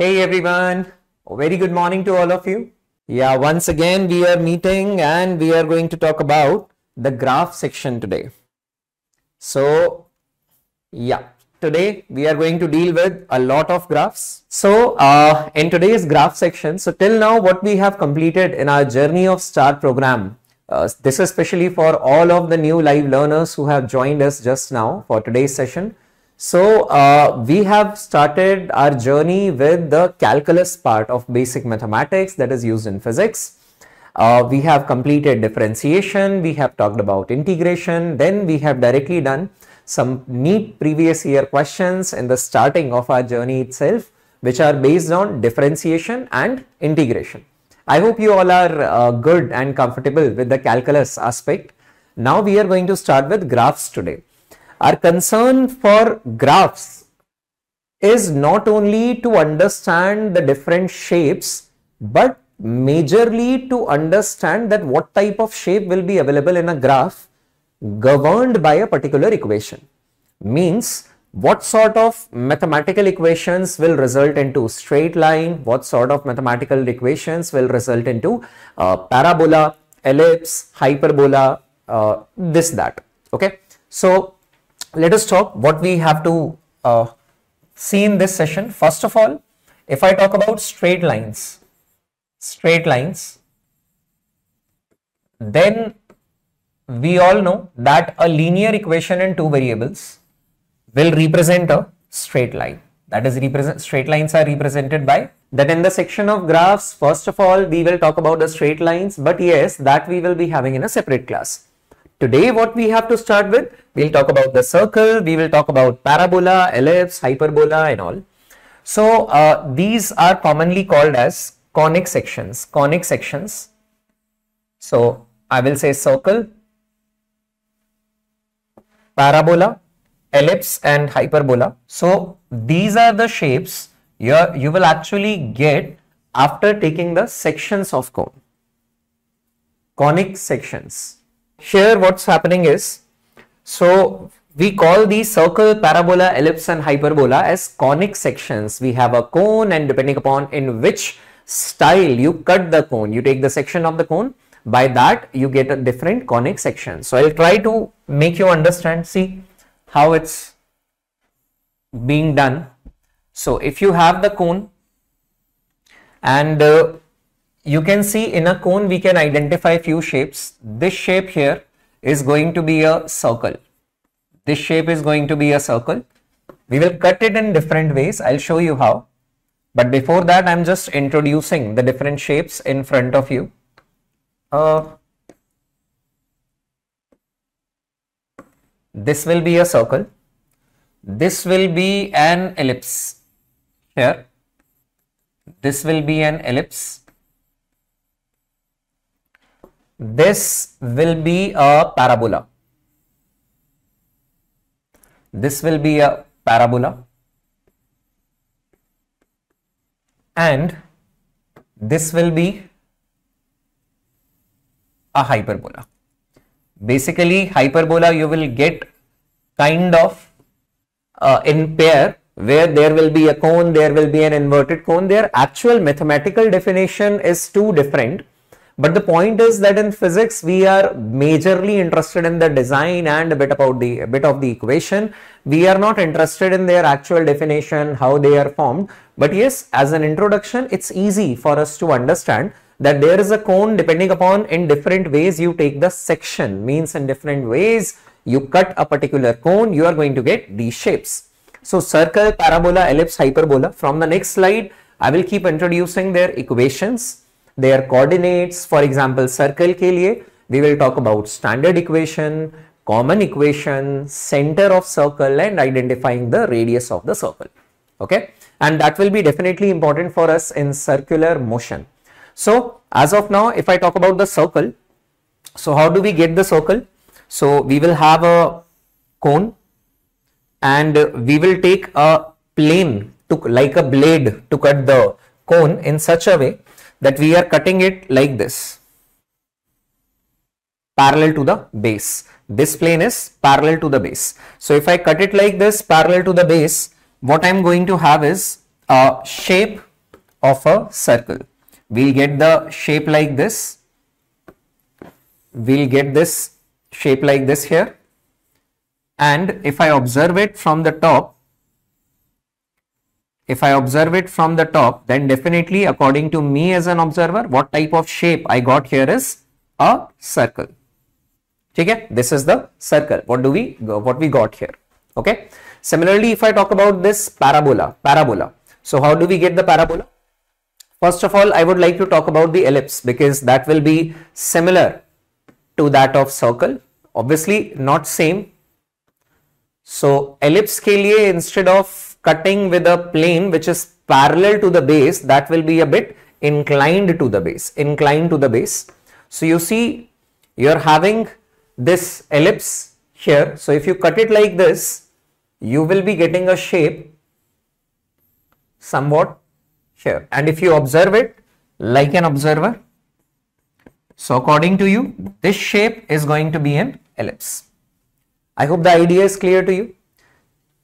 Hey everyone, very good morning to all of you. Yeah, once again we are meeting and we are going to talk about the graph section today. So, yeah, today we are going to deal with a lot of graphs. So, uh, in today's graph section, so till now what we have completed in our journey of star program, uh, this is especially for all of the new live learners who have joined us just now for today's session. So uh, we have started our journey with the calculus part of basic mathematics that is used in physics. Uh, we have completed differentiation, we have talked about integration, then we have directly done some NEET previous year questions in the starting of our journey itself, which are based on differentiation and integration. I hope you all are uh, good and comfortable with the calculus aspect. Now we are going to start with graphs today. Our concern for graphs is not only to understand the different shapes, but majorly to understand that what type of shape will be available in a graph governed by a particular equation. Means what sort of mathematical equations will result into straight line, what sort of mathematical equations will result into uh, parabola, ellipse, hyperbola, uh, this, that. Okay. So let us talk what we have to uh, see in this session. First of all, if I talk about straight lines, straight lines, then we all know that a linear equation in two variables will represent a straight line. That is, represent straight lines are represented by that in the section of graphs. First of all, we will talk about the straight lines, but yes, that we will be having in a separate class. Today, what we have to start with, we'll talk about the circle, we will talk about parabola, ellipse, hyperbola and all. So, uh, these are commonly called as conic sections, conic sections. So, I will say circle, parabola, ellipse and hyperbola. So, these are the shapes you, you will actually get after taking the sections of cone, conic sections here what's happening is, so we call these circle, parabola, ellipse and hyperbola as conic sections. We have a cone and depending upon in which style you cut the cone, you take the section of the cone, by that you get a different conic section. So I'll try to make you understand, see how it's being done. So if you have the cone and uh, you can see in a cone we can identify few shapes. This shape here is going to be a circle. This shape is going to be a circle. We will cut it in different ways. I'll show you how. But before that, I'm just introducing the different shapes in front of you. Uh, this will be a circle. This will be an ellipse here. This will be an ellipse this will be a parabola. This will be a parabola. And this will be a hyperbola. Basically, hyperbola you will get kind of uh, in pair where there will be a cone, there will be an inverted cone. Their actual mathematical definition is too different but the point is that in physics, we are majorly interested in the design and a bit about the bit of the equation. We are not interested in their actual definition, how they are formed. But yes, as an introduction, it's easy for us to understand that there is a cone depending upon in different ways you take the section means in different ways you cut a particular cone you are going to get these shapes. So circle, parabola, ellipse, hyperbola from the next slide I will keep introducing their equations their coordinates. For example, circle ke liye, we will talk about standard equation, common equation, center of circle and identifying the radius of the circle. Okay. And that will be definitely important for us in circular motion. So as of now, if I talk about the circle, so how do we get the circle? So we will have a cone and we will take a plane to like a blade to cut the cone in such a way that we are cutting it like this parallel to the base. This plane is parallel to the base. So if I cut it like this parallel to the base, what I'm going to have is a shape of a circle. We'll get the shape like this. We'll get this shape like this here. And if I observe it from the top, if I observe it from the top, then definitely according to me as an observer, what type of shape I got here is a circle. Okay, this is the circle. What do we, what we got here? Okay. Similarly, if I talk about this parabola, parabola. So how do we get the parabola? First of all, I would like to talk about the ellipse because that will be similar to that of circle. Obviously not same. So ellipse ke liye instead of cutting with a plane which is parallel to the base, that will be a bit inclined to the base, inclined to the base. So you see, you're having this ellipse here. So if you cut it like this, you will be getting a shape somewhat here. And if you observe it like an observer, so according to you, this shape is going to be an ellipse. I hope the idea is clear to you.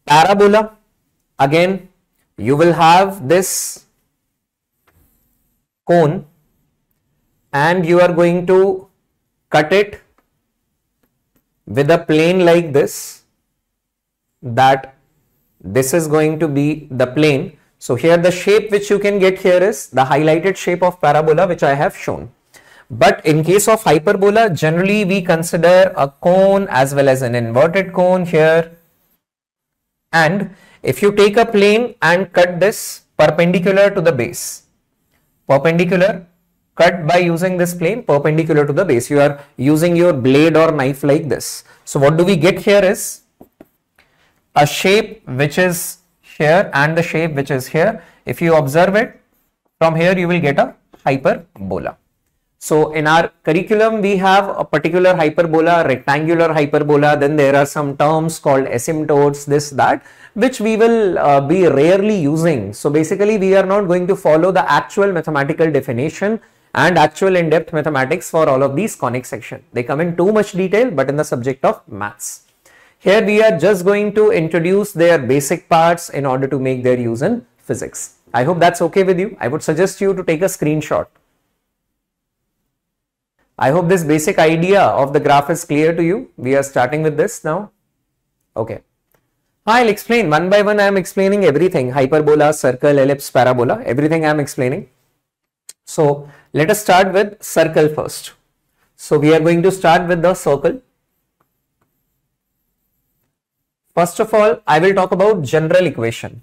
Parabola, again, you will have this cone and you are going to cut it with a plane like this that this is going to be the plane. So here the shape which you can get here is the highlighted shape of parabola which I have shown. But in case of hyperbola, generally we consider a cone as well as an inverted cone here. And if you take a plane and cut this perpendicular to the base, perpendicular cut by using this plane perpendicular to the base, you are using your blade or knife like this. So what do we get here is a shape which is here and the shape which is here. If you observe it from here, you will get a hyperbola. So in our curriculum, we have a particular hyperbola, rectangular hyperbola. Then there are some terms called asymptotes, this, that, which we will uh, be rarely using. So basically, we are not going to follow the actual mathematical definition and actual in-depth mathematics for all of these conic section. They come in too much detail, but in the subject of maths. Here we are just going to introduce their basic parts in order to make their use in physics. I hope that's okay with you. I would suggest you to take a screenshot. I hope this basic idea of the graph is clear to you. We are starting with this now. Okay. I'll explain one by one. I am explaining everything hyperbola, circle, ellipse, parabola, everything I am explaining. So let us start with circle first. So we are going to start with the circle. First of all, I will talk about general equation.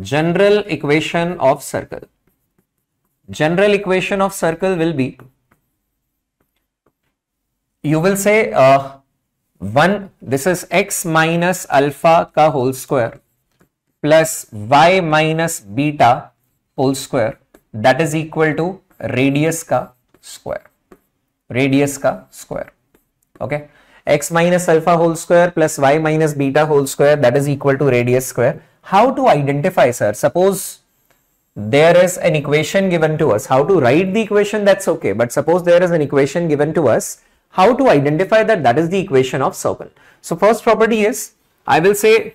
General equation of circle. General equation of circle will be, you will say uh, 1, this is x minus alpha ka whole square plus y minus beta whole square that is equal to radius ka square. Radius ka square. Okay x minus alpha whole square plus y minus beta whole square that is equal to radius square. How to identify sir? Suppose there is an equation given to us. How to write the equation that's okay. But suppose there is an equation given to us. How to identify that that is the equation of circle. So first property is I will say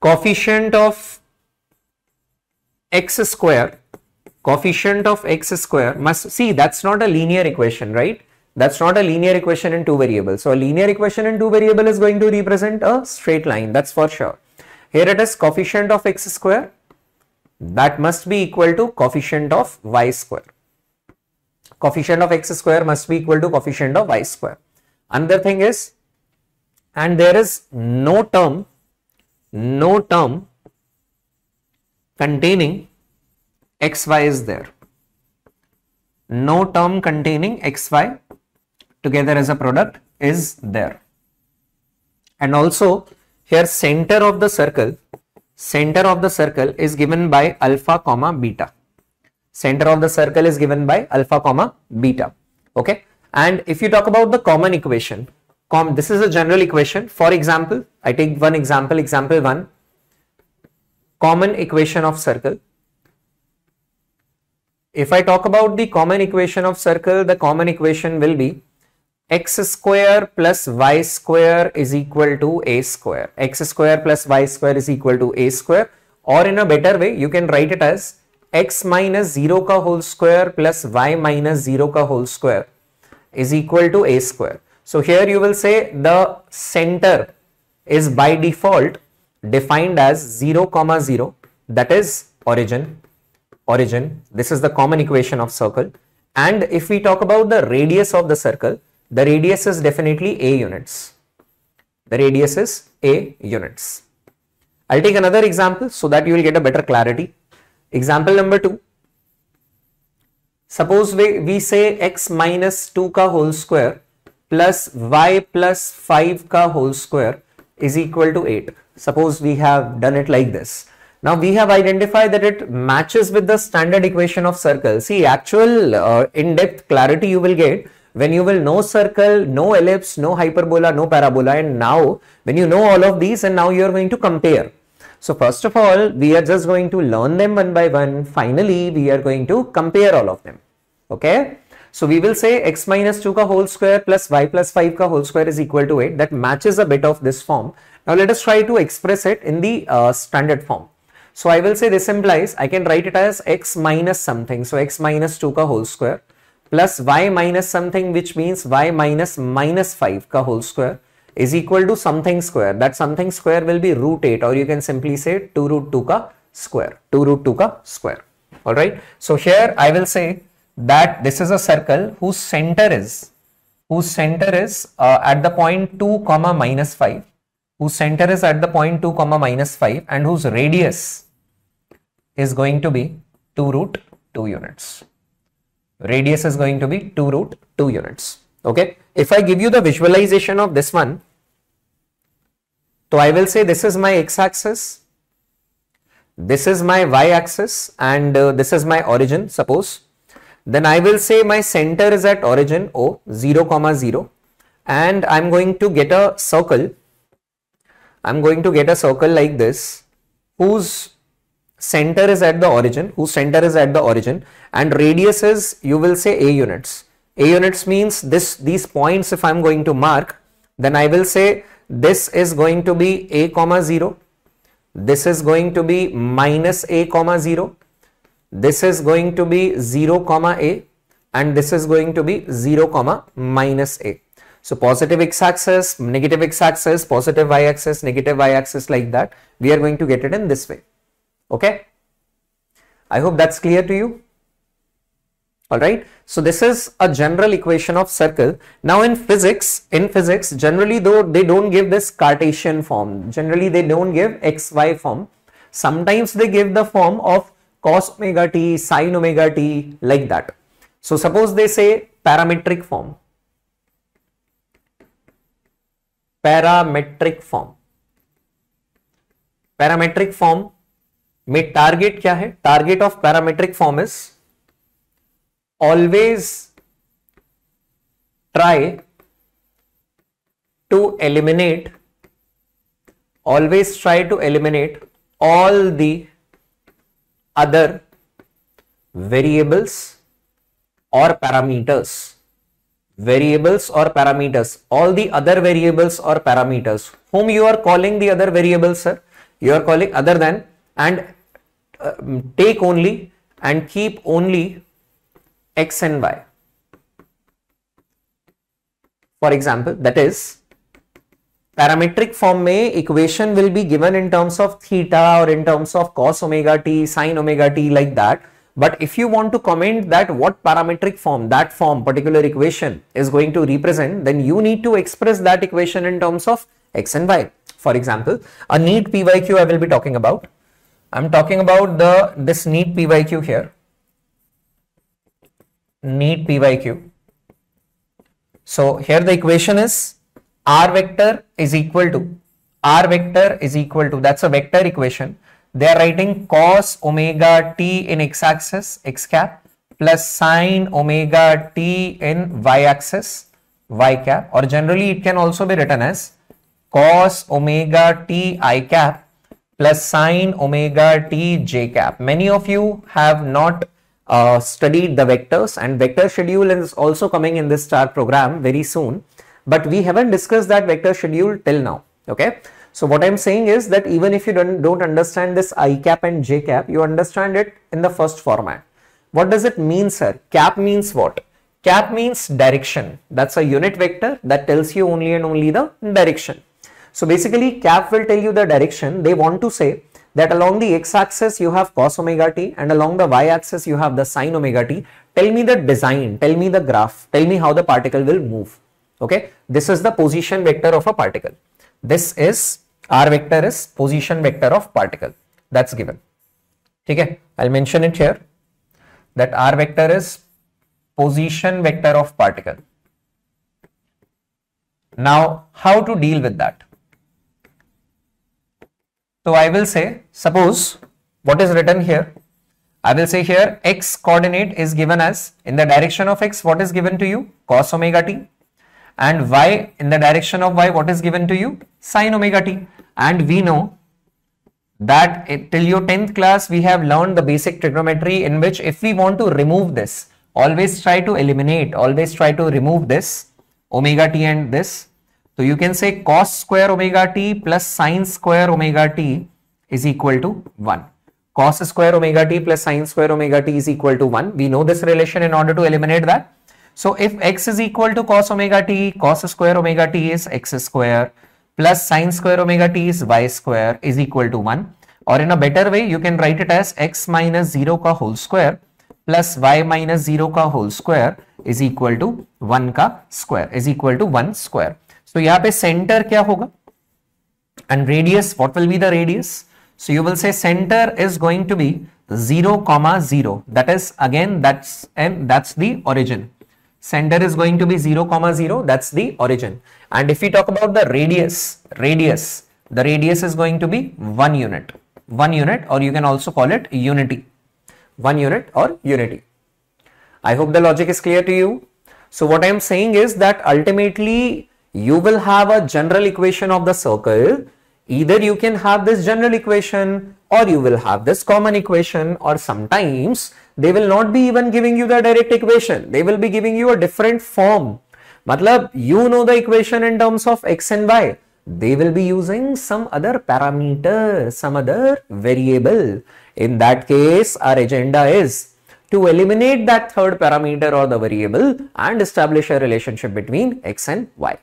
coefficient of x square coefficient of x square must see that's not a linear equation right that's not a linear equation in two variables. So a linear equation in two variable is going to represent a straight line. That's for sure. Here it is coefficient of x square. That must be equal to coefficient of y square. Coefficient of x square must be equal to coefficient of y square. Another thing is, and there is no term, no term containing xy is there. No term containing xy together as a product is there. And also here center of the circle, center of the circle is given by alpha comma beta. Center of the circle is given by alpha comma beta. Okay. And if you talk about the common equation, com this is a general equation. For example, I take one example, example one, common equation of circle. If I talk about the common equation of circle, the common equation will be x square plus y square is equal to a square. x square plus y square is equal to a square or in a better way you can write it as x minus 0 ka whole square plus y minus 0 ka whole square is equal to a square. So here you will say the center is by default defined as 0 comma 0 that is origin origin. This is the common equation of circle. And if we talk about the radius of the circle the radius is definitely a units. The radius is a units. I'll take another example so that you will get a better clarity example number 2 suppose we, we say x minus 2 ka whole square plus y plus 5 ka whole square is equal to 8 Suppose we have done it like this. Now we have identified that it matches with the standard equation of circle. See actual uh, in-depth clarity you will get when you will know circle, no ellipse, no hyperbola, no parabola and now when you know all of these and now you are going to compare. So first of all, we are just going to learn them one by one. Finally, we are going to compare all of them. Okay. So we will say x minus 2 ka whole square plus y plus 5 ka whole square is equal to 8. That matches a bit of this form. Now let us try to express it in the uh, standard form. So I will say this implies I can write it as x minus something. So x minus 2 ka whole square plus y minus something which means y minus minus 5 ka whole square is equal to something square. That something square will be root 8 or you can simply say 2 root 2 ka square. 2 root 2 ka square. Alright. So here I will say that this is a circle whose center is whose center is uh, at the point 2 comma minus 5 whose center is at the point 2 comma minus 5 and whose radius is going to be 2 root 2 units radius is going to be 2 root 2 units okay if i give you the visualization of this one so i will say this is my x-axis this is my y-axis and uh, this is my origin suppose then I will say my center is at origin O 0 comma 0 and I'm going to get a circle. I'm going to get a circle like this whose center is at the origin, whose center is at the origin and radius is you will say A units. A units means this these points if I'm going to mark then I will say this is going to be A comma 0. This is going to be minus A comma 0 this is going to be 0 comma a and this is going to be 0 comma minus a. So positive x-axis, negative x-axis, positive y-axis, negative y-axis like that. We are going to get it in this way. Okay. I hope that's clear to you Alright. So this is a general equation of circle. Now in physics, in physics, generally though they don't give this Cartesian form. Generally they don't give xy form. Sometimes they give the form of cos omega t, sin omega t, like that. So suppose they say parametric form. Parametric form. Parametric form में target क्या है target of parametric form is always try to eliminate always try to eliminate all the other variables or parameters. Variables or parameters. All the other variables or parameters. Whom you are calling the other variables sir? You are calling other than and uh, take only and keep only x and y for example that is parametric form में equation will be given in terms of theta or in terms of cos omega t, sin omega t like that. But if you want to comment that what parametric form that form particular equation is going to represent, then you need to express that equation in terms of x and y. For example, a NEET PYQ I will be talking about. I'm talking about the this NEET PYQ here. NEET PYQ. So here the equation is r vector is equal to r vector is equal to that's a vector equation they are writing cos omega t in x-axis x cap plus sine omega t in y-axis y cap or generally it can also be written as cos omega t i cap plus sine omega t j cap. Many of you have not uh, studied the vectors and vector schedule is also coming in this star program very soon but we haven't discussed that vector schedule till now okay So what I'm saying is that even if you don't, don't understand this i cap and j cap, you understand it in the first format. What does it mean, sir? Cap means what? Cap means direction. That's a unit vector that tells you only and only the direction. So basically cap will tell you the direction. They want to say that along the x-axis you have cos omega t and along the y-axis you have the sine omega t. Tell me the design, tell me the graph, tell me how the particle will move. Okay, this is the position vector of a particle. This is r vector is position vector of particle. That's given. Okay, I'll mention it here that r vector is position vector of particle. Now, how to deal with that? So I will say, suppose what is written here, I will say here x coordinate is given as in the direction of x, what is given to you? Cos omega t. And y in the direction of y, what is given to you? Sin omega t. And we know that till your 10th class, we have learned the basic trigonometry in which if we want to remove this, always try to eliminate, always try to remove this omega t and this so you can say cos square omega t plus sine square omega t is equal to 1. Cos square omega t plus sine square omega t is equal to 1. We know this relation in order to eliminate that. So if x is equal to cos omega t, cos square omega t is x square plus sine square omega t is y square is equal to 1. Or in a better way, you can write it as x minus 0 ka whole square plus y minus 0 ka whole square is equal to 1 ka square is equal to 1 square so yahan pe center kya and radius what will be the radius? So you will say center is going to be 0 comma 0 that is again that's and that's the origin. Center is going to be 0 comma 0 that's the origin. And if we talk about the radius radius the radius is going to be one unit. One unit or you can also call it unity. One unit or unity. I hope the logic is clear to you. So what i am saying is that ultimately you will have a general equation of the circle. Either you can have this general equation or you will have this common equation or sometimes they will not be even giving you the direct equation. They will be giving you a different form. Matlab, you know the equation in terms of x and y. They will be using some other parameter, some other variable. In that case, our agenda is to eliminate that third parameter or the variable and establish a relationship between x and y.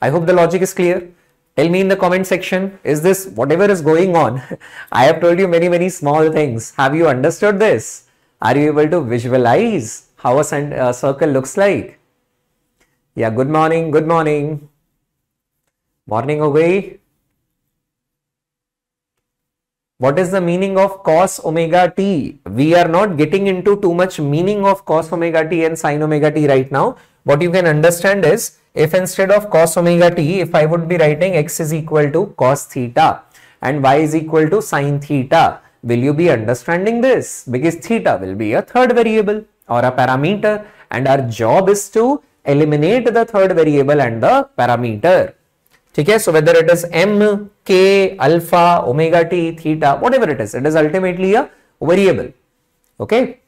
I hope the logic is clear. Tell me in the comment section, is this whatever is going on? I have told you many, many small things. Have you understood this? Are you able to visualize how a uh, circle looks like? Yeah, good morning, good morning. Morning away. What is the meaning of cos omega t? We are not getting into too much meaning of cos omega t and sin omega t right now. What you can understand is if instead of cos omega t, if I would be writing x is equal to cos theta and y is equal to sin theta, will you be understanding this? Because theta will be a third variable or a parameter and our job is to eliminate the third variable and the parameter. Okay, so whether it is m, k, alpha, omega t, theta, whatever it is, it is ultimately a variable. Okay,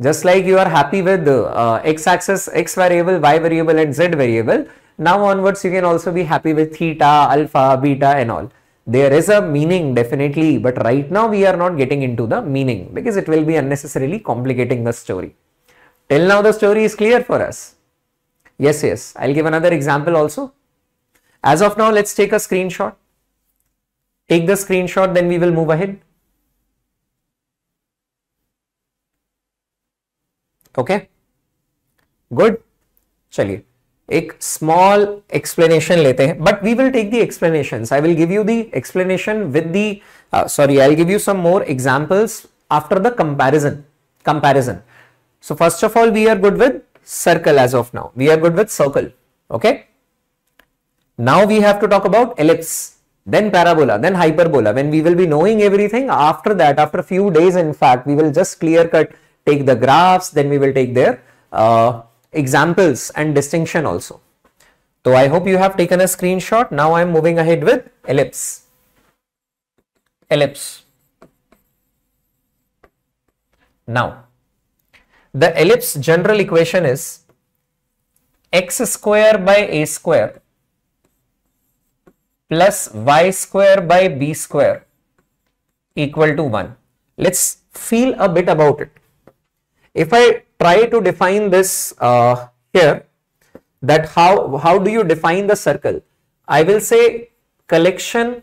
just like you are happy with uh, x-axis, x variable, y variable and z variable, now onwards you can also be happy with theta, alpha, beta and all. There is a meaning definitely, but right now we are not getting into the meaning because it will be unnecessarily complicating the story. Till now the story is clear for us. Yes, yes. I'll give another example also. As of now, let's take a screenshot. Take the screenshot, then we will move ahead. Okay good चलिए एक small explanation लेते हैं but we will take the explanation I will give you the explanation with the sorry I give you some more examples after the comparison comparison so first of all we are good with circle as of now we are good with circle okay now we have to talk about ellipse then parabola then hyperbola when we will be knowing everything after that after a few days in fact we will just clear cut take the graphs, then we will take their uh, examples and distinction also. So I hope you have taken a screenshot. Now I am moving ahead with ellipse. Ellipse. Now, the ellipse general equation is x square by a square plus y square by b square equal to 1. Let's feel a bit about it. If I try to define this uh, here, that how, how do you define the circle? I will say collection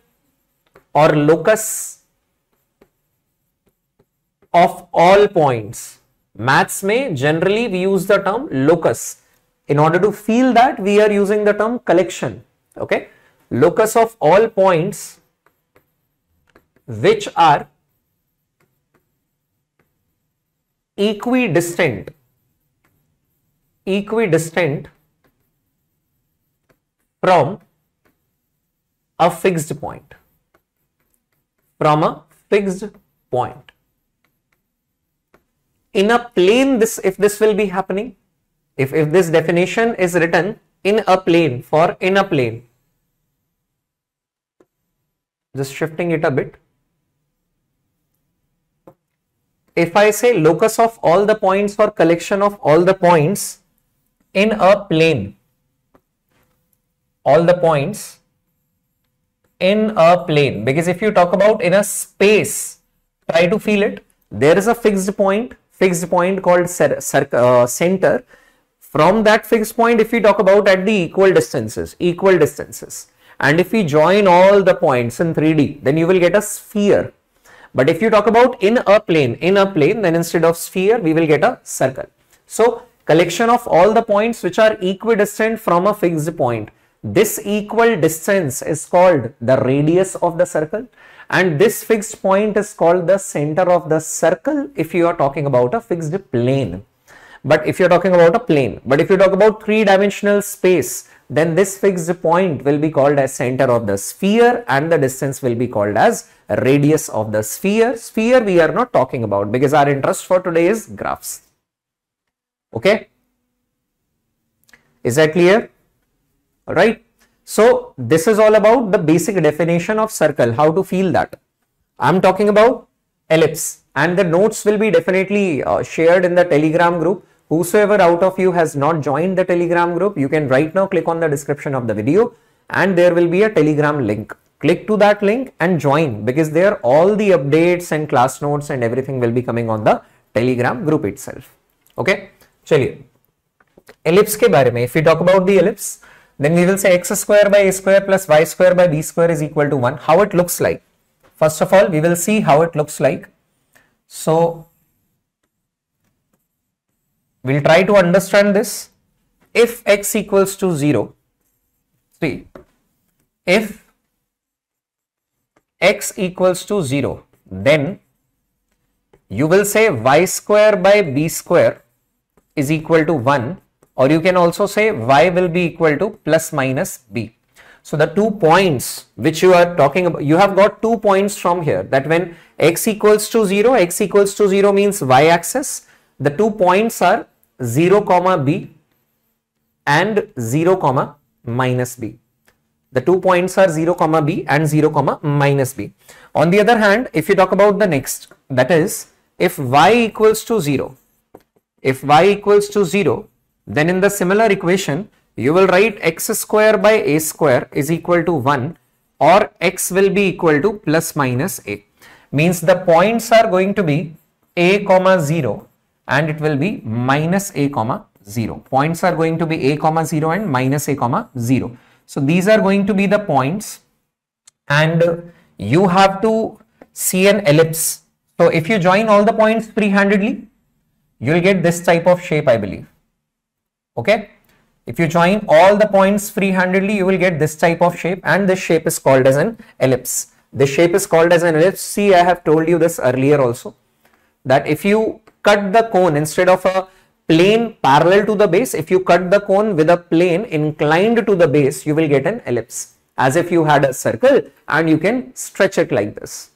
or locus of all points. Maths may generally we use the term locus. In order to feel that we are using the term collection. Okay. Locus of all points which are equidistant. Equidistant from a fixed point. From a fixed point. In a plane this if this will be happening if if this definition is written in a plane for in a plane. Just shifting it a bit if I say locus of all the points or collection of all the points in a plane, all the points in a plane, because if you talk about in a space, try to feel it, there is a fixed point, fixed point called uh, center. From that fixed point, if we talk about at the equal distances, equal distances, and if we join all the points in 3D, then you will get a sphere but if you talk about in a plane, in a plane, then instead of sphere, we will get a circle. So collection of all the points which are equidistant from a fixed point. This equal distance is called the radius of the circle and this fixed point is called the center of the circle if you are talking about a fixed plane. But if you're talking about a plane, but if you talk about three dimensional space, then this fixed point will be called as center of the sphere and the distance will be called as radius of the sphere. Sphere we are not talking about because our interest for today is graphs. Okay. Is that clear? All right. So this is all about the basic definition of circle, how to feel that. I'm talking about ellipse and the notes will be definitely uh, shared in the telegram group. Whosoever out of you has not joined the telegram group, you can right now click on the description of the video and there will be a telegram link. Click to that link and join because there all the updates and class notes and everything will be coming on the telegram group itself. Okay? Chaliye. Ellipse ke bare mein if we talk about the ellipse then we will say x square by a square plus y square by b square is equal to 1 how it looks like? First of all we will see how it looks like. So we'll try to understand this if x equals to 0 see if x equals to 0, then you will say y square by b square is equal to 1 or you can also say y will be equal to plus minus b. So the two points which you are talking about, you have got two points from here that when x equals to 0, x equals to 0 means y axis. The two points are 0 comma b and 0 comma minus b. The two points are 0 comma b and 0 comma minus b. On the other hand, if you talk about the next, that is if y equals to 0, if y equals to 0, then in the similar equation, you will write x square by a square is equal to 1 or x will be equal to plus minus a. Means the points are going to be a comma 0 and it will be minus a comma 0. Points are going to be a comma 0 and minus a comma 0. So these are going to be the points and you have to see an ellipse. So if you join all the points free-handedly, you'll get this type of shape, I believe. Okay. If you join all the points free-handedly, you will get this type of shape and this shape is called as an ellipse. This shape is called as an ellipse. See, I have told you this earlier also that if you cut the cone instead of a plane parallel to the base, if you cut the cone with a plane inclined to the base, you will get an ellipse as if you had a circle and you can stretch it like this.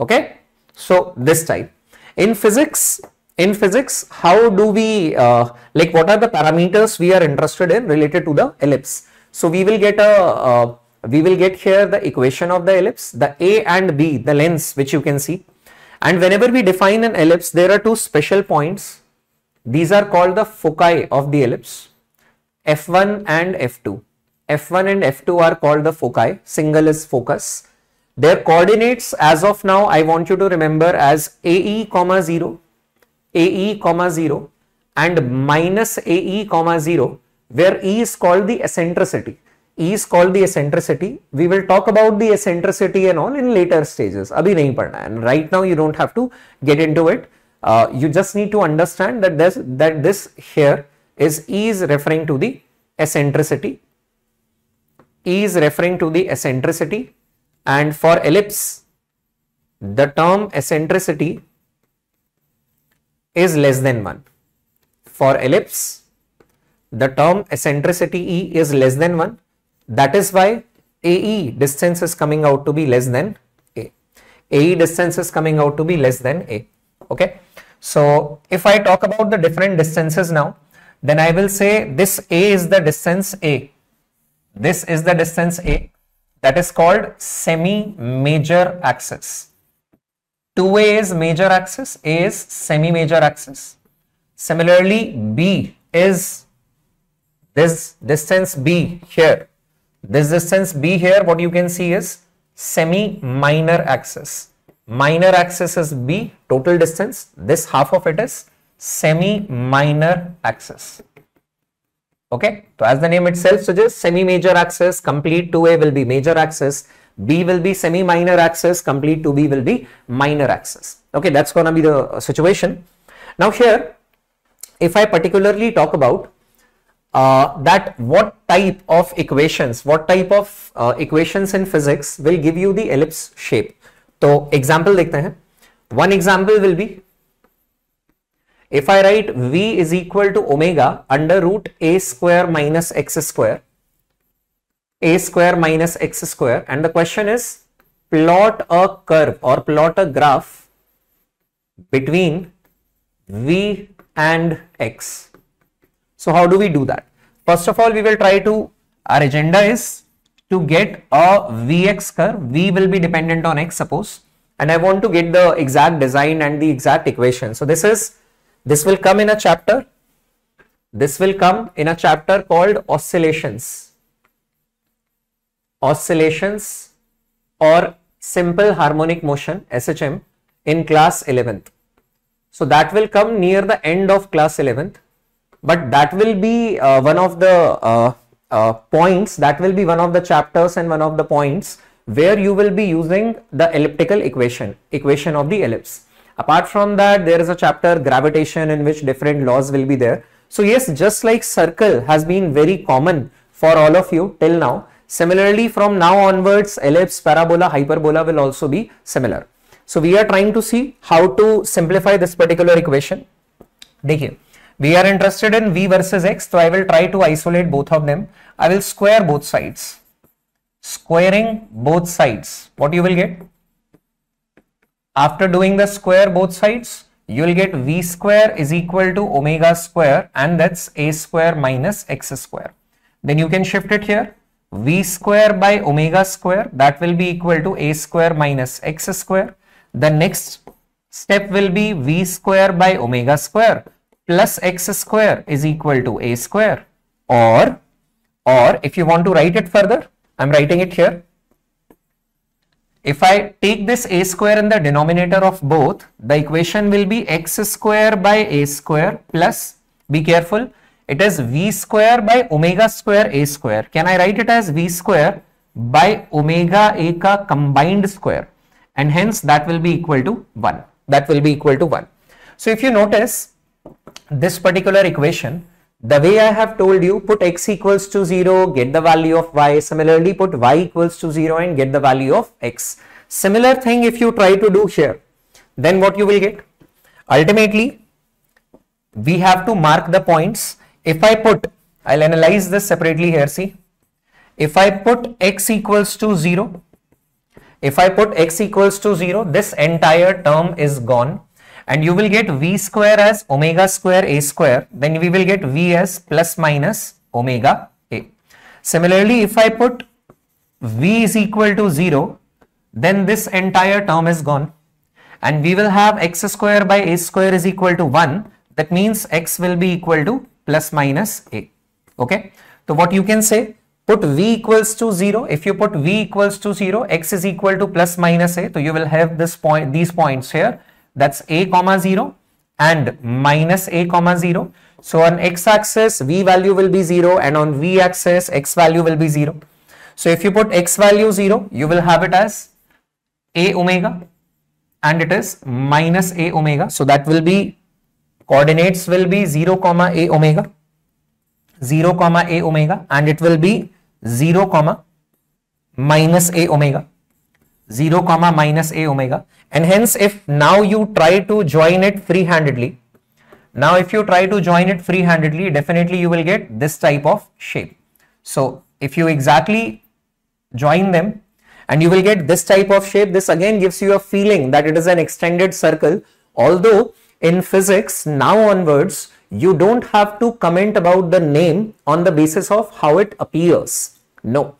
Okay. So this type. In physics, in physics, how do we, uh, like what are the parameters we are interested in related to the ellipse? So we will get a, uh, we will get here the equation of the ellipse, the A and B, the lengths which you can see. And whenever we define an ellipse, there are two special points these are called the foci of the ellipse, F1 and F2. F1 and F2 are called the foci. Single is focus. Their coordinates as of now, I want you to remember as AE comma 0, AE comma 0 and minus AE comma 0 where E is called the eccentricity. Is called the eccentricity. We will talk about the eccentricity and all in later stages. Abhi nahi. And right now you don't have to get into it. Uh, you just need to understand that this, that this here is E is referring to the eccentricity. E is referring to the eccentricity and for ellipse the term eccentricity is less than 1. For ellipse the term eccentricity E is less than 1 that is why AE distance is coming out to be less than A. AE distance is coming out to be less than A. Okay. So if I talk about the different distances now, then I will say this A is the distance A. This is the distance A that is called semi-major axis. 2A is major axis, A is semi-major axis. Similarly, B is this distance B here this distance B here, what you can see is semi-minor axis. Minor axis is B, total distance. This half of it is semi-minor axis. Okay, so as the name itself suggests, semi-major axis, complete 2A will be major axis, B will be semi-minor axis, complete 2B will be minor axis. Okay, that's going to be the situation. Now here, if I particularly talk about uh, that what type of equations, what type of uh, equations in physics will give you the ellipse shape. So example देखते हैं. One example will be if I write V is equal to omega under root a square minus x square, a square minus x square and the question is plot a curve or plot a graph between V and x. so how do we do that? First of all, we will try to, our agenda is to get a Vx curve. V will be dependent on x suppose. And I want to get the exact design and the exact equation. So this is, this will come in a chapter. This will come in a chapter called oscillations. Oscillations or simple harmonic motion SHM in class 11th. So that will come near the end of class 11th but that will be uh, one of the uh, uh, points that will be one of the chapters and one of the points where you will be using the elliptical equation equation of the ellipse apart from that there is a chapter gravitation in which different laws will be there so yes just like circle has been very common for all of you till now similarly from now onwards ellipse parabola hyperbola will also be similar so we are trying to see how to simplify this particular equation देखिए we are interested in v versus x, so I will try to isolate both of them. I will square both sides. Squaring both sides, what you will get? After doing the square both sides, you will get v square is equal to omega square and that's a square minus x square. Then you can shift it here. v square by omega square that will be equal to a square minus x square. The next step will be v square by omega square plus x square is equal to a square. Or or if you want to write it further I'm writing it here. If I take this a square in the denominator of both the equation will be x square by a square plus be careful it is v square by omega square a square. Can I write it as v square by omega a ka combined square? And hence that will be equal to 1 that will be equal to 1 so if you notice this particular equation, the way I have told you, put x equals to 0, get the value of y. Similarly, put y equals to 0 and get the value of x. Similar thing if you try to do here, then what you will get? Ultimately, we have to mark the points. If I put, I'll analyze this separately here, see. If I put x equals to 0, if I put x equals to 0, this entire term is gone and you will get v square as omega square a square. Then we will get v as plus minus omega a. Similarly if I put v is equal to 0 then this entire term is gone. And we will have x square by a square is equal to 1 that means x will be equal to plus minus a. Okay? So what you can say? Put v equals to 0 if you put v equals to 0 x is equal to plus minus a. So you will have this point these points here that's a comma 0 and minus a comma 0 so on x axis v value will be 0 and on v axis x value will be 0 so if you put x value 0 you will have it as a omega and it is minus a omega. So that will be coordinates will be 0 comma a omega 0 comma a omega and it will be 0 comma minus a omega 0 comma minus a omega. And hence if now you try to join it free-handedly now if you try to join it free-handedly definitely you will get this type of shape. So if you exactly join them and you will get this type of shape this again gives you a feeling that it is an extended circle. Although in physics now onwards you don't have to comment about the name on the basis of how it appears. No,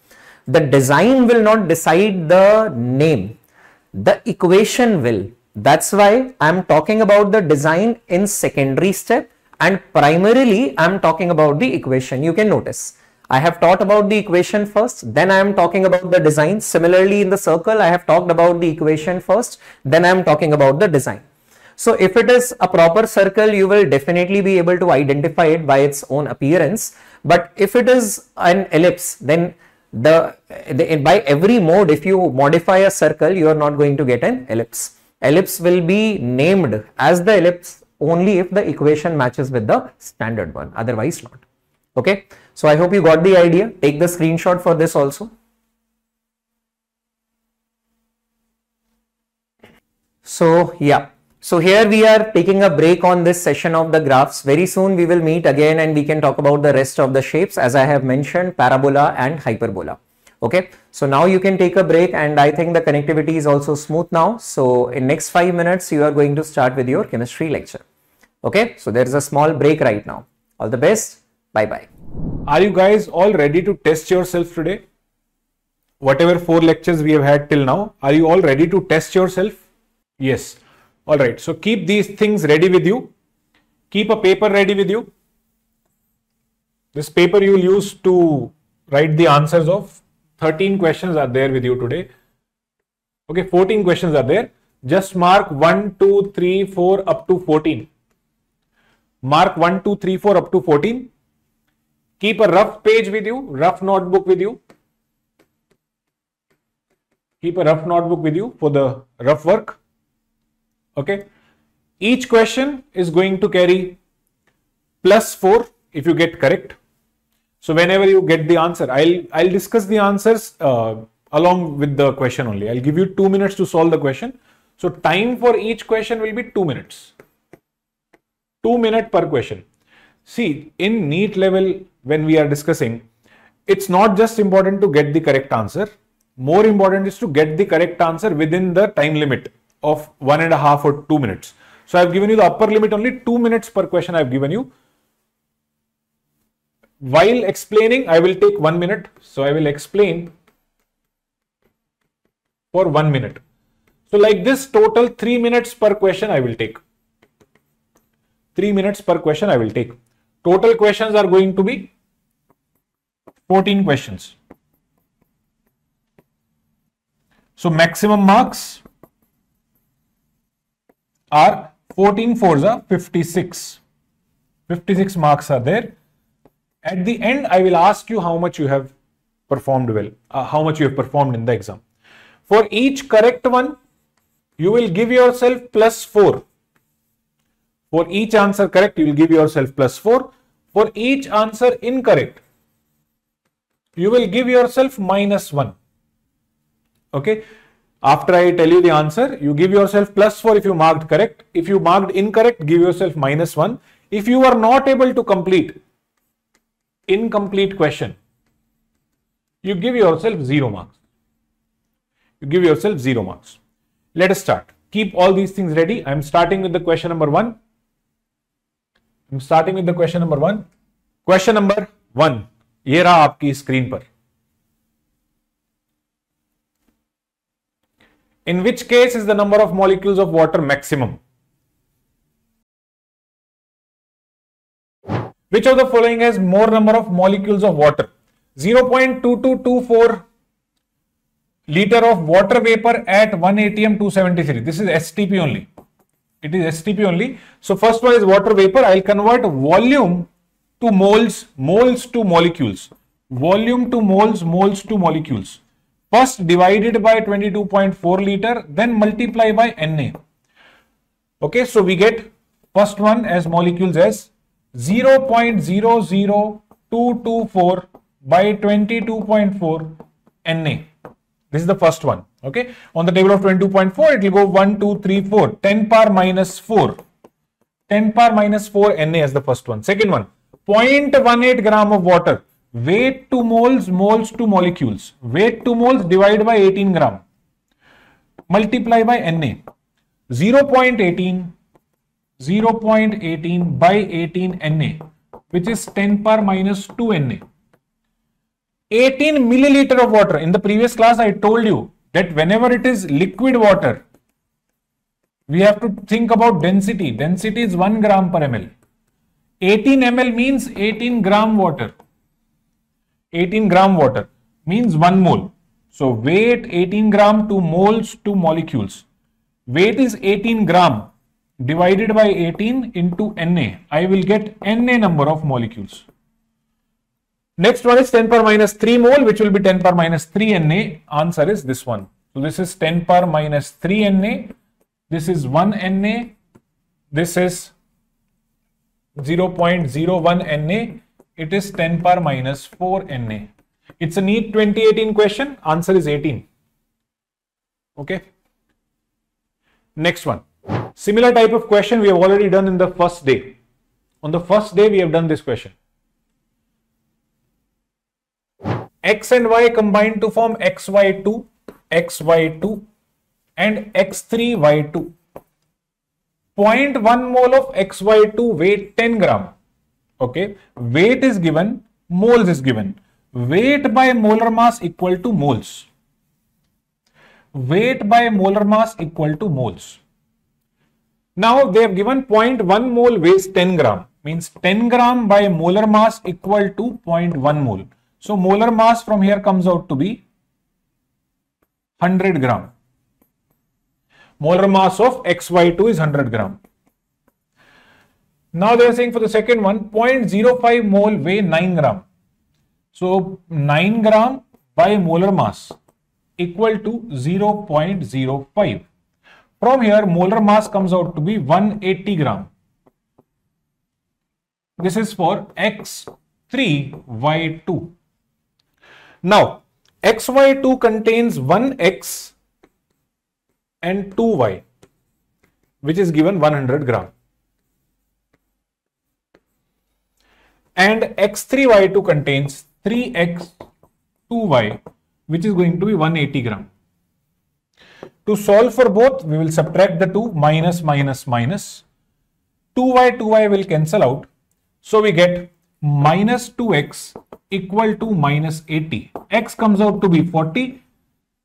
the design will not decide the name. The equation will. That's why I'm talking about the design in secondary step and primarily I'm talking about the equation. You can notice. I have taught about the equation first, then I am talking about the design. Similarly, in the circle, I have talked about the equation first, then I am talking about the design. So if it is a proper circle, you will definitely be able to identify it by its own appearance. But if it is an ellipse, then the, the by every mode, if you modify a circle, you are not going to get an ellipse. Ellipse will be named as the ellipse only if the equation matches with the standard one, otherwise not. Okay, so I hope you got the idea. Take the screenshot for this also. So yeah, so here we are taking a break on this session of the graphs. Very soon we will meet again and we can talk about the rest of the shapes as I have mentioned parabola and hyperbola. Okay, so now you can take a break and I think the connectivity is also smooth now. So in next five minutes you are going to start with your chemistry lecture. Okay, so there is a small break right now. All the best. Bye bye. Are you guys all ready to test yourself today? Whatever four lectures we have had till now, are you all ready to test yourself? Yes. All right, so keep these things ready with you. Keep a paper ready with you. This paper you will use to write the answers of 13 questions are there with you today. Okay, 14 questions are there. Just mark 1, 2, 3, 4 up to 14. Mark 1, 2, 3, 4 up to 14. Keep a rough page with you, rough notebook with you. Keep a rough notebook with you for the rough work okay? Each question is going to carry plus 4 if you get correct. So whenever you get the answer i'll i'll discuss the answers uh, along with the question only. I'll give you 2 minutes to solve the question. So time for each question will be 2 minutes. 2 minute per question. See in NEET level when we are discussing it's not just important to get the correct answer. More important is to get the correct answer within the time limit of one and a half or two minutes. So I've given you the upper limit only two minutes per question I've given you. While explaining, I will take one minute. So I will explain for one minute. So like this total three minutes per question I will take. Three minutes per question I will take. Total questions are going to be 14 questions. So maximum marks are 14 fours are 56. 56 marks are there. At the end, I will ask you how much you have performed well, uh, how much you have performed in the exam. For each correct one, you will give yourself plus 4. For each answer correct, you will give yourself plus 4. For each answer incorrect, you will give yourself minus 1. Okay. After I tell you the answer, you give yourself plus 4 if you marked correct. If you marked incorrect, give yourself minus 1. If you are not able to complete incomplete question, you give yourself 0 marks. You give yourself 0 marks. Let us start. Keep all these things ready. I am starting with the question number 1. I'm starting with the question number 1. Question number 1. ये रहा आपकी screen पर In which case is the number of molecules of water maximum? Which of the following has more number of molecules of water? 0.2224 liter of water vapor at 1 atm 273. This is STP only. It is STP only. So first one is water vapor. I'll convert volume to moles, moles to molecules. Volume to moles, moles to molecules. First divided by 22.4 liter, then multiply by Na. Okay, so we get first one as molecules as 0.00224 by 22.4 Na. This is the first one. Okay. On the table of 22.4, it will go 1, 2, 3, 4. 10 power minus 4. 10 power minus 4 Na as the first one. Second one, 0.18 gram of water. Weight to moles, moles to molecules. Weight to moles divided by 18 gram. Multiply by Na. 0.18, 0.18 by 18 Na, which is 10 power minus 2 Na. 18 milliliter of water. In the previous class, I told you that whenever it is liquid water, we have to think about density. Density is 1 gram per ml. 18 ml means 18 gram water. 18 gram water means 1 mole. So weight 18 gram to moles to molecules. Weight is 18 gram divided by 18 into Na. I will get Na number of molecules. Next one is 10 per minus 3 mole, which will be 10 per minus 3 Na. Answer is this one. So this is 10 per minus 3 Na. This is 1 Na. This is 0.01 Na. It is 10 per minus 4 Na. It's a NEET 2018 question. Answer is 18. Okay. Next one. Similar type of question we have already done in the first day. On the first day, we have done this question. x and y combine to form xy2, xy2 and x3y2. 0.1 mole of xy2 weight 10 gram. Okay, weight is given, moles is given. Weight by molar mass equal to moles. Weight by molar mass equal to moles. Now they have given 0.1 mole weighs 10 gram means 10 gram by molar mass equal to 0.1 mole. So molar mass from here comes out to be 100 gram. Molar mass of XY2 is 100 gram. Now they are saying for the second one 0.05 mole weigh 9 gram. So 9 gram by molar mass equal to 0.05. From here molar mass comes out to be 180 gram. This is for X3Y2. Now, xy2 contains 1x and 2y, which is given 100 gram. And x3y2 contains 3x 2y, which is going to be 180 gram. To solve for both, we will subtract the 2 minus minus minus. 2y 2y will cancel out. So we get minus 2x equal to minus 80. x comes out to be 40.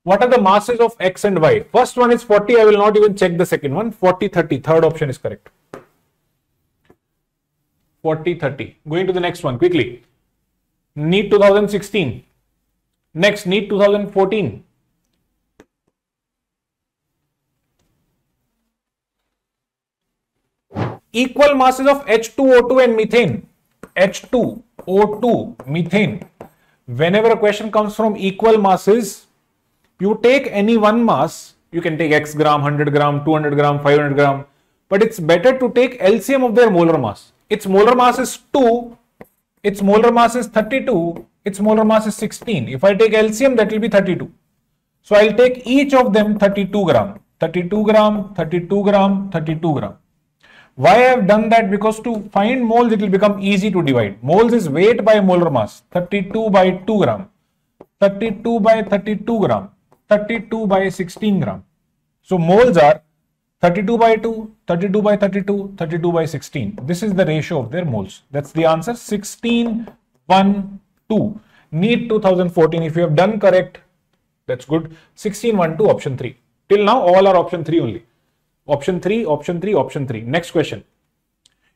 What are the masses of x and y? First one is 40. I will not even check the second one. 40, 30. Third option is correct. 40, 30. Going to the next one quickly. NEET 2016. Next, NEET 2014. Equal masses of H2O2 and methane. H2O2 methane. Whenever a question comes from equal masses, you take any one mass, you can take x gram, 100 gram, 200 gram, 500 gram, but it's better to take LCM of their molar mass. Its molar mass is 2, its molar mass is 32, its molar mass is 16. If I take LCM, that will be 32. So I'll take each of them 32 gram, 32 gram, 32 gram, 32 gram. Why I have done that? Because to find moles, it will become easy to divide. Moles is weight by molar mass, 32 by 2 gram, 32 by 32 gram, 32 by 16 gram. So moles are 32 by 2, 32 by 32, 32 by 16. This is the ratio of their moles. That's the answer 16, 1, 2. NEET 2014. If you have done correct, that's good. 16, 1, 2, option 3. Till now, all are option 3 only. Option 3, option 3, option 3. Next question.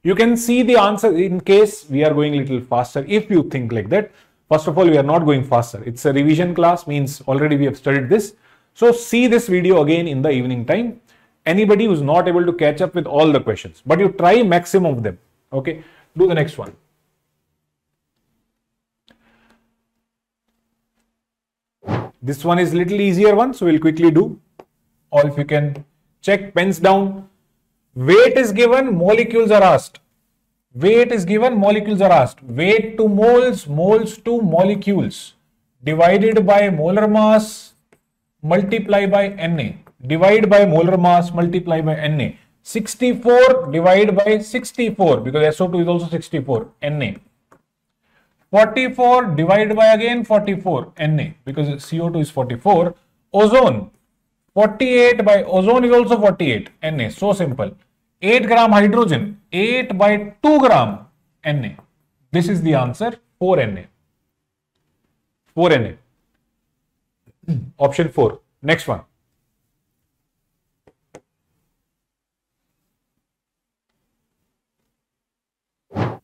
You can see the answer in case we are going little faster if you think like that. First of all, we are not going faster. It's a revision class, means already we have studied this. So see this video again in the evening time. Anybody who's not able to catch up with all the questions, but you try maximum of them. Okay, do the next one. This one is little easier one, so we'll quickly do. Or if you can check pens down. Weight is given, molecules are asked. Weight is given, molecules are asked. Weight to moles, moles to molecules divided by molar mass multiply by Na. Divide by molar mass multiply by Na. 64 divided by 64 because SO2 is also 64 Na. 44 divided by again 44 Na because CO2 is 44. Ozone 48 by ozone is also 48 Na. So simple. 8 gram hydrogen 8 by 2 gram Na. This is the answer 4 Na. 4 Na. Option 4. Next one.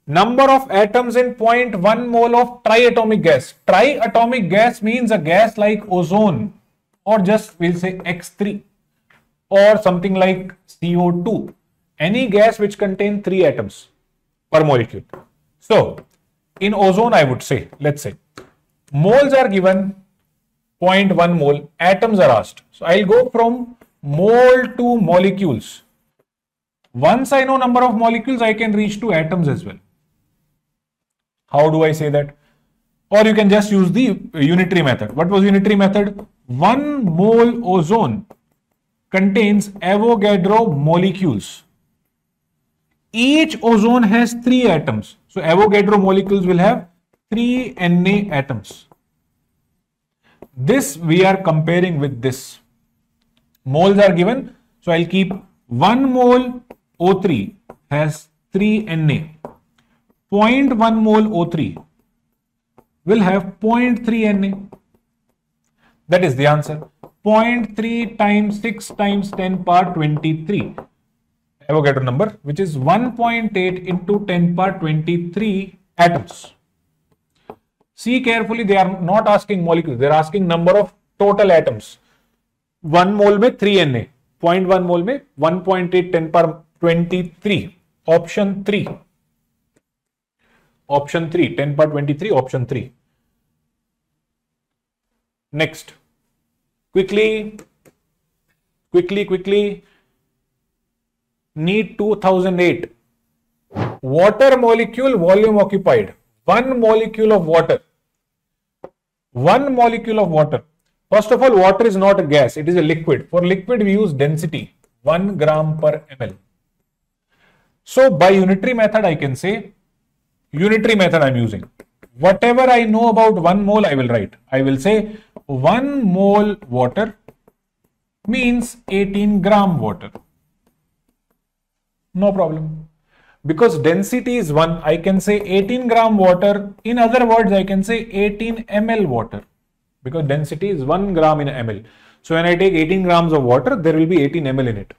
Number of atoms in 0.1 mole of triatomic gas. Triatomic gas means a gas like ozone or just we'll say X3 or something like CO2. Any gas which contain three atoms per molecule. So in ozone, I would say, let's say, moles are given 0.1 mole, atoms are asked. So I'll go from mole to molecules. Once I know number of molecules, I can reach to atoms as well. How do I say that? Or you can just use the unitary method. What was unitary method? 1 mole ozone contains Avogadro molecules. Each ozone has 3 atoms. So Avogadro molecules will have 3 Na atoms. This we are comparing with this. Moles are given. So I'll keep 1 mole O3 has 3 Na. 0.1 mole O3 will have 0.3 Na. That is the answer. 0.3 times 6 times 10 power 23. Avogadro number, which is 1.8 into 10 power 23 atoms. See carefully, they are not asking molecules, they are asking number of total atoms. 1 mole में 3 Na, 0.1 mole में 1.8 10 power 23. Option 3. Option 3, 10 power 23, option 3. Next. Quickly, quickly, quickly. NEET 2008. Water molecule volume occupied. One molecule of water. One molecule of water. First of all, water is not a gas, it is a liquid. For liquid, we use density 1 gram per ml. So, by unitary method, I can say unitary method I'm using. Whatever I know about 1 mole, I will write. I will say 1 mole water means 18 gram water. No problem. Because density is 1, I can say 18 gram water. In other words, I can say 18 ml water. Because density is 1 gram in ml. So when I take 18 grams of water, there will be 18 ml in it.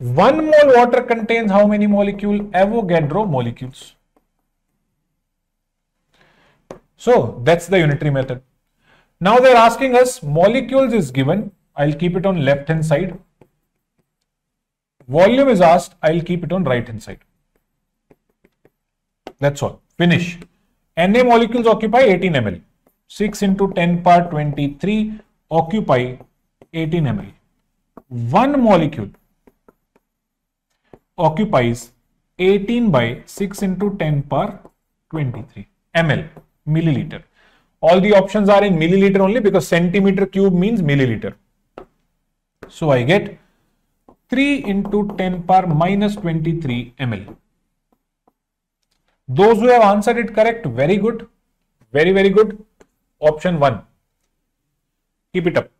1 mole water contains how many molecule? Avogadro molecules. So that's the unitary method. Now they're asking us molecules is given. I'll keep it on left hand side. Volume is asked. I'll keep it on right hand side. That's all. Finish. Na molecules occupy 18 ml. 6 into 10 power 23 occupy 18 ml. One molecule occupies 18 by 6 into 10 power 23 ml milliliter. All the options are in milliliter only because centimeter cube means milliliter. So I get 3 into 10 power minus 23 ml. Those who have answered it correct, very good. Very, very good. Option 1. Keep it up.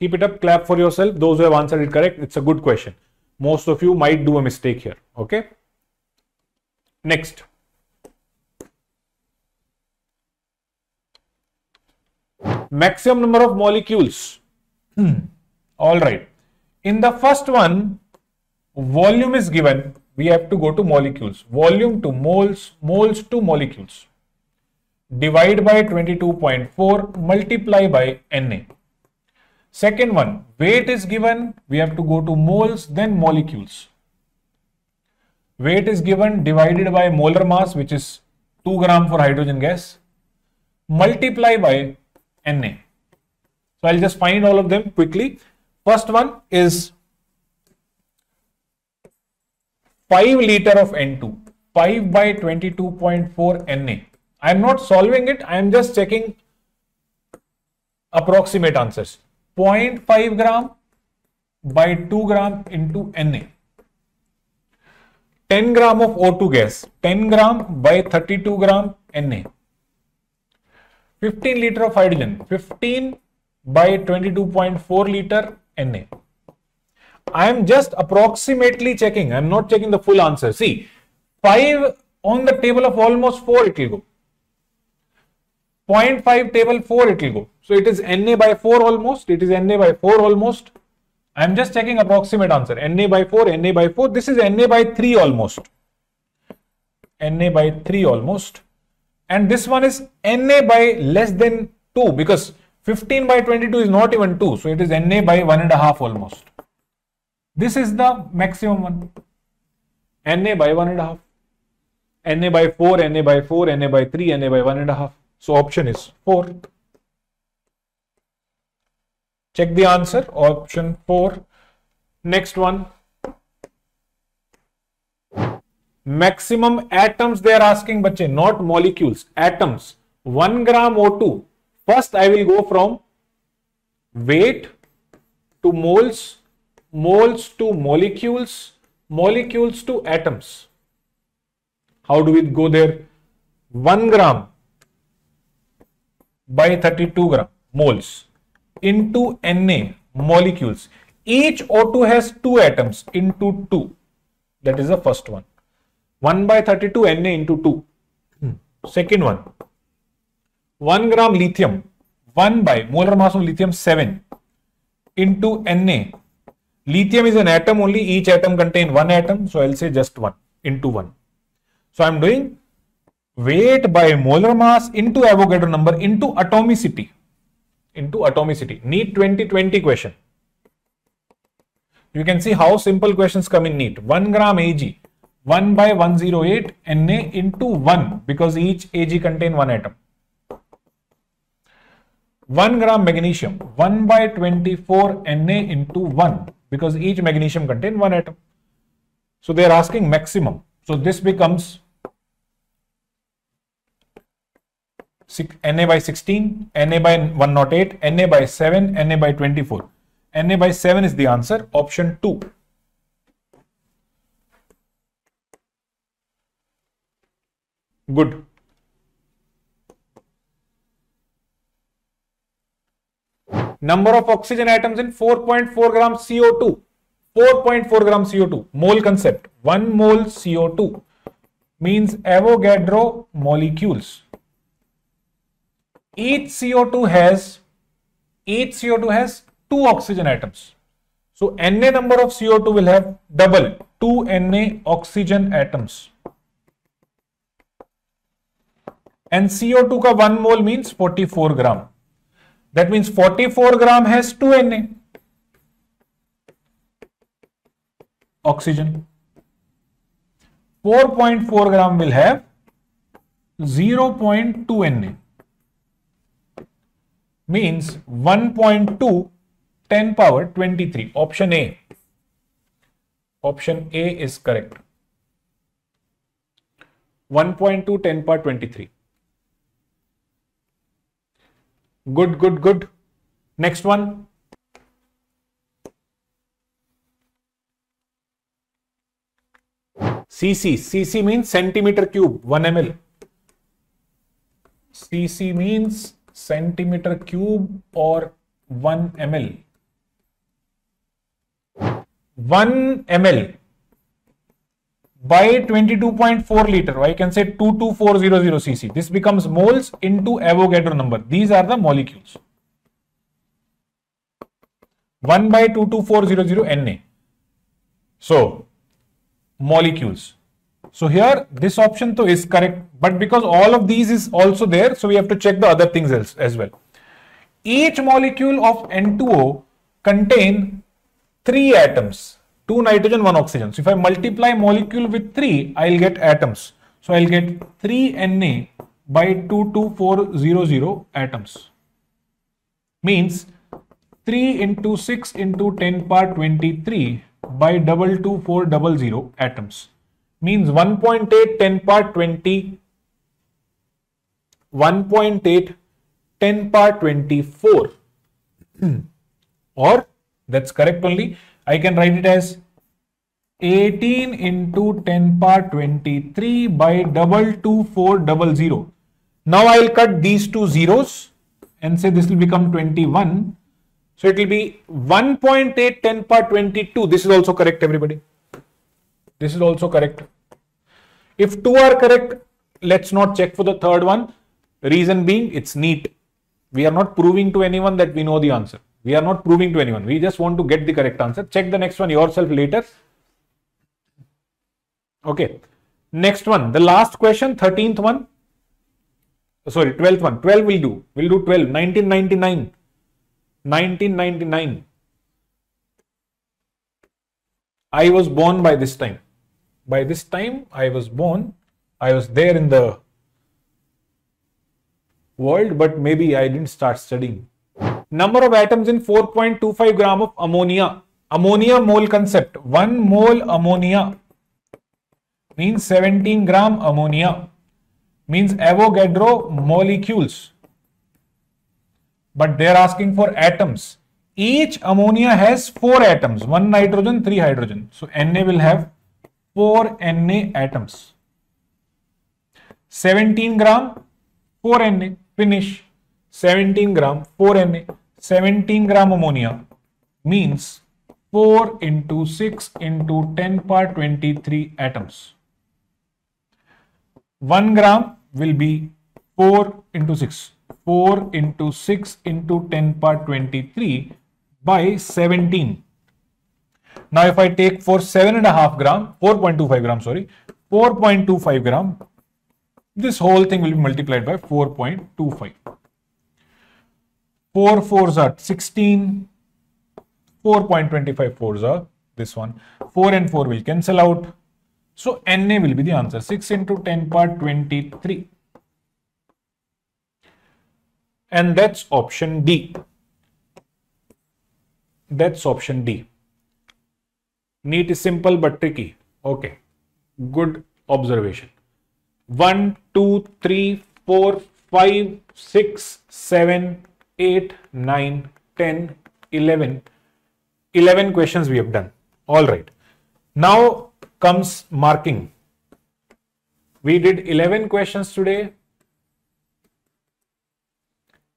Keep it up. Clap for yourself. Those who have answered it correct, it's a good question. Most of you might do a mistake here. Okay. Next. Maximum number of molecules. Hmm. All right. In the first one, volume is given. we have to go to molecules. Volume to moles, moles to molecules. Divide by 22.4, multiply by Na. Second one, weight is given, we have to go to moles, then molecules. Weight is given divided by molar mass, which is 2 gram for hydrogen gas, multiply by Na. So I'll just find all of them quickly. First one is 5 liter of N2, 5 by 22.4 Na. I am not solving it, I am just checking approximate answers. 0.5 gram by 2 gram into Na. 10 gram of O2 gas, 10 gram by 32 gram Na. 15 liter of hydrogen, 15 by 22.4 liter Na. I am just approximately checking. I am not checking the full answer. See, 5 on the table of almost 4 it will go. 0.5 table 4 it will go. So it is Na by 4 almost. It is Na by 4 almost. I am just checking approximate answer. Na by 4, Na by 4. This is Na by 3 almost. Na by 3 almost. And this one is Na by less than 2 because 15 by 22 is not even 2. So it is Na by 1.5 almost. This is the maximum one. Na by 1.5. Na by 4, Na by 4, Na by 3, Na by 1.5. So option is 4. Check the answer. Option 4. Next one. Maximum atoms they are asking, bache, not molecules, atoms. 1 gram O2. First I will go from weight to moles, moles to molecules, molecules to atoms. How do we go there? 1 gram by 32 gram moles into Na molecules. Each O2 has two atoms into 2. That is the first one. 1 by 32 Na into 2. Hmm. Second one. 1 gram lithium. 1 by molar mass of lithium 7 into Na. Lithium is an atom only. Each atom contain one atom. So I'll say just 1 into 1. So I'm doing weight by molar mass into Avogadro number into atomicity. Into atomicity. NEET 2020 question. You can see how simple questions come in NEET. 1 gram Ag. 1 by 108 Na into 1 because each Ag contain one atom. 1 gram magnesium. 1 by 24 Na into 1 because each magnesium contain one atom. So they are asking maximum. So this becomes Na by 16, Na by 108, Na by 7, Na by 24. Na by 7 is the answer, option 2. Good. Number of oxygen atoms in 4.4 gram CO2. 4.4 gram CO2. Mole concept. 1 mole CO2 means Avogadro molecules each CO2 has each CO2 has two oxygen atoms. So Na number of CO2 will have double 2 Na oxygen atoms. And CO2 ka 1 mole means 44 gram. That means 44 gram has 2 Na oxygen. 4.4 gram will have 0.2 Na means 1.2 10 power 23 option a. Option a is correct. 1.2 10 power 23 good good good. Next one. Cc cc means centimeter cube 1 ml cc means centimeter cube or 1 ml. 1 ml by 22.4 liter, I can say 22400 cc. This becomes moles into Avogadro number. These are the molecules. 1 by 22400 Na. So, molecules. So here this option though is correct, but because all of these is also there, so we have to check the other things else as well. Each molecule of N2O contain three atoms, two nitrogen, one oxygen. So if I multiply molecule with three, I'll get atoms. So I'll get 3 Na by 22400 atoms. Means 3 into 6 into 10 power 23 by 22400 atoms. Means 1.8 10 power 20 1.8 10 power 24 or that's correct only I can write it as 18 into 10 power 23 by double two four double zero. Now I'll cut these two zeros and say this will become 21. So it will be 1.8 10 power 22. This is also correct everybody. This is also correct. If two are correct, let's not check for the third one. Reason being it's NEET. We are not proving to anyone that we know the answer. We are not proving to anyone. We just want to get the correct answer. Check the next one yourself later. Okay. Next one, the last question, 13th one. Sorry, 12th one. 12 will do. We'll do 12. 1999. 1999. I was born by this time. By this time, I was born. I was there in the world, but maybe I didn't start studying. Number of atoms in 4.25 gram of ammonia. Ammonia mole concept. One mole ammonia means 17 gram ammonia means Avogadro molecules. But they are asking for atoms. Each ammonia has 4 atoms, 1 nitrogen, 3 hydrogen. So Na will have 4 Na atoms. 17 gram, 4 Na, finish. 17 gram, 4 Na. 17 gram ammonia means 4 into 6 into 10 power 23 atoms. 1 gram will be 4 into 6. 4 into 6 into 10 power 23 by 17. Now if I take for 7.5 gram, 4.25 gram, sorry, 4.25 gram, this whole thing will be multiplied by 4.25. 4 fours are 16, 4.25 fours are this one. 4 and 4 will cancel out. So Na will be the answer. 6 into 10 power 23. And that's option D. That's option D. NEET is simple but tricky. Okay. Good observation. 1, 2, 3, 4, 5, 6, 7, 8, 9, 10, 11. 11 questions we have done. All right. Now comes marking. We did 11 questions today.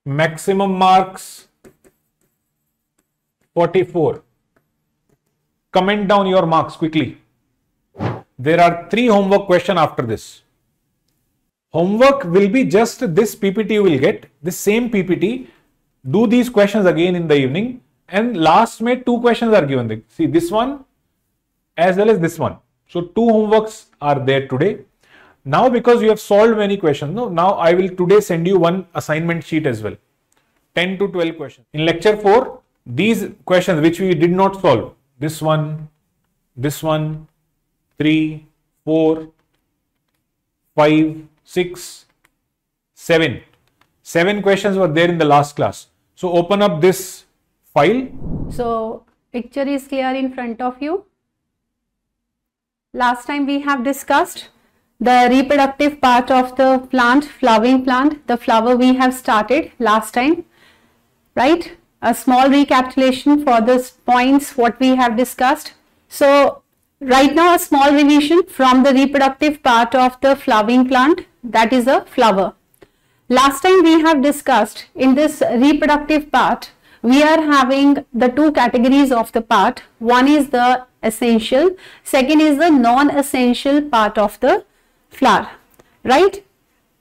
Maximum marks 44. Comment down your marks quickly. There are three homework question after this. Homework will be just this PPT you will get, the same PPT. Do these questions again in the evening and last May two questions are given. See this one as well as this one. So two homeworks are there today. Now because you have solved many questions, no, now I will today send you one assignment sheet as well. 10 to 12 questions. In lecture 4, these questions which we did not solve, this one, this one, 3, 4, 5, 6, 7. 7 questions were there in the last class. So open up this file. So picture is clear in front of you. Last time we have discussed the reproductive part of the plant, flowering plant, the flower we have started last time, right? A small recapitulation for the points what we have discussed. So right now a small revision from the reproductive part of the flowering plant that is a flower. Last time we have discussed in this reproductive part we are having the two categories of the part. One is the essential. Second is the non-essential part of the flower, right?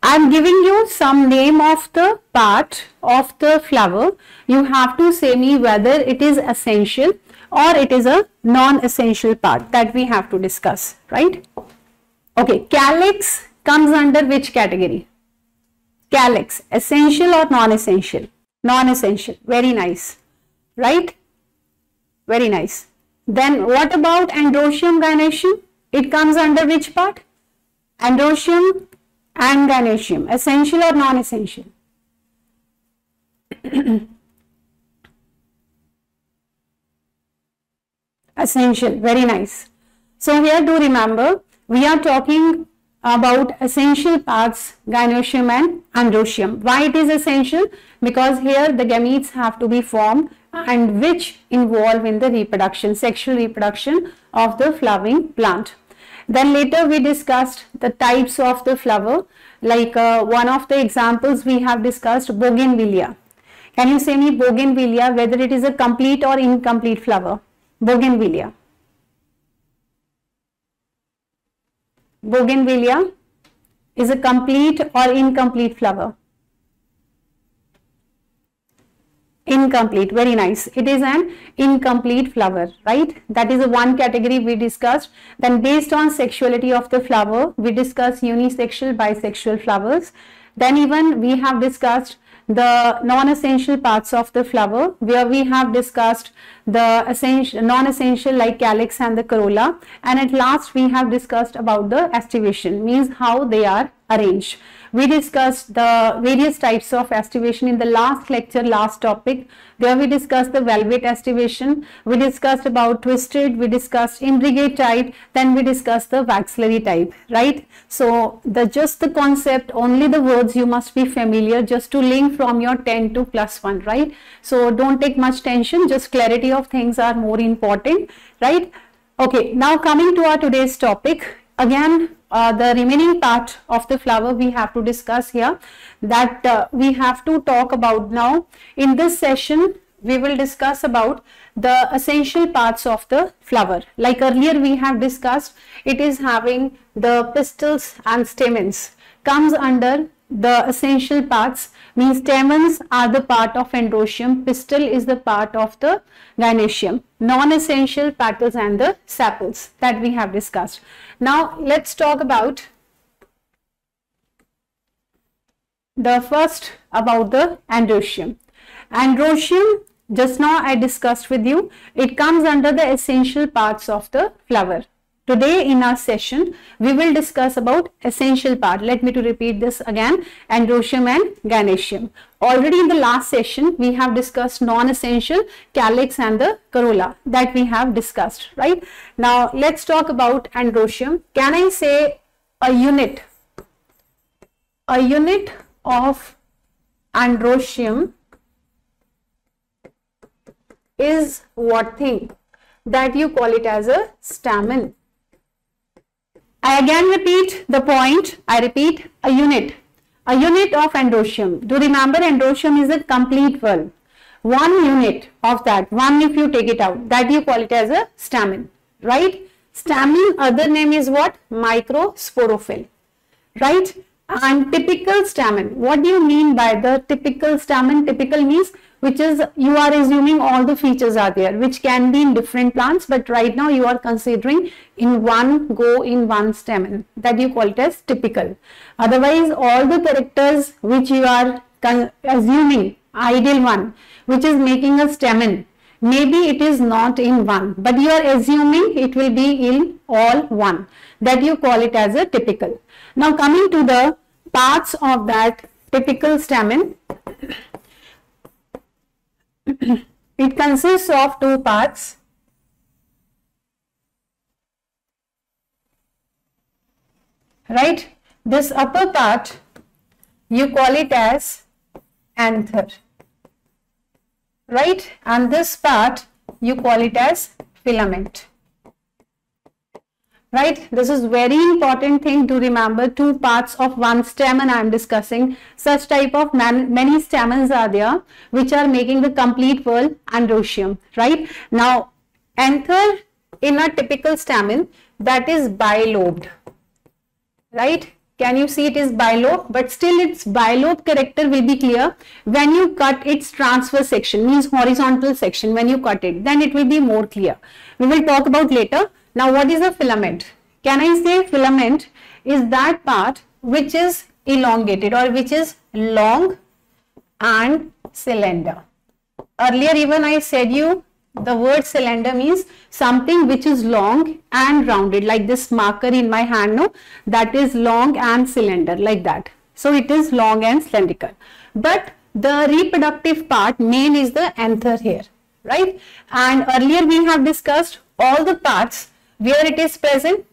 I am giving you some name of the part of the flower. You have to say me whether it is essential, or it is a non-essential part that we have to discuss right? Okay calyx comes under which category? Calyx essential or non-essential? Non-essential very nice right? Very nice. Then what about androecium gynoecium it comes under which part? Androecium and gynoecium essential or non-essential? Essential very nice. So here do remember we are talking about essential parts gynoecium and androecium why it is essential? Because here the gametes have to be formed and which involve in the reproduction sexual reproduction of the flowering plant then later we discussed the types of the flower like uh, one of the examples we have discussed bougainvillea can you say me bougainvillea whether it is a complete or incomplete flower Bougainvillea. Bougainvillea is a complete or incomplete flower. Incomplete, very nice. It is an incomplete flower, right? That is one category we discussed. Then based on sexuality of the flower, we discuss unisexual, bisexual flowers. Then even we have discussed the non-essential parts of the flower where we have discussed the essential non-essential like calyx and the corolla and at last we have discussed about the estivation means how they are arranged we discussed the various types of estivation in the last lecture last topic. There we discussed the valvate estivation we discussed about twisted we discussed imbricate type then we discussed the vexillary type right? So the just the concept only the words you must be familiar just to link from your 10 to plus 1 right? So don't take much tension just clarity of things are more important right? Okay now coming to our today's topic again uh, the remaining part of the flower we have to discuss here that uh, we have to talk about now. In this session we will discuss about the essential parts of the flower. Like earlier we have discussed it is having the pistils and stamens comes under the essential parts means stamens are the part of androecium, pistil is the part of the gynoecium, non-essential petals and the sepals that we have discussed. Now let's talk about the first about the androecium. Androecium just now I discussed with you, it comes under the essential parts of the flower. Today in our session, we will discuss about essential part. Let me to repeat this again, androecium and gynoecium. Already in the last session, we have discussed non-essential calyx and the corolla that we have discussed, right? Now, let's talk about androecium. Can I say a unit? A unit of androecium is what thing? That you call it as a stamen I again repeat the point. I repeat a unit. A unit of androecium. Do remember androecium is a complete whorl. One unit of that, one if you take it out, that you call it as a stamen, right? Stamen, other name is what? Microsporophyll, right? And typical stamen. What do you mean by the typical stamen? Typical means which is you are assuming all the features are there which can be in different plants but right now you are considering in one go in one stamen that you call it as typical. Otherwise all the characters which you are assuming ideal one which is making a stamen maybe it is not in one but you are assuming it will be in all one that you call it as a typical. Now coming to the parts of that typical stamen it consists of two parts. Right? This upper part, you call it as anther. Right? And this part, you call it as filament right? This is very important thing to remember. Two parts of one stamen i am discussing. Such type of man, many stamens are there which are making the complete whorl androecium right? Now anther in a typical stamen that is bilobed. Right? Can you see it is bilobe? But still its bilobe character will be clear when you cut its transverse section means horizontal section when you cut it then it will be more clear. We will talk about later now what is a filament? Can i say filament is that part which is elongated or which is long and cylinder? Earlier even i said you the word cylinder means something which is long and rounded like this marker in my hand no? That is long and cylinder like that. So it is long and cylindrical. But the reproductive part main is the anther here right? And earlier we have discussed all the parts where it is present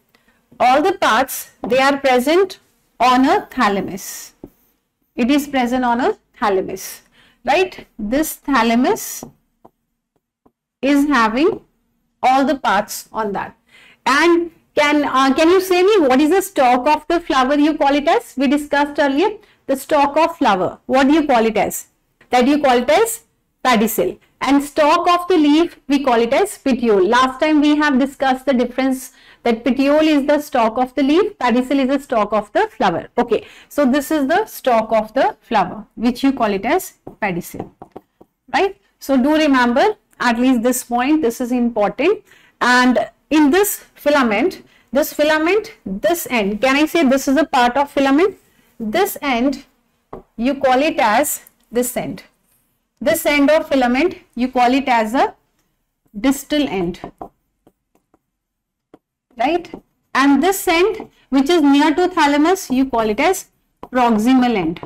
all the parts they are present on a thalamus. It is present on a thalamus right? This thalamus is having all the parts on that. And can uh, can you say me what is the stalk of the flower you call it as? We discussed earlier the stalk of flower. What do you call it as? That you call it as pedicel and stalk of the leaf we call it as petiole. Last time we have discussed the difference that petiole is the stalk of the leaf pedicel is the stalk of the flower. Okay so this is the stalk of the flower which you call it as pedicel right? So do remember at least this point this is important. And in this filament this filament this end can i say this is a part of filament? This end you call it as this end this end of filament you call it as a distal end. Right? And this end which is near to thalamus you call it as proximal end.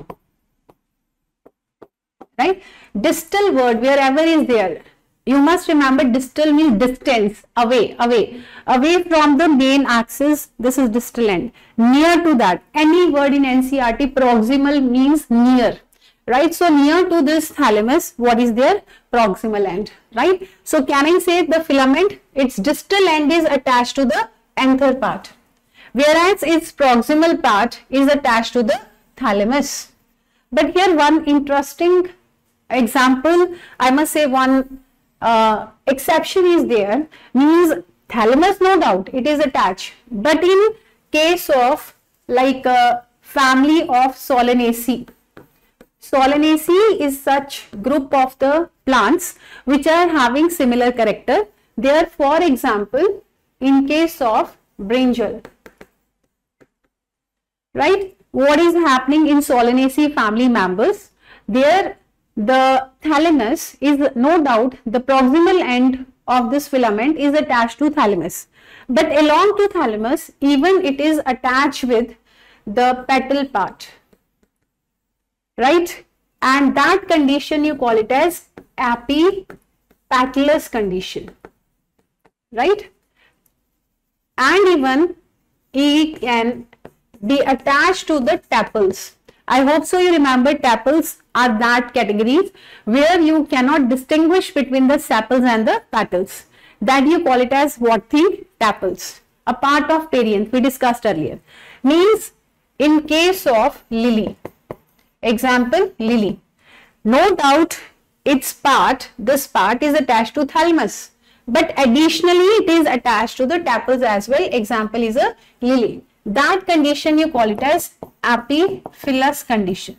Right? Distal word wherever is there you must remember distal means distance away away. Away from the main axis this is distal end. Near to that any word in NCERT proximal means near right? So near to this thalamus what is their proximal end. Right? So can i say the filament? Its distal end is attached to the anther part. Whereas its proximal part is attached to the thalamus. But here one interesting example i must say one uh, exception is there. Means thalamus no doubt it is attached. But in case of like a family of solanaceae solanaceae is such group of the plants which are having similar character. There for example in case of brinjal. Right? What is happening in solanaceae family members? There the thalamus is no doubt the proximal end of this filament is attached to thalamus. But along to thalamus even it is attached with the petal part right and that condition you call it as epipetalous condition right and even it can be attached to the tepals I hope so you remember tepals are that categories where you cannot distinguish between the sepals and the petals. That you call it as what the Tepals. A part of perianth we discussed earlier. Means in case of lily. Example lily. No doubt its part, this part is attached to thalamus. But additionally it is attached to the tepals as well. Example is a lily. That condition you call it as epiphyllous condition.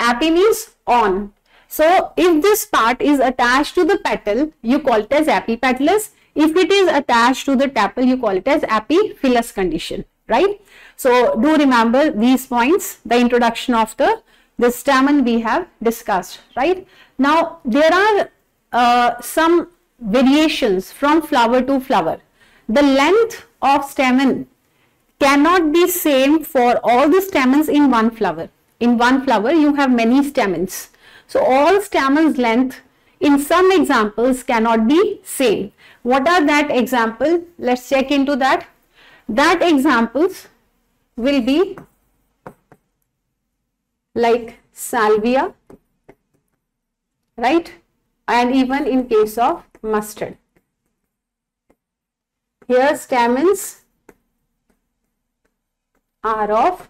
Epi means on. So, if this part is attached to the petal, you call it as epipetalous. If it is attached to the tepal, you call it as epiphyllous condition, right? So, do remember these points, the introduction of the, the stamen we have discussed, right? Now, there are uh, some variations from flower to flower. The length of stamen cannot be same for all the stamens in one flower. In one flower, you have many stamens. So, all stamens length in some examples cannot be same. What are that example? Let's check into that. That examples will be like salvia, right? And even in case of mustard. Here stamens are of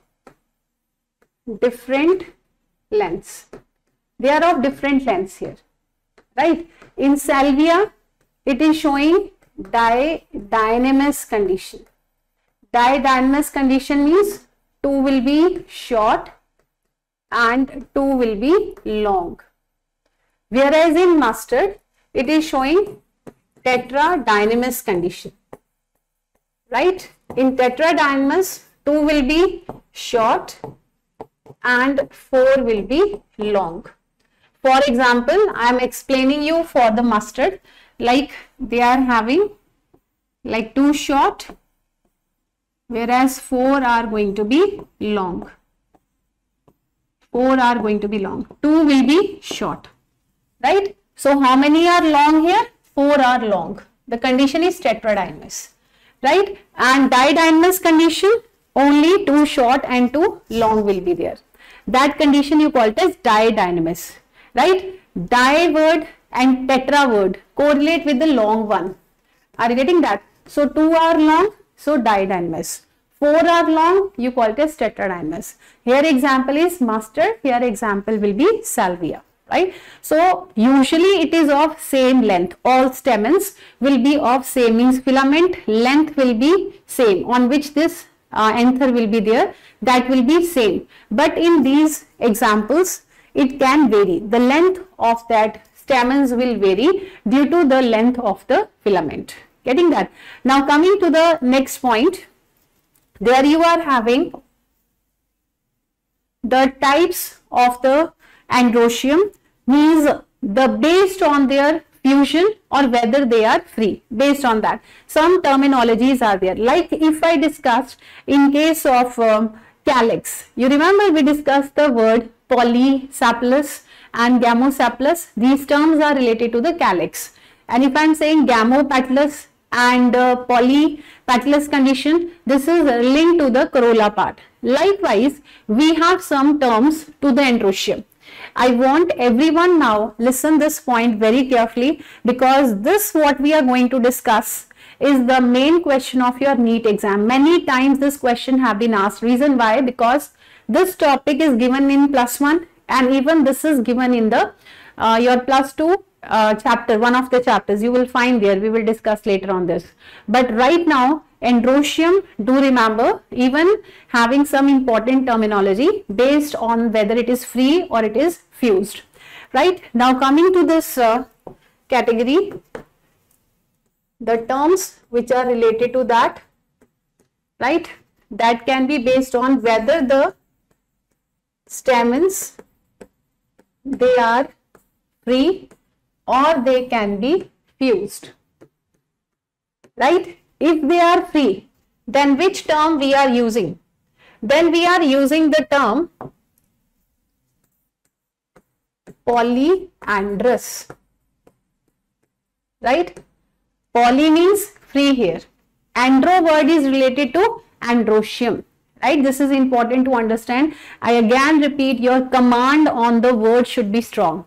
different lengths. They are of different lengths here, right? In salvia, it is showing di condition. Didynamous condition means two will be short and two will be long. Whereas in mustard, it is showing tetradynamous condition. Right? In tetradynamous, two will be short and four will be long. For example, I am explaining you for the mustard like they are having like two short whereas four are going to be long. Four are going to be long. Two will be short. Right? So how many are long here? Four are long. The condition is tetradynamous. Right? And didynamous condition only two short and two long will be there. That condition you call it as didynamous. Right? Di word and tetra word correlate with the long one. Are you getting that? So two are long, so didynamous. Four are long, you call it as tetradynamous. Here example is mustard, here example will be salvia. Right? So usually it is of same length. All stamens will be of same means filament length will be same on which this uh, anther will be there that will be same. But in these examples it can vary. The length of that stamens will vary due to the length of the filament. Getting that? Now coming to the next point, there you are having the types of the androecium means the based on their fusion or whether they are free based on that. Some terminologies are there. Like if i discussed in case of um, calyx you remember we discussed the word polysepalous and gamosepalous these terms are related to the calyx. And if i'm saying gamopetalous and uh, condition this is linked to the corolla part likewise we have some terms to the androecium I want everyone now listen this point very carefully because this what we are going to discuss is the main question of your NEET exam. Many times this question have been asked. Reason why? Because this topic is given in plus one and even this is given in the uh, your plus two uh, chapter, one of the chapters you will find there, we will discuss later on this. But right now, androecium, do remember, even having some important terminology based on whether it is free or it is fused. Right? Now coming to this uh, category, the terms which are related to that, right? That can be based on whether the stamens, they are free or they can be fused. Right? If they are free, then which term we are using? Then we are using the term polyandrous. Right? Poly means free here. Andro word is related to androecium. Right? This is important to understand. I again repeat your command on the word should be strong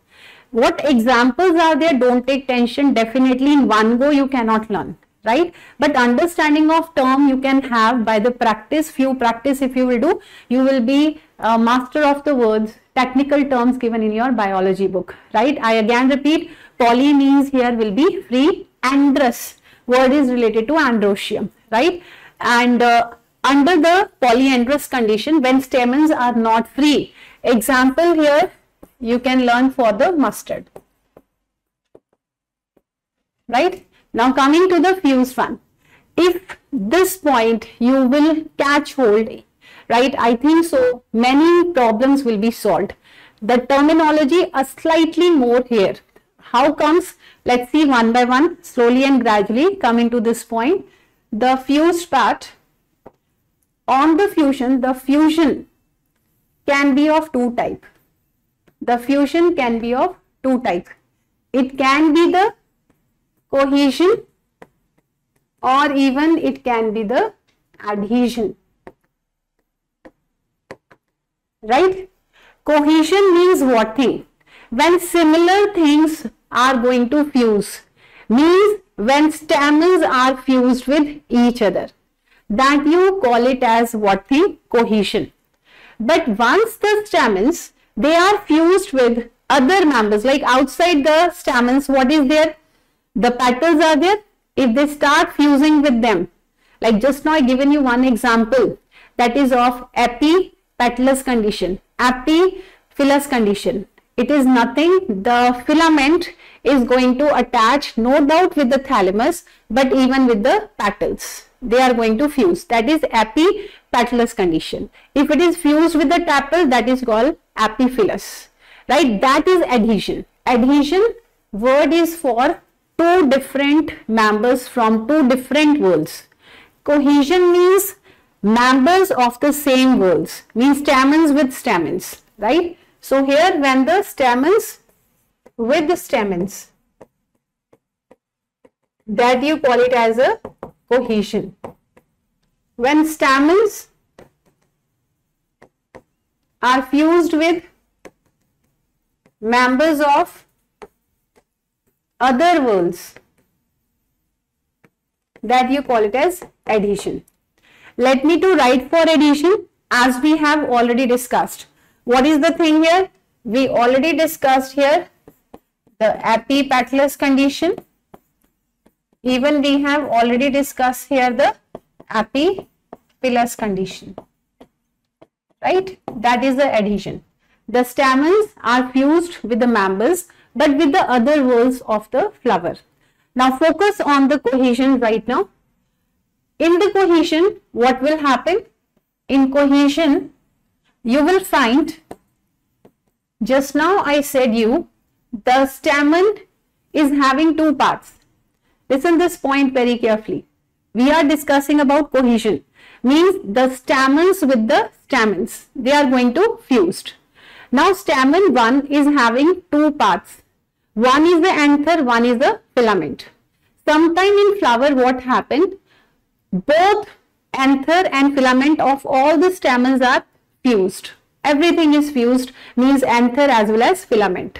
what examples are there? Don't take tension. Definitely in one go you cannot learn right? But understanding of term you can have by the practice few practice if you will do. You will be a master of the words technical terms given in your biology book right? I again repeat poly means here will be free androus. Word is related to androecium right? And uh, under the polyandrous condition when stamens are not free. Example here you can learn for the mustard. Right? Now coming to the fused one. If this point you will catch hold, right? I think so many problems will be solved. The terminology are slightly more here. How comes? Let's see one by one, slowly and gradually coming to this point. The fused part, on the fusion, the fusion can be of two type the fusion can be of two types. It can be the cohesion or even it can be the adhesion. Right? Cohesion means what thing? When similar things are going to fuse. Means when stamens are fused with each other. That you call it as what thing? Cohesion. But once the stamens they are fused with other members like outside the stamens what is there the petals are there if they start fusing with them Like just now I given you one example that is of epipetalous condition, epiphyllous condition. It is nothing, the filament is going to attach no doubt with the thalamus but even with the petals. They are going to fuse. That is epipetalous condition. If it is fused with the tepal that is called epiphyllous. Right? That is adhesion. Adhesion word is for two different members from two different whorls. Cohesion means members of the same whorls means stamens with stamens, right? So here when the stamens with the stamens, that you call it as a cohesion. When stamens are fused with members of other whorls, that you call it as adhesion. Let me to write for adhesion as we have already discussed. What is the thing here? We already discussed here the epipetalous condition. Even we have already discussed here the epiphyllous condition. Right? That is the adhesion. The stamens are fused with the members but with the other whorls of the flower. Now focus on the cohesion right now. In the cohesion, what will happen? In cohesion, you will find, just now I said you, the stamen is having two parts. Listen this point very carefully. We are discussing about cohesion. Means the stamens with the stamens. They are going to fused. Now stamen 1 is having two parts. One is the anther, one is the filament. Sometime in flower what happened? Both anther and filament of all the stamens are fused. Everything is fused means anther as well as filament.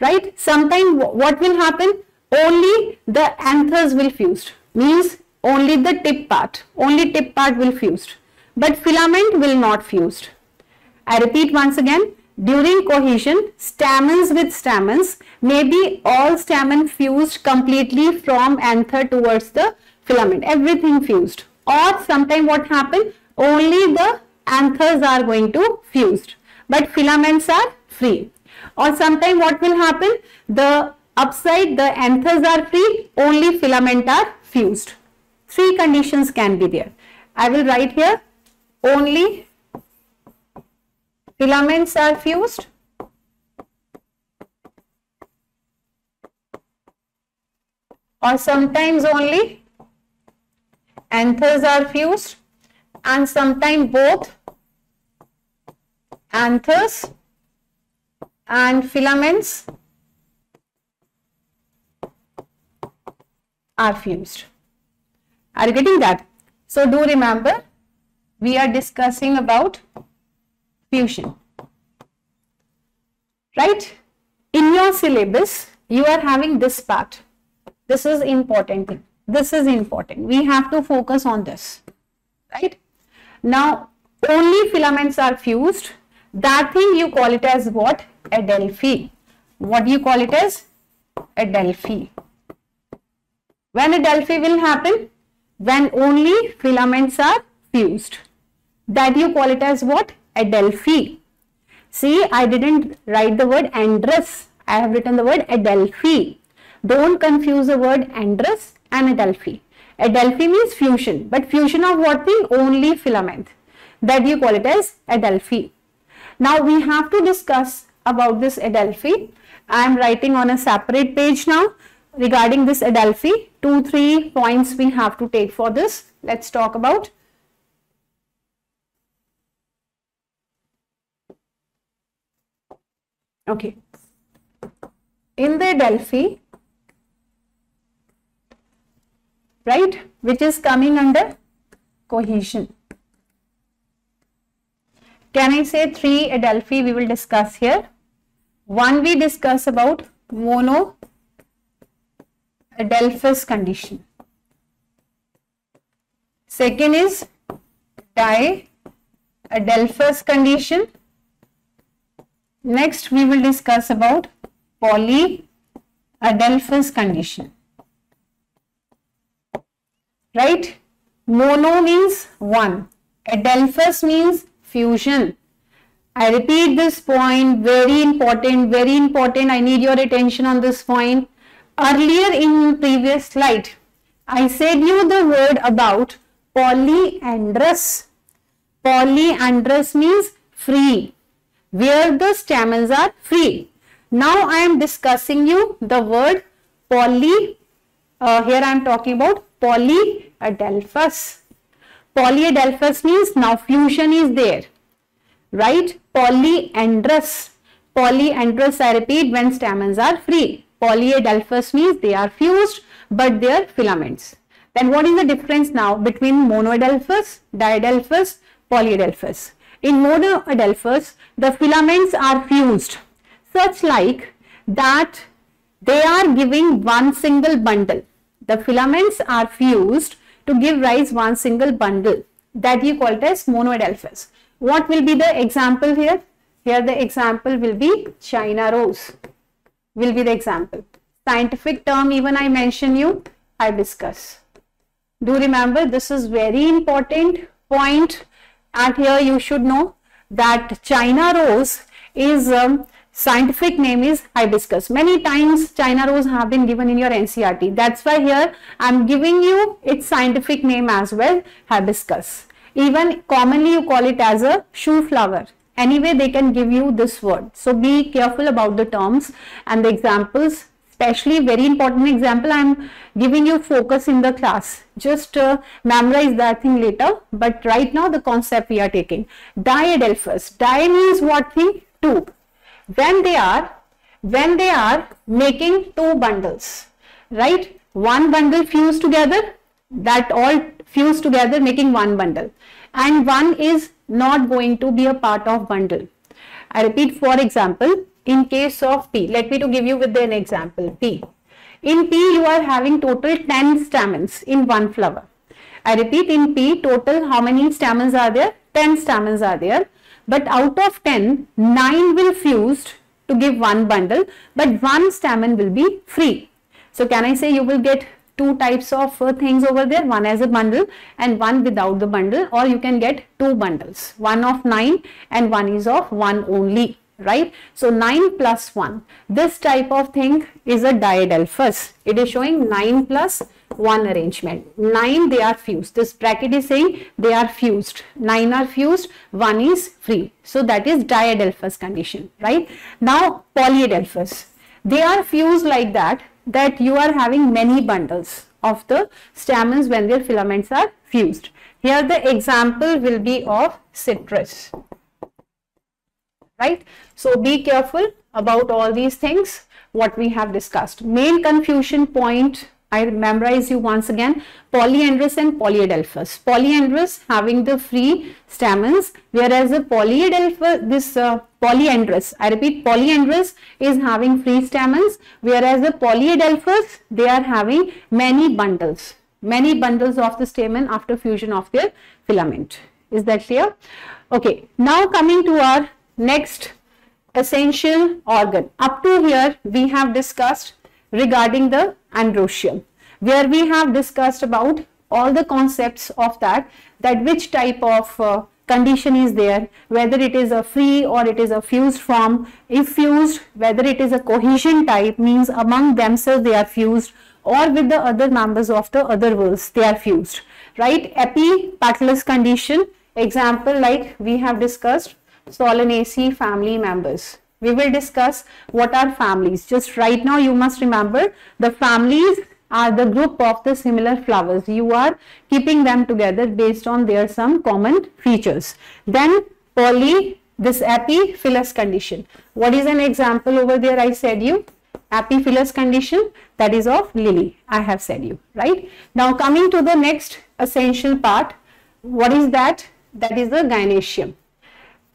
Right? Sometime what will happen? Only the anthers will fused means only the tip part. Only tip part will fused. But filament will not fused. I repeat once again during cohesion, stamens with stamens may be all stamen fused completely from anther towards the filament, everything fused. Or sometime what happen? Only the anthers are going to fused, but filaments are free. Or sometime what will happen? The upside, the anthers are free, only filament are fused. Three conditions can be there. I will write here only filaments are fused or sometimes only anthers are fused and sometimes both anthers and filaments are fused. Are you getting that? So do remember we are discussing about fusion. Right? In your syllabus, you are having this part. This is important. This is important. We have to focus on this. Right? Now, only filaments are fused. That thing you call it as what? Adelphi. What do you call it as? Adelphi. When Adelphi will happen? When only filaments are fused. That you call it as what? Adelphi. See, I didn't write the word androus. I have written the word Adelphi. Don't confuse the word androus and Adelphi. Adelphi means fusion, but fusion of what thing? Only filament. That you call it as Adelphi. Now we have to discuss about this Adelphi. I am writing on a separate page now regarding this Adelphi. Two, three points we have to take for this. Let's talk about Okay. In the Adelphi, right, which is coming under cohesion. Can I say three Adelphi we will discuss here? One we discuss about mono Adelphous condition. Second is di Adelphous condition Next, we will discuss about polyadelphous condition. Right? Mono means one. Adelphus means fusion. I repeat this point, very important, very important. I need your attention on this point. Earlier in previous slide, I said you the word about polyandrous. Polyandrous means free, where the stamens are free. Now I am discussing you the word poly. Uh, here I am talking about polyadelphous. Polyadelphous means now fusion is there, right? Polyandrous. Polyandrous, I repeat, when stamens are free. Polyadelphous means they are fused, but they are filaments. Then what is the difference now between monoadelphous, diadelphous, polyadelphous? In monoadelphous, the filaments are fused such like that they are giving one single bundle. The filaments are fused to give rise one single bundle that you call it as monoadelphous. What will be the example here? Here the example will be China rose will be the example. Scientific term even I mention you hibiscus. Do remember this is very important point and here you should know that China rose is um, scientific name is hibiscus. Many times China rose have been given in your NCERT. That's why here I am giving you its scientific name as well hibiscus. Even commonly you call it as a shoe flower. Anyway, they can give you this word. So be careful about the terms and the examples. Especially very important example I am giving you focus in the class. Just uh, memorize that thing later. But right now the concept we are taking. Diadelphous di means what thing? Two when they are when they are making two bundles right? One bundle fused together that all fused together making one bundle. And one is not going to be a part of bundle. I repeat for example in case of pea let me to give you with an example pea. In pea you are having total 10 stamens in one flower. I repeat in pea total how many stamens are there? 10 stamens are there. But out of 10, 9 will fused to give one bundle, but one stamen will be free. So can I say you will get two types of uh, things over there, one as a bundle and one without the bundle or you can get two bundles, one of 9 and one is of 1 only right? So 9 plus 1. This type of thing is a diadelphous. It is showing 9 plus 1 arrangement. 9 they are fused. This bracket is saying they are fused. 9 are fused, 1 is free. So that is diadelphous condition, right? Now polyadelphous. They are fused like that that you are having many bundles of the stamens when their filaments are fused. Here the example will be of citrus right? So be careful about all these things what we have discussed. Main confusion point I memorize you once again polyandrous and polyadelphous. Polyandrous having the free stamens whereas the polyadelphous this uh, polyandrous I repeat polyandrous is having free stamens whereas the polyadelphous they are having many bundles many bundles of the stamen after fusion of their filament. Is that clear? Okay, now coming to our Next, essential organ. Up to here, we have discussed regarding the androecium, where we have discussed about all the concepts of that, that which type of uh, condition is there, whether it is a free or it is a fused form. If fused, whether it is a cohesion type, means among themselves they are fused or with the other members of the other whorls they are fused, right? Epipetalous condition, example like we have discussed Solanaceae family members. We will discuss what are families. Just right now you must remember the families are the group of the similar flowers. You are keeping them together based on their some common features. Then poly, this epiphyllous condition. What is an example over there I said you? Epiphyllous condition that is of lily. I have said you, right? Now coming to the next essential part. What is that? That is the gynoecium.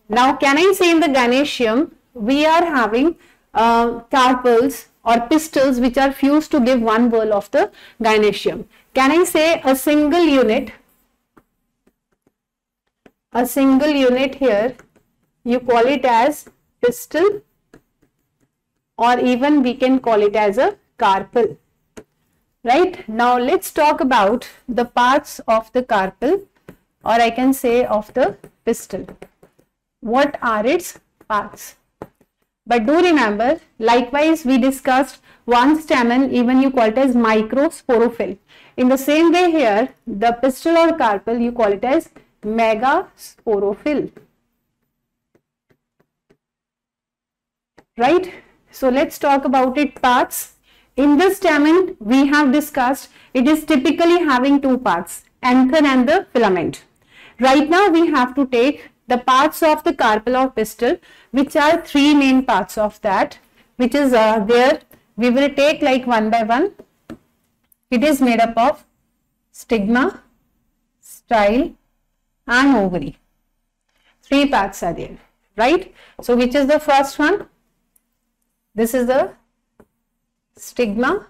Now, can I say in the gynoecium, we are having uh, carpels or pistils which are fused to give one whorl of the gynoecium. Can I say a single unit, a single unit here, you call it as pistil or even we can call it as a carpel. Right now, let's talk about the parts of the carpel or I can say of the pistil. What are its parts? But do remember, likewise, we discussed one stamen, even you call it as microsporophyll. In the same way here, the pistil or carpel, you call it as megasporophyll. Right? So let's talk about its parts. In the stamen, we have discussed it is typically having two parts, anther and the filament. Right now, we have to take the parts of the carpel or pistil, which are three main parts of that, which is uh, there. We will take like one by one. It is made up of stigma, style, and ovary. Three parts are there, right? So, which is the first one? This is the stigma.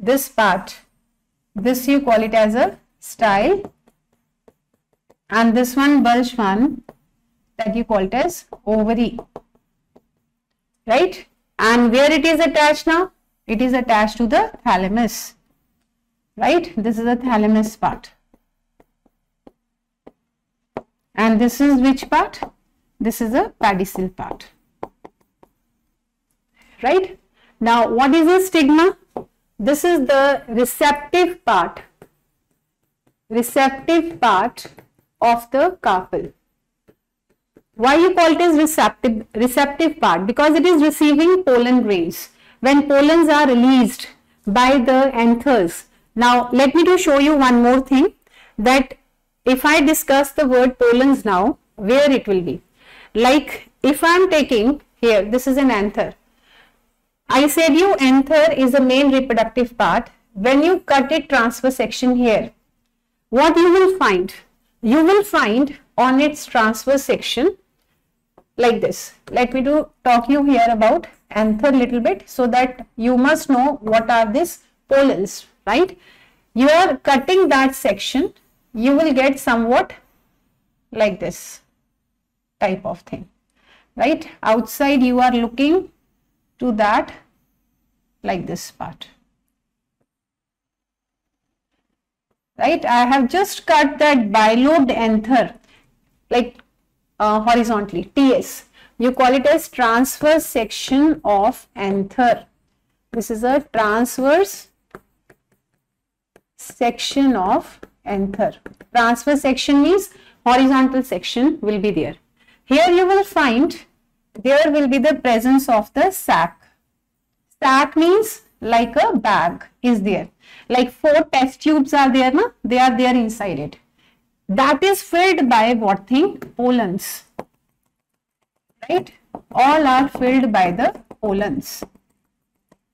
This part, this you call it as a style and this one bulge one that you call it as ovary. Right? And where it is attached now? It is attached to the thalamus. Right? This is the thalamus part. And this is which part? This is the pedicel part. Right? Now what is the stigma? This is the receptive part. Receptive part of the carpel. Why you call it as receptive, receptive part? Because it is receiving pollen grains. When pollens are released by the anthers. Now, let me to show you one more thing that if I discuss the word pollens now, where it will be. Like if I am taking here, this is an anther. I said you anther is the main reproductive part. When you cut it transverse section here, what you will find? You will find on its transverse section like this. Let me do talk you here about anther little bit so that you must know what are these pollens, right? You are cutting that section, you will get somewhat like this type of thing, right? Outside you are looking to that like this part. Right? I have just cut that bilobed anther like uh, horizontally ts you call it as transverse section of anther. This is a transverse section of anther. Transverse section means horizontal section will be there. Here you will find there will be the presence of the sac. Sac means like a bag is there. Like four test tubes are there na? They are there inside it. That is filled by what thing? Pollens. Right? All are filled by the pollens.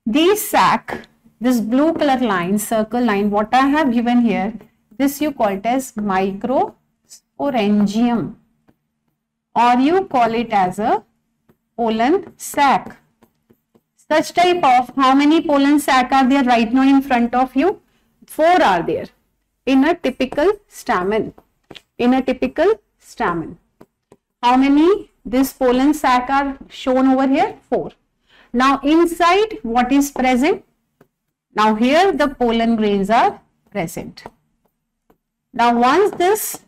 These sac this blue color line circle line what i have given here this you call it as microsporangium or you call it as a pollen sac such type of how many pollen sac are there right now in front of you? Four are there in a typical stamen. In a typical stamen. How many this pollen sac are shown over here? Four. Now inside what is present? Now here the pollen grains are present. Now once this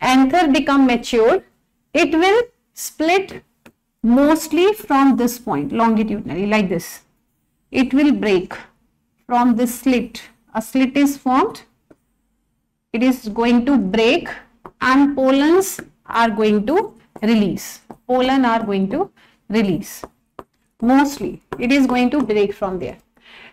anther become mature, it will split mostly from this point longitudinally like this. It will break from this slit. A slit is formed. It is going to break and pollens are going to release. Pollen are going to release. Mostly it is going to break from there.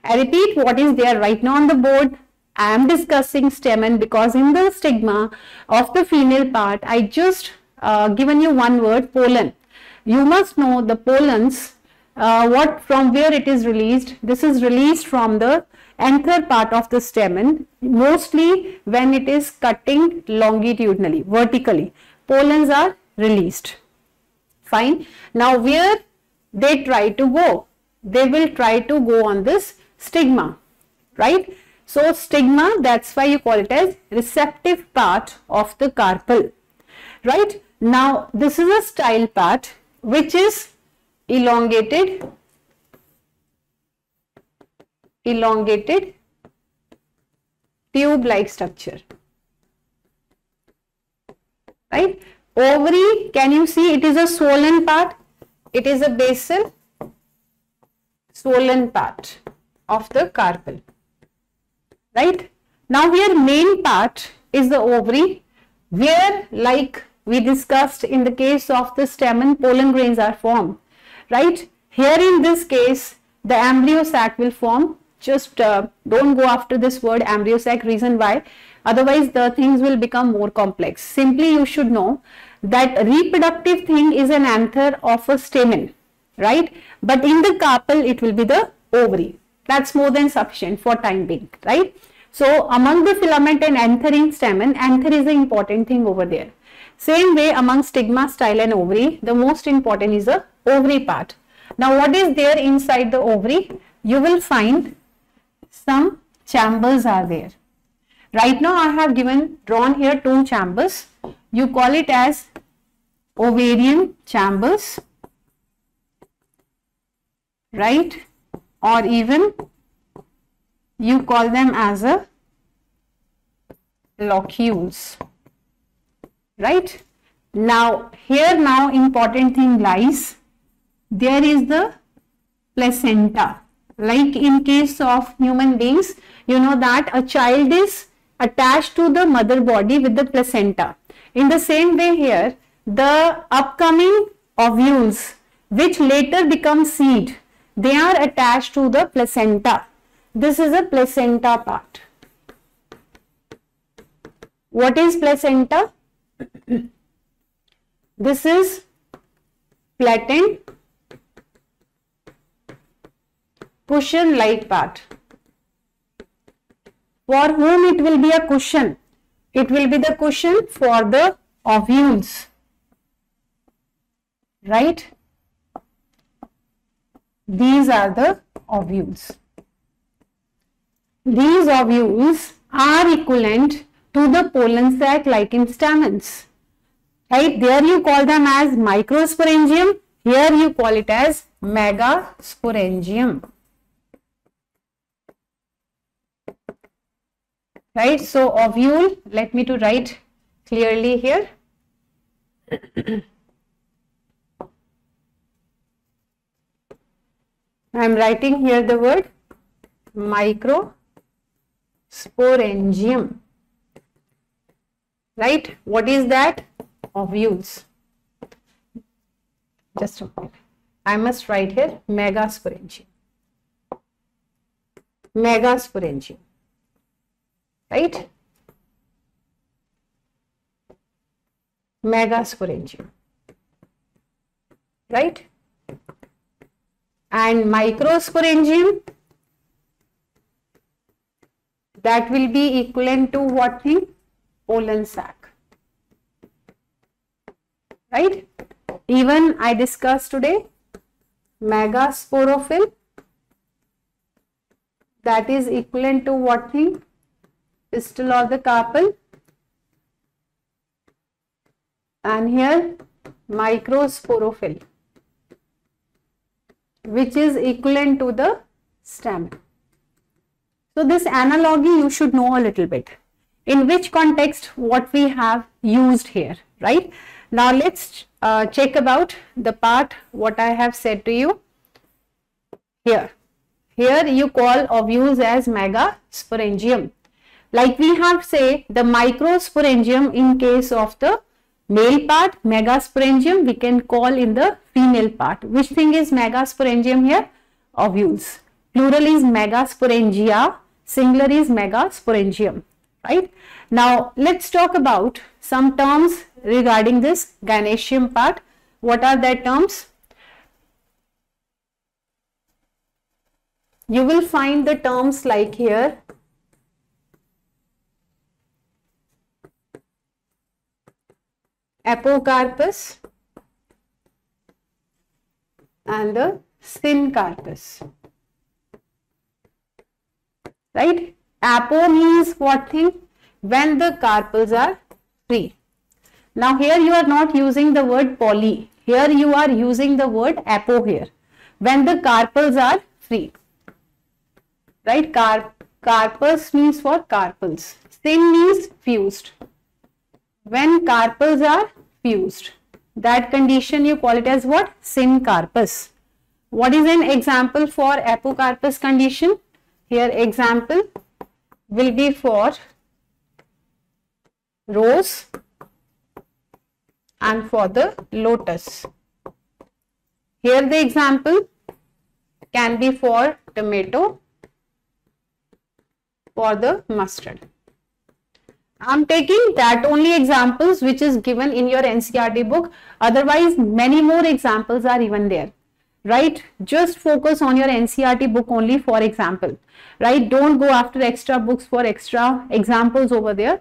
I repeat what is there right now on the board. I am discussing stamen because in the stigma of the female part, I just uh, given you one word pollen you must know the pollens uh, what from where it is released. This is released from the anther part of the stamen mostly when it is cutting longitudinally vertically. Pollens are released. Fine. Now where they try to go? They will try to go on this stigma right? So stigma that's why you call it as receptive part of the carpel right? Now this is a style part which is elongated elongated tube-like structure. Right? Ovary, can you see it is a swollen part? It is a basal swollen part of the carpel. Right? Now here main part is the ovary where like we discussed in the case of the stamen pollen grains are formed. Right? Here in this case the embryo sac will form. Just uh, don't go after this word embryo sac reason why. Otherwise the things will become more complex. Simply you should know that reproductive thing is an anther of a stamen right? But in the carpel it will be the ovary. That's more than sufficient for time being right? So among the filament and anther in stamen anther is the important thing over there same way among stigma style and ovary the most important is the ovary part now what is there inside the ovary you will find some chambers are there. Right now I have given drawn here two chambers. You call it as ovarian chambers, right? Or even you call them as a locules, right? Now here now important thing lies. There is the placenta. Like in case of human beings you know that a child is attached to the mother body with the placenta. In the same way here the upcoming ovules which later become seed they are attached to the placenta. This is a placenta part. What is placenta this is platent cushion like part. For whom it will be a cushion? It will be the cushion for the ovules. Right? These are the ovules. These ovules are equivalent to the pollen sac like in stamens. Right? There you call them as microsporangium. Here you call it as megasporangium. right so ovule let me to write clearly here I am writing here the word microsporangium right? What is that? Of ovules just a moment. I must write here megasporangium megasporangium right? Megasporangium, right? And microsporangium, that will be equivalent to what thing? Pollen sac, right? Even I discussed today, megasporophyll, that is equivalent to what thing? pistil or the carpel and here microsporophyll which is equivalent to the stamen. So this analogy you should know a little bit. In which context what we have used here, right? Now let's uh, check about the part what I have said to you here. Here you call ovules as megasporangium like we have say the microsporangium in case of the male part, megasporangium we can call in the female part. Which thing is megasporangium here? Ovules. Plural is megasporangia, singular is megasporangium, right? Now let's talk about some terms regarding this gynoecium part. What are their terms? You will find the terms like here apocarpous and the syncarpous. Right? Apo means what thing? When the carpels are free. Now here you are not using the word poly. Here you are using the word apo here. When the carpels are free. right? Car carpus means for carpels. Syn means fused. When carpels are fused, that condition you call it as what? Syncarpous. What is an example for apocarpous condition? Here example will be for rose and for the lotus. Here the example can be for tomato, for the mustard. I'm taking that only examples which is given in your NCERT book. Otherwise, many more examples are even there. Right? Just focus on your NCERT book only for example. Right? Don't go after extra books for extra examples over there.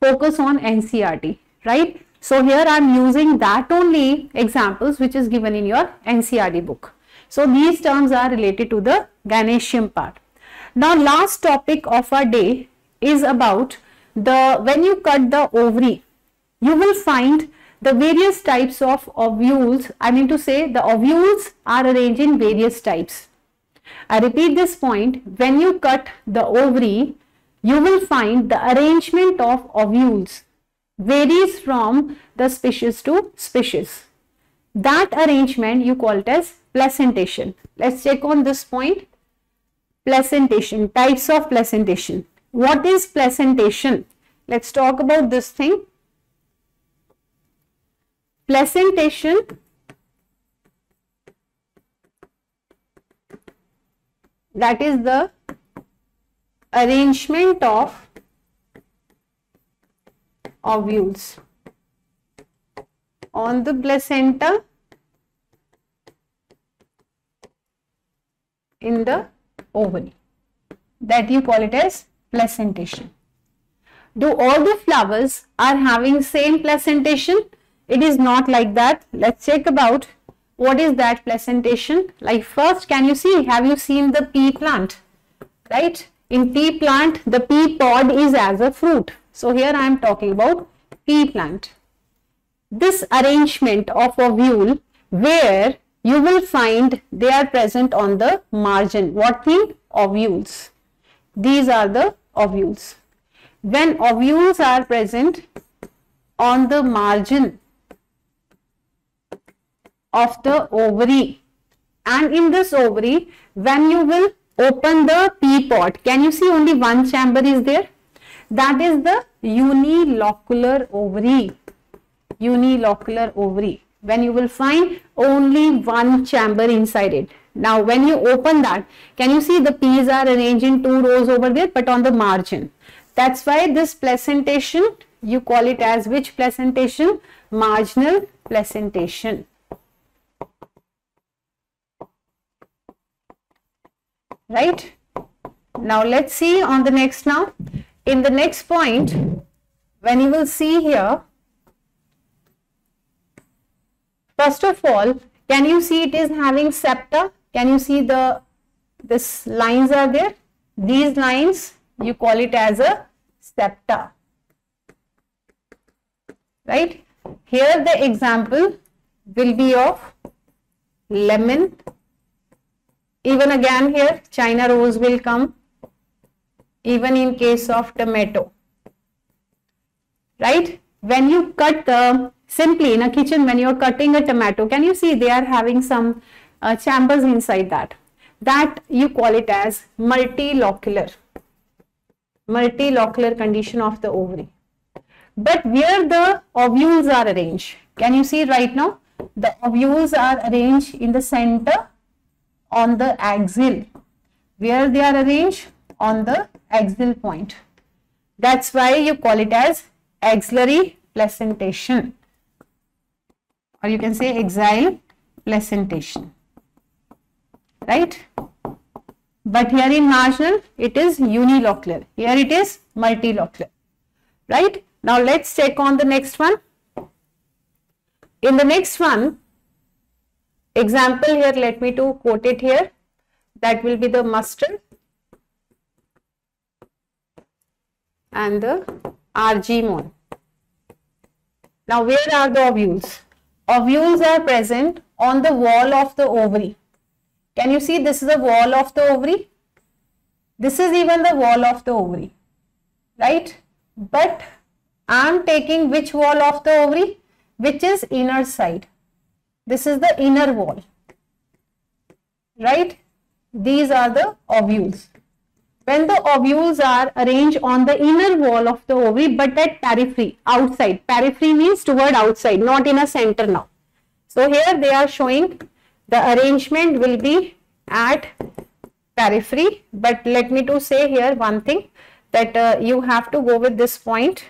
Focus on NCERT. Right? So here I'm using that only examples which is given in your NCERT book. So these terms are related to the gynoecium part. Now last topic of our day is about the when you cut the ovary you will find the various types of ovules i mean to say the ovules are arranged in various types. I repeat this point when you cut the ovary you will find the arrangement of ovules varies from the species to species. That arrangement you call it as placentation. Let's check on this point. Placentation types of placentation. What is placentation? Let's talk about this thing. Placentation that is the arrangement of ovules on the placenta in the ovary that you call it as placentation. Do all the flowers are having same placentation? It is not like that. Let's check about what is that placentation. Like first, can you see, have you seen the pea plant? Right? In pea plant, the pea pod is as a fruit. So here I am talking about pea plant. This arrangement of ovule where you will find they are present on the margin. What mean? Ovules. These are the ovules. When ovules are present on the margin of the ovary and in this ovary when you will open the pea pod can you see only one chamber is there that is the unilocular ovary unilocular ovary when you will find only one chamber inside it now, when you open that, can you see the peas are arranged in two rows over there, but on the margin. That's why this placentation, you call it as which placentation? Marginal placentation. Right? Now, let's see on the next now. In the next point, when you will see here, first of all, can you see it is having septa? Can you see the this lines are there? These lines you call it as a septa. Right? Here the example will be of lemon. Even again here China rose will come. Even in case of tomato. Right? When you cut the simply in a kitchen when you're cutting a tomato can you see they are having some uh, chambers inside that. That you call it as multilocular, multilocular condition of the ovary. But where the ovules are arranged, can you see right now? The ovules are arranged in the center on the axil. Where they are arranged? On the axial point. That's why you call it as axillary placentation or you can say axial placentation right? But here in marginal, it is unilocular. Here it is multilocular, right? Now let's check on the next one. In the next one, example here, let me to quote it here. That will be the mustard and the argemone. Now where are the ovules? Ovules are present on the wall of the ovary can you see this is the wall of the ovary? This is even the wall of the ovary, right? But I am taking which wall of the ovary? Which is inner side. This is the inner wall, right? These are the ovules. When the ovules are arranged on the inner wall of the ovary but at periphery, outside. Periphery means toward outside, not in a center now. So here they are showing the arrangement will be at periphery but let me to say here one thing that uh, you have to go with this point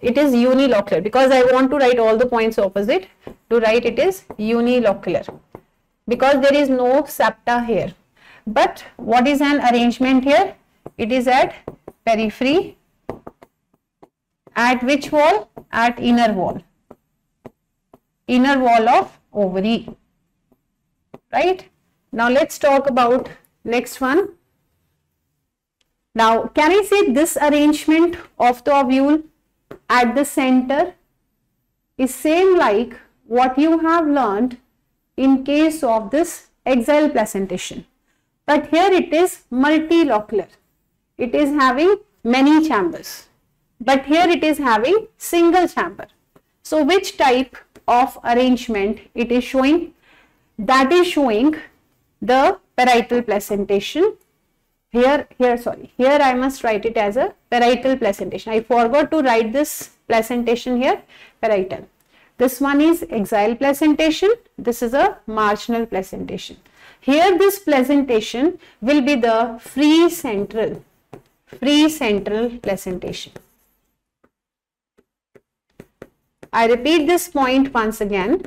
it is unilocular because I want to write all the points opposite. To write it is unilocular because there is no septa here. But what is an arrangement here? It is at periphery at which wall? At inner wall. Inner wall of ovary. Right? Now let's talk about next one. Now can i say this arrangement of the ovule at the center is same like what you have learned in case of this axial placentation but here it is multilocular. It is having many chambers. But here it is having single chamber. So which type of arrangement it is showing? That is showing the parietal placentation here here sorry. Here i must write it as a parietal placentation. I forgot to write this placentation here parietal. This one is axial placentation. This is a marginal placentation. Here this placentation will be the free central free central placentation. I repeat this point once again.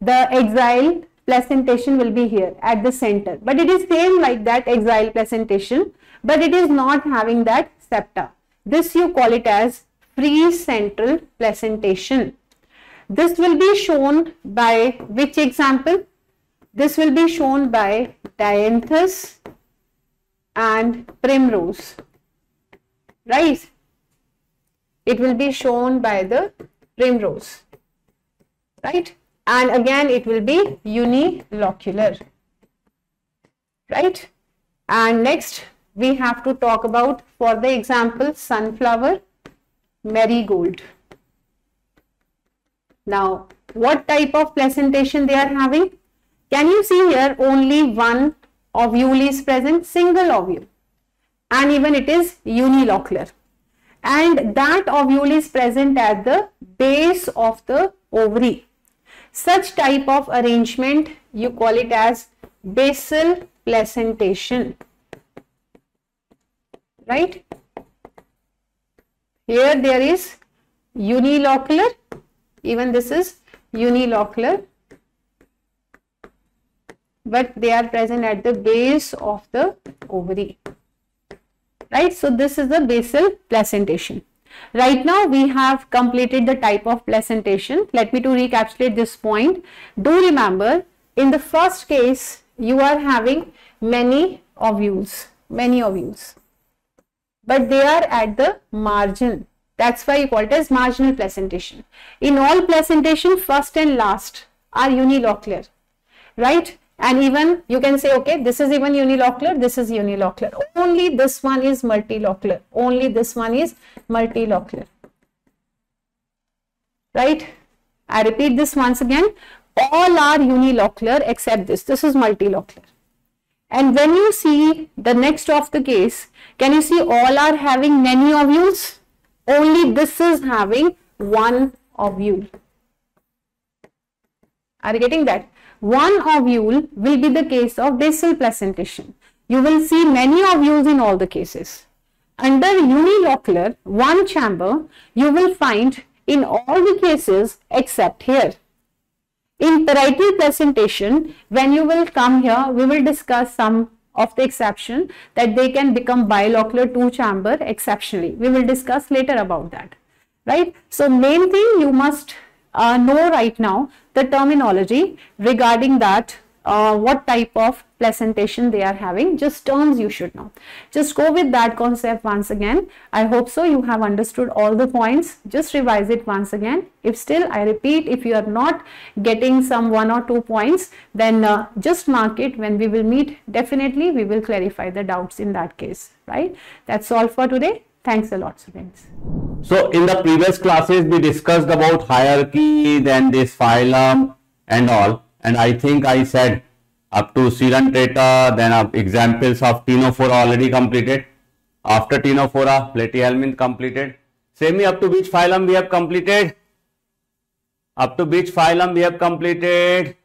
The axial placentation will be here at the center, but it is same like that axial placentation, but it is not having that septa. This you call it as free central placentation. This will be shown by which example? This will be shown by dianthus and primrose, right? It will be shown by the primrose, right? And again, it will be unilocular, right? And next, we have to talk about, for the example, sunflower, marigold. Now, what type of placentation they are having? Can you see here only one ovule is present, single ovule, and even it is unilocular and that ovule is present at the base of the ovary. Such type of arrangement you call it as basal placentation. Right? Here there is unilocular, even this is unilocular, but they are present at the base of the ovary right? So this is the basal placentation. Right now we have completed the type of placentation. Let me to recapitulate this point. Do remember in the first case you are having many ovules, many ovules, but they are at the margin. That's why you call it as marginal placentation. In all placentation, first and last are unilocular, right? And even you can say okay this is even unilocular this is unilocular. Only this one is multilocular. Only this one is multilocular. Right? I repeat this once again. All are unilocular except this. This is multilocular. And when you see the next of the case can you see all are having many ovules? Only this is having one ovule. Are you getting that one ovule will be the case of basal placentation. You will see many ovules in all the cases. Under unilocular, one chamber, you will find in all the cases except here. In parietal placentation, when you will come here, we will discuss some of the exception that they can become bilocular two chamber exceptionally. We will discuss later about that, right? So main thing you must uh, know right now. The terminology regarding that uh, what type of placentation they are having just terms you should know. Just go with that concept once again. I hope so you have understood all the points. Just revise it once again. If still i repeat if you are not getting some one or two points then uh, just mark it. When we will meet definitely we will clarify the doubts in that case right? That's all for today thanks a lot students so in the previous classes we discussed about hierarchy then this phylum and all and I think I said up to Coelenterata, then uh, examples of Ctenophora already completed. After Ctenophora, Platyhelminth completed. Semi up to which phylum we have completed? Up to which phylum we have completed?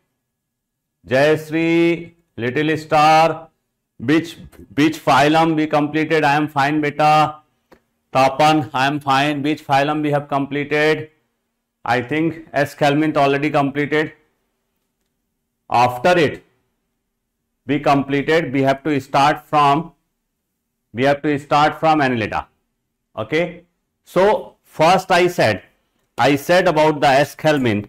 Jayasri, Little Star, which which phylum we completed? I am fine, beta. Tapan, I am fine. Which phylum we have completed? I think Aschelminth already completed. After it we completed. We have to start from we have to start from annelida. Okay? So first i said i said about the Aschelminth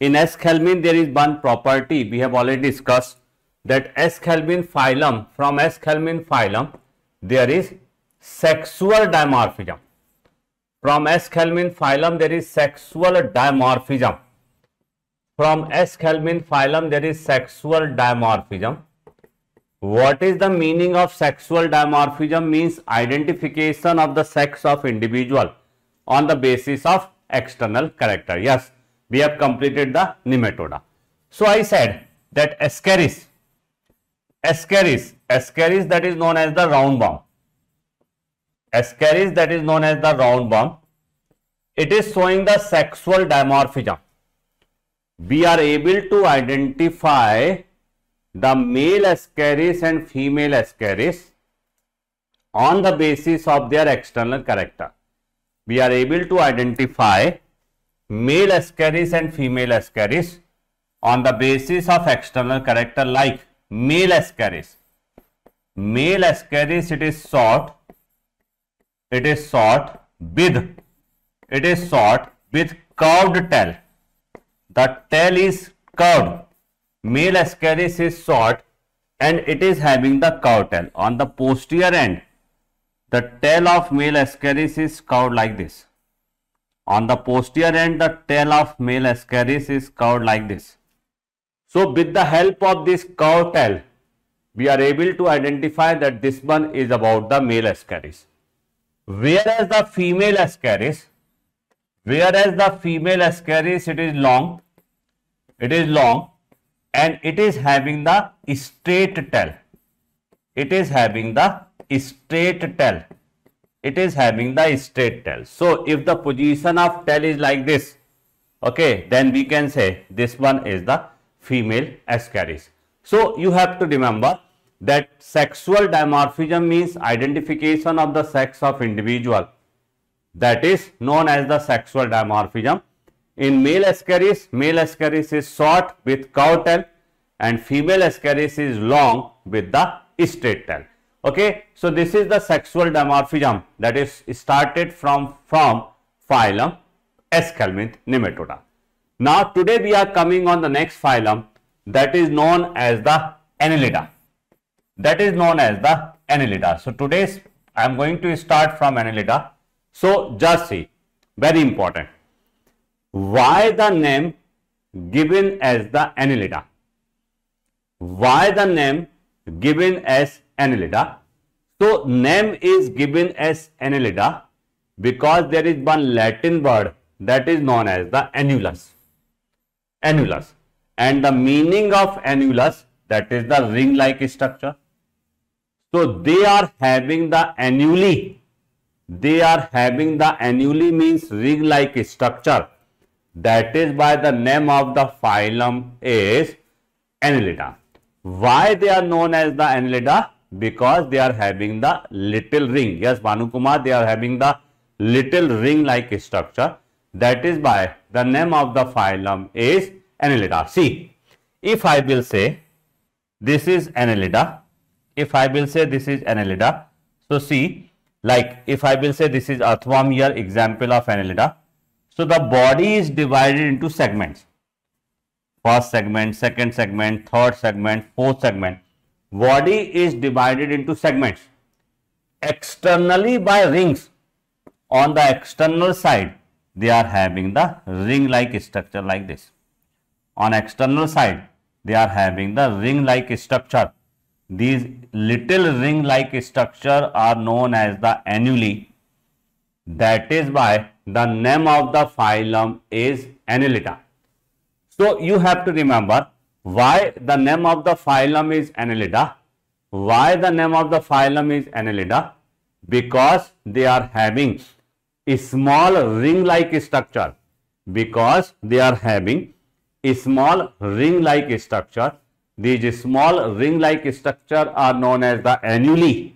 in Aschelminth there is one property. We have already discussed that Aschelminth phylum from Aschelminth phylum there is sexual dimorphism from S. Aschelminth phylum there is sexual dimorphism from S. Aschelminth phylum there is sexual dimorphism. What is the meaning of sexual dimorphism means identification of the sex of individual on the basis of external character. Yes, we have completed the nematoda. So I said that Ascaris, Ascaris, Ascaris that is known as the round worm. Ascaris that is known as the round worm. It is showing the sexual dimorphism we are able to identify the male ascaris and female ascaris on the basis of their external character. We are able to identify male ascaris and female ascaris on the basis of external character like male ascaris. Male ascaris it is short, it is short with, it is short with curved tail the tail is curved. Male ascaris is short and it is having the curved tail. On the posterior end, the tail of male ascaris is curved like this. On the posterior end, the tail of male ascaris is curved like this. So, with the help of this curved tail, we are able to identify that this one is about the male ascaris. Whereas the female ascaris, whereas the female ascaris, it is long it is long and it is having the straight tail. It is having the straight tail. It is having the straight tail. So, if the position of tail is like this, okay, then we can say this one is the female ascaris. So, you have to remember that sexual dimorphism means identification of the sex of individual that is known as the sexual dimorphism in male Ascaris, male Ascaris is short with curved tail and female Ascaris is long with the straight tail. Okay, so this is the sexual dimorphism that is started from from phylum Aschelminth nematoda. Now today we are coming on the next phylum that is known as the Annelida. That is known as the Annelida. So today's I am going to start from Annelida. So just see, very important why the name given as the annelida? Why the name given as annelida? So, name is given as annelida because there is one Latin word that is known as the annulus. Annulus. And the meaning of annulus that is the ring like structure. So, they are having the annuli. They are having the annuli means ring like structure that is why the name of the phylum is Annelida. Why they are known as the Annelida? Because they are having the little ring. Yes, Kumar, they are having the little ring like structure. That is why the name of the phylum is Annelida. See, if I will say this is Annelida, if I will say this is Annelida, so see, like if I will say this is earthworm here, example of Annelida, so the body is divided into segments. first segment, second segment, third segment, fourth segment. Body is divided into segments. Externally by rings. On the external side, they are having the ring-like structure like this. On external side, they are having the ring-like structure. These little ring-like structure are known as the annuli. That is why the name of the phylum is Annelida. So you have to remember why the name of the phylum is Annelida. Why the name of the phylum is Annelida? Because they are having a small ring-like structure. Because they are having a small ring-like structure. These small ring-like structure are known as the annuli.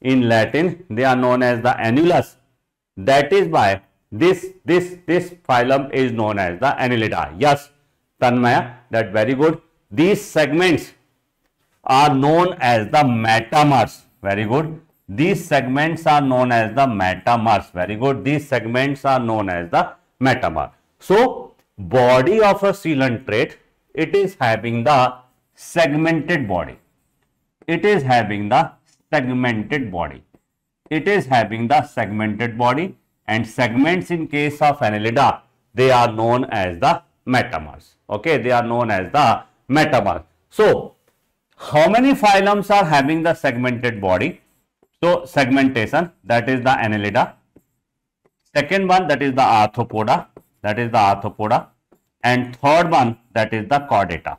In Latin, they are known as the annulus. That is why this this this phylum is known as the annelida. Yes, Tanmaya, that very good. These segments are known as the metamers. Very good. These segments are known as the metamers. Very good. These segments are known as the metamer. So, body of a coelenterate, it is having the segmented body. It is having the segmented body. It is having the segmented body and segments in case of annelida, they are known as the metamers. Okay, they are known as the metamers. So, how many phylums are having the segmented body? So, segmentation that is the annelida. Second one that is the arthropoda, that is the arthropoda. And third one that is the chordata.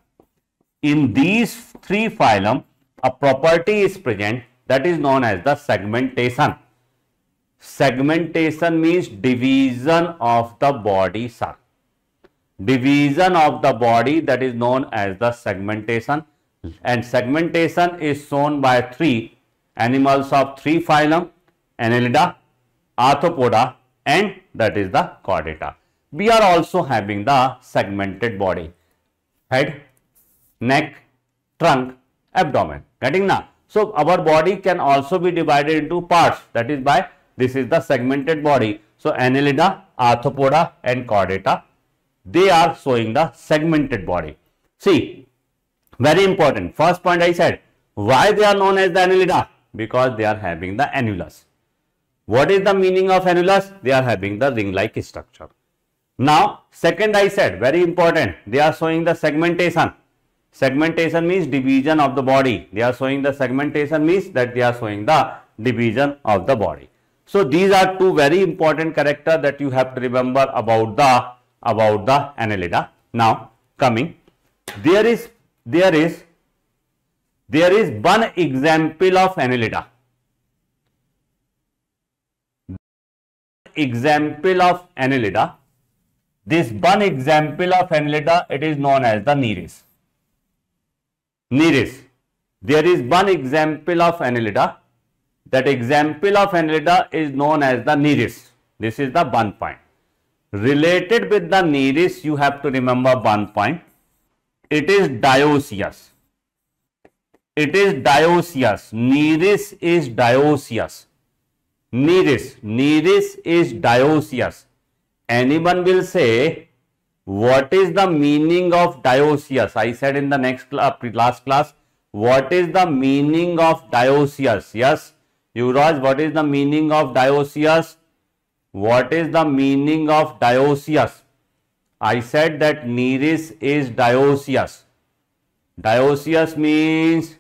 In these three phylum, a property is present that is known as the segmentation. Segmentation means division of the body, sir. Division of the body that is known as the segmentation and segmentation is shown by three animals of three phylum, Annelida, Arthropoda and that is the Chordata. We are also having the segmented body, head, neck, trunk, abdomen. Getting now? So, our body can also be divided into parts that is by this is the segmented body. So, Annelida, Arthropoda and Chordata, they are showing the segmented body. See, very important. First point I said, why they are known as the Annelida? Because they are having the annulus. What is the meaning of annulus? They are having the ring-like structure. Now, second I said, very important, they are showing the segmentation. Segmentation means division of the body. They are showing the segmentation means that they are showing the division of the body. So, these are two very important character that you have to remember about the about the annelida. Now, coming, there is there is there is one example of annelida. Example of annelida. This one example of annelida, it is known as the nereis. Nereis. There is one example of annelida. That example of annelida is known as the nereis. This is the one point. Related with the nereis, you have to remember one point. It is dioecious. It is dioecious. Nereis is dioecious. Nereis. Nereis is dioecious. Anyone will say, what is the meaning of dioecious? I said in the next last class, what is the meaning of dioecious? Yes, Yuvraj, what is the meaning of dioecious? What is the meaning of dioecious? I said that Nereis is dioecious. Dioecious means,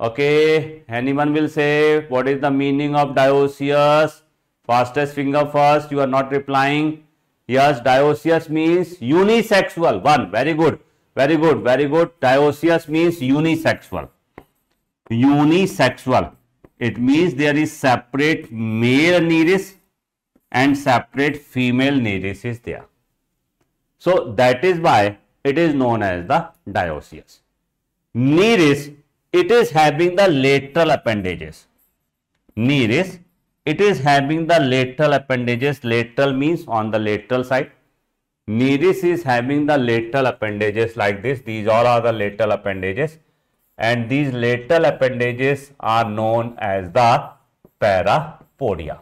okay, anyone will say, what is the meaning of dioecious? Fastest finger first, you are not replying. Yes, dioecious means unisexual. One, very good, very good, very good. Dioecious means unisexual. Unisexual. It means there is separate male nereis and separate female nereis is there. So that is why it is known as the dioecious. Nereis, it is having the lateral appendages. Nereis, it is having the lateral appendages. Lateral means on the lateral side. Nereis is having the lateral appendages like this. These all are the lateral appendages. And these lateral appendages are known as the parapodia.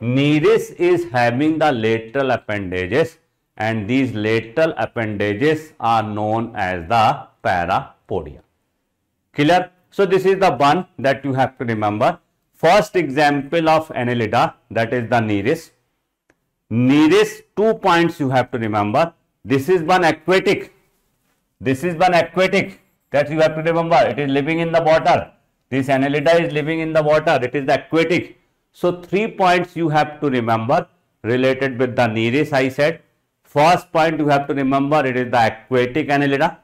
Nereis is having the lateral appendages and these lateral appendages are known as the parapodia. Clear? So this is the one that you have to remember. First example of annelida that is the nereis. Nereis two points you have to remember. This is one aquatic. This is one aquatic that you have to remember. It is living in the water. This annelida is living in the water. It is the aquatic. So three points you have to remember related with the nereis I said. First point you have to remember it is the aquatic annelida.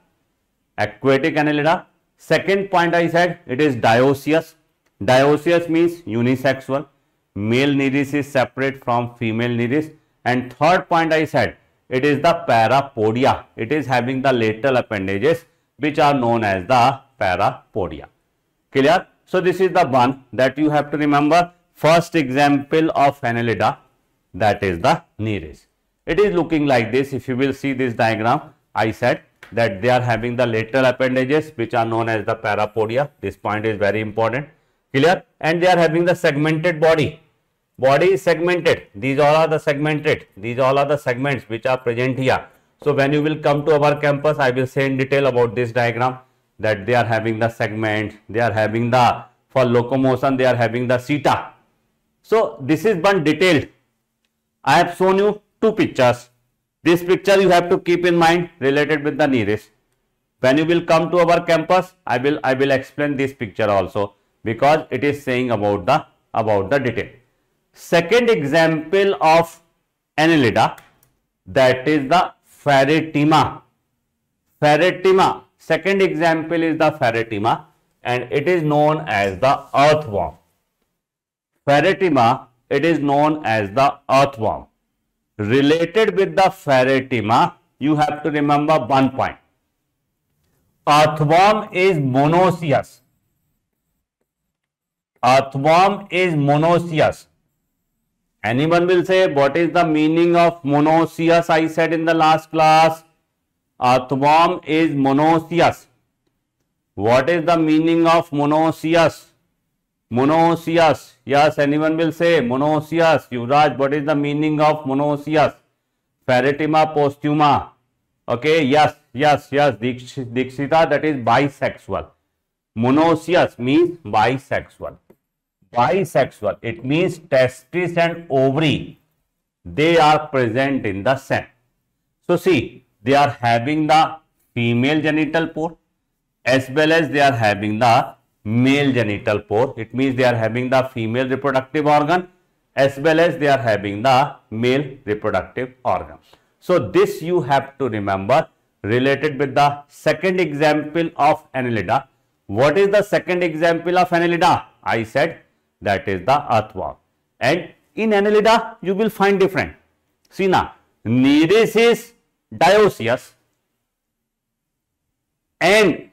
Aquatic annelida. Second point I said it is dioecious. Dioecious means unisexual. Male nereis is separate from female nereis. And third point I said it is the parapodia. It is having the lateral appendages which are known as the parapodia. Clear? So this is the one that you have to remember. First example of annelida that is the nereis. It is looking like this. If you will see this diagram, I said that they are having the lateral appendages which are known as the parapodia. This point is very important. Clear? And they are having the segmented body. Body is segmented. These all are the segmented. These all are the segments which are present here. So when you will come to our campus, I will say in detail about this diagram that they are having the segment, they are having the, for locomotion, they are having the seta. So this is one detailed. I have shown you two pictures. This picture you have to keep in mind related with the nereis. When you will come to our campus, I will I will explain this picture also because it is saying about the about the detail. Second example of annelida that is the pheretima. Pheretima. Second example is the pheretima and it is known as the earthworm. Pheretima, it is known as the earthworm. Related with the pheretima, you have to remember one point. Earthworm is monoecious. Earthworm is monoecious. Anyone will say, what is the meaning of monoecious? I said in the last class, earthworm is monoecious. What is the meaning of monoecious? Monoecious. Yes, anyone will say monoecious. Yuvraj, what is the meaning of monoecious? Pheretima posthuma. Okay, yes, yes, yes. Dikshita, that is bisexual. Monoecious means bisexual. Bisexual. It means testis and ovary. They are present in the same. So see, they are having the female genital pore as well as they are having the male genital pore. It means they are having the female reproductive organ as well as they are having the male reproductive organ. So, this you have to remember related with the second example of annelida. What is the second example of annelida? I said that is the earthworm. And in annelida, you will find different. See now, nereis is dioecious and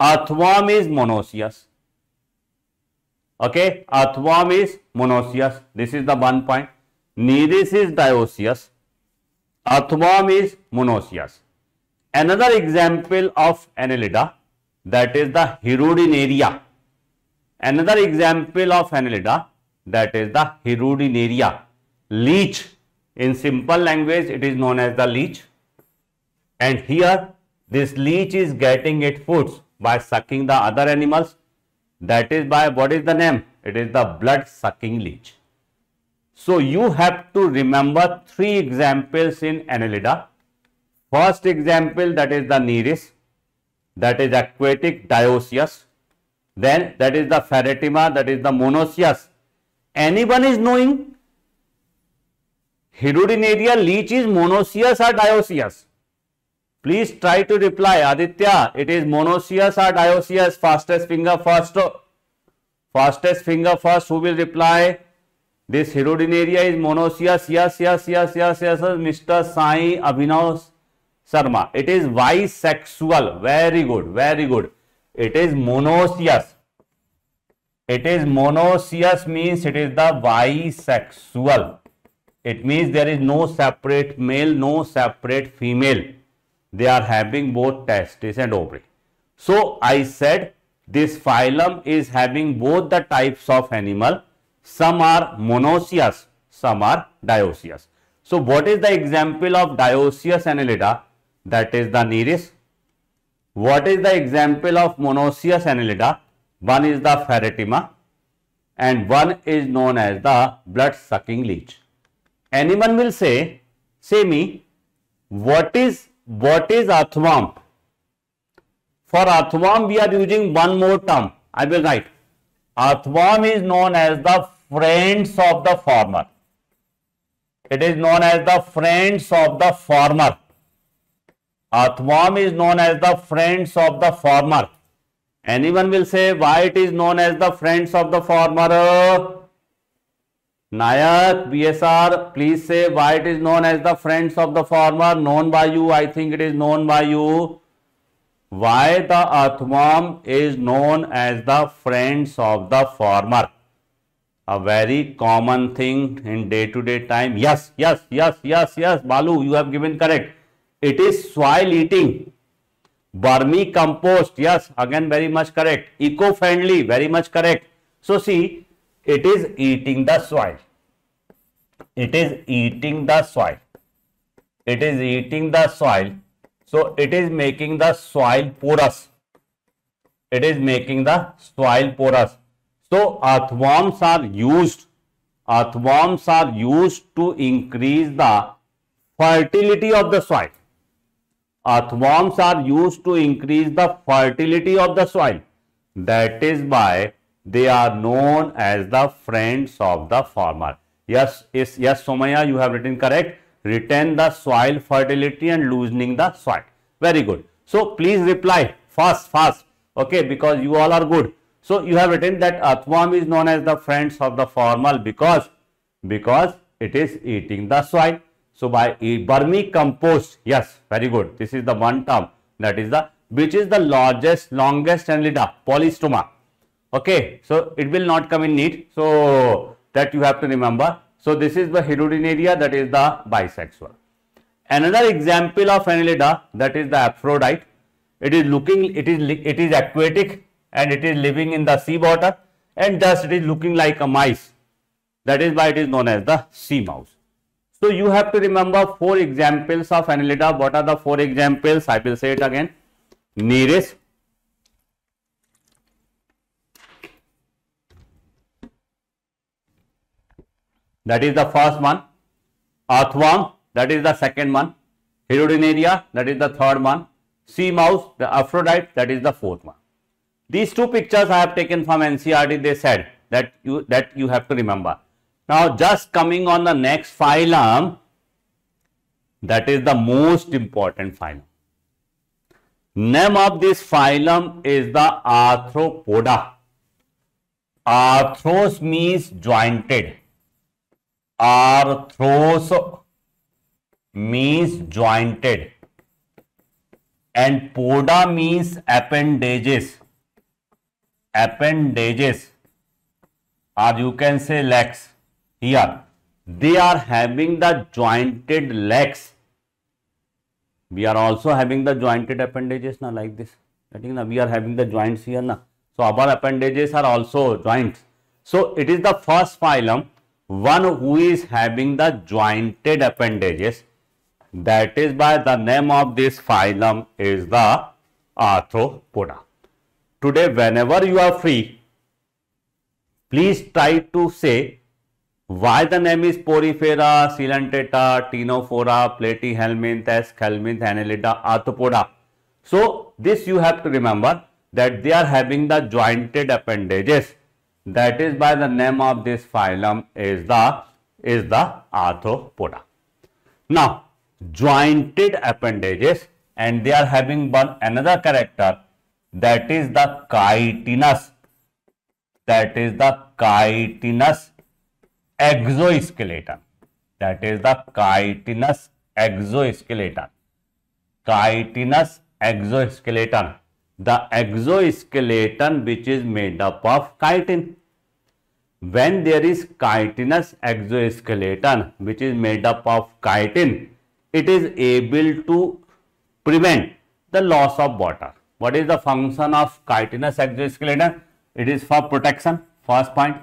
earthworm is monoecious. Okay, earthworm is monoecious. This is the one point. Nereis is dioecious. Earthworm is monoecious. Another example of annelida that is the hirudinaria. Another example of annelida that is the hirudinaria. Leech. In simple language, it is known as the leech. And here, this leech is getting its foods by sucking the other animals. That is by what is the name? It is the blood sucking leech. So you have to remember three examples in Annelida. First example that is the Nereis, that is aquatic dioecious. Then that is the Pheretima, that is the monoecious. Anyone is knowing Hirudinaria leech is monoecious or dioecious? Please try to reply. Aditya, it is monoecious or dioecious? Fastest finger first. Fastest finger first. Who will reply? This hirudinaria is monoecious. Yes, yes, yes, yes, yes. Mr. Sai Abhinav Sharma. It is bisexual. Very good. Very good. It is monoecious. It is monoecious means it is the bisexual. It means there is no separate male, no separate female they are having both testes and ovary. So I said this phylum is having both the types of animal. Some are monoecious, some are dioecious. So what is the example of dioecious annelida? That is the nereis. What is the example of monoecious annelida? One is the pheretima and one is known as the blood sucking leech. Anyone will say, say me, what is what is earthworm? For earthworm, we are using one more term. I will write. Earthworm is known as the friends of the farmer. It is known as the friends of the farmer. Earthworm is known as the friends of the farmer. Anyone will say why it is known as the friends of the farmer? Nayak, BSR, please say why it is known as the friends of the farmer. Known by you, I think it is known by you. Why the earthworm is known as the friends of the farmer? A very common thing in day-to-day -day time. Yes, yes, yes, yes, yes, Balu, you have given correct. It is soil eating. Vermicompost, yes, again very much correct. Eco-friendly, very much correct. So see, it is eating the soil. It is eating the soil. It is eating the soil. So it is making the soil porous. It is making the soil porous. So earthworms are used. Earthworms are used to increase the fertility of the soil. Earthworms are used to increase the fertility of the soil. That is why they are known as the friends of the farmer. Yes, yes, Somaya, you have written correct. Retain the soil fertility and loosening the soil. Very good. So please reply fast, fast. Okay, because you all are good. So you have written that earthworm is known as the friends of the farmer because because it is eating the soil. So by vermicompost, yes, very good. This is the one term that is the which is the largest, longest annelida, polystoma. Okay, so it will not come in NEET. So that you have to remember. So this is the Hirudinaria that is the bisexual. Another example of annelida that is the Aphrodite. It is looking, it is it is aquatic and it is living in the sea water and thus it is looking like a mice. That is why it is known as the sea mouse. So you have to remember four examples of annelida. What are the four examples? I will say it again. Nereis, that is the first one. Earthworm, that is the second one. Hirudinaria, that is the third one. Sea mouse, the Aphrodite, that is the fourth one. These two pictures I have taken from NCERT, they said that you, that you have to remember. Now, just coming on the next phylum, that is the most important phylum. Name of this phylum is the Arthropoda. Arthros means jointed arthros means jointed and poda means appendages appendages or you can say legs here. They are having the jointed legs. We are also having the jointed appendages now like this. I think now we are having the joints here now so our appendages are also joints. So it is the first phylum one who is having the jointed appendages. That is by the name of this phylum is the arthropoda. Today whenever you are free please try to say why the name is Porifera, Coelenterata, Ctenophora, Platyhelminth, Aschelminth, Annelida, Arthropoda. So this you have to remember that they are having the jointed appendages that is by the name of this phylum is the is the arthropoda. Now, jointed appendages and they are having one another character that is the chitinous that is the chitinous exoskeleton that is the chitinous exoskeleton chitinous exoskeleton the exoskeleton which is made up of chitin. When there is chitinous exoskeleton which is made up of chitin, it is able to prevent the loss of water. What is the function of chitinous exoskeleton? It is for protection, first point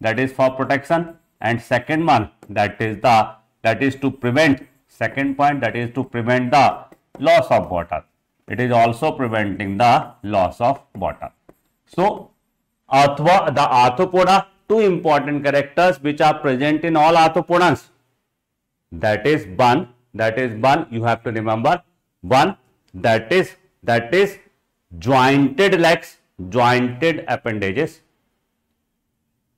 that is for protection and second one that is the that is to prevent second point that is to prevent the loss of water. It is also preventing the loss of water. So arthro the arthropoda two important characters which are present in all arthropodans that is one that is one you have to remember one that is that is jointed legs jointed appendages.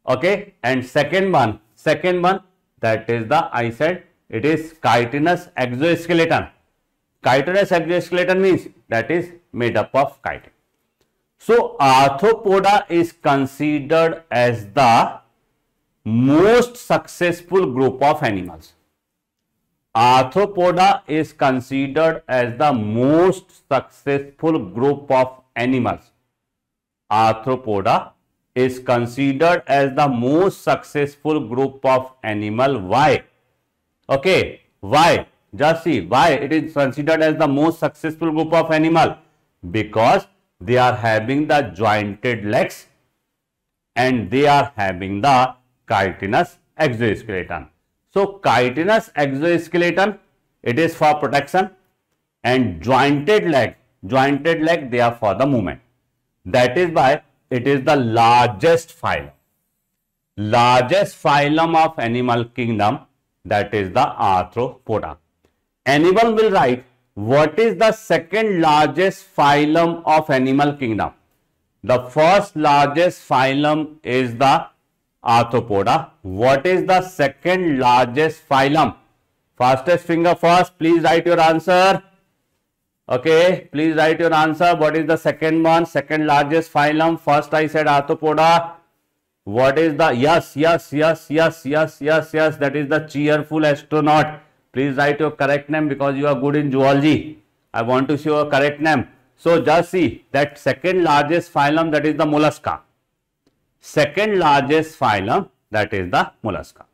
Okay and second one second one that is the i said it is chitinous exoskeleton. Chitinous exoskeleton means that is made up of chitin. So arthropoda is considered as the most successful group of animals. Arthropoda is considered as the most successful group of animals. Arthropoda is considered as the most successful group of animal. Why? Okay, why? Just see why it is considered as the most successful group of animal because they are having the jointed legs and they are having the chitinous exoskeleton. So, chitinous exoskeleton it is for protection and jointed leg jointed leg they are for the movement. That is why it is the largest phylum. Largest phylum of animal kingdom that is the arthropoda. Anyone will write what is the second largest phylum of animal kingdom. The first largest phylum is the arthropoda. What is the second largest phylum? Fastest finger first, please write your answer. Okay, please write your answer. What is the second one? Second largest phylum. First I said Arthropoda. What is the, yes, yes, yes, yes, yes, yes, yes, that is the cheerful astronaut. Please write your correct name because you are good in zoology. I want to show a correct name. So just see that second largest phylum that is the mollusca. Second largest phylum that is the mollusca.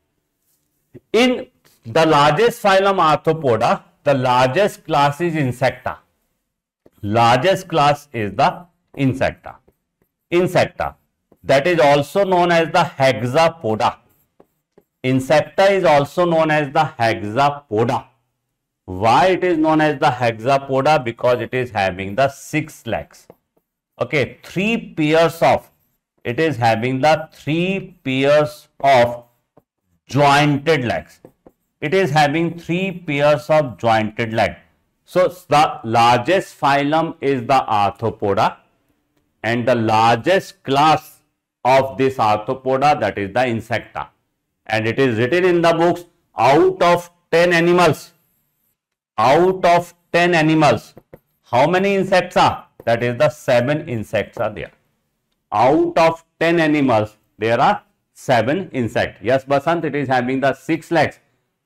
In the largest phylum Arthropoda, the largest class is Insecta largest class is the insecta. Insecta that is also known as the hexapoda. Insecta is also known as the hexapoda. Why it is known as the hexapoda? Because it is having the six legs. Okay, three pairs of, it is having the three pairs of jointed legs. It is having three pairs of jointed legs so, the largest phylum is the arthropoda and the largest class of this arthropoda that is the insecta. And it is written in the books out of 10 animals. Out of 10 animals how many insects are? That is the 7 insects are there. Out of 10 animals there are 7 insects. Yes basant it is having the 6 legs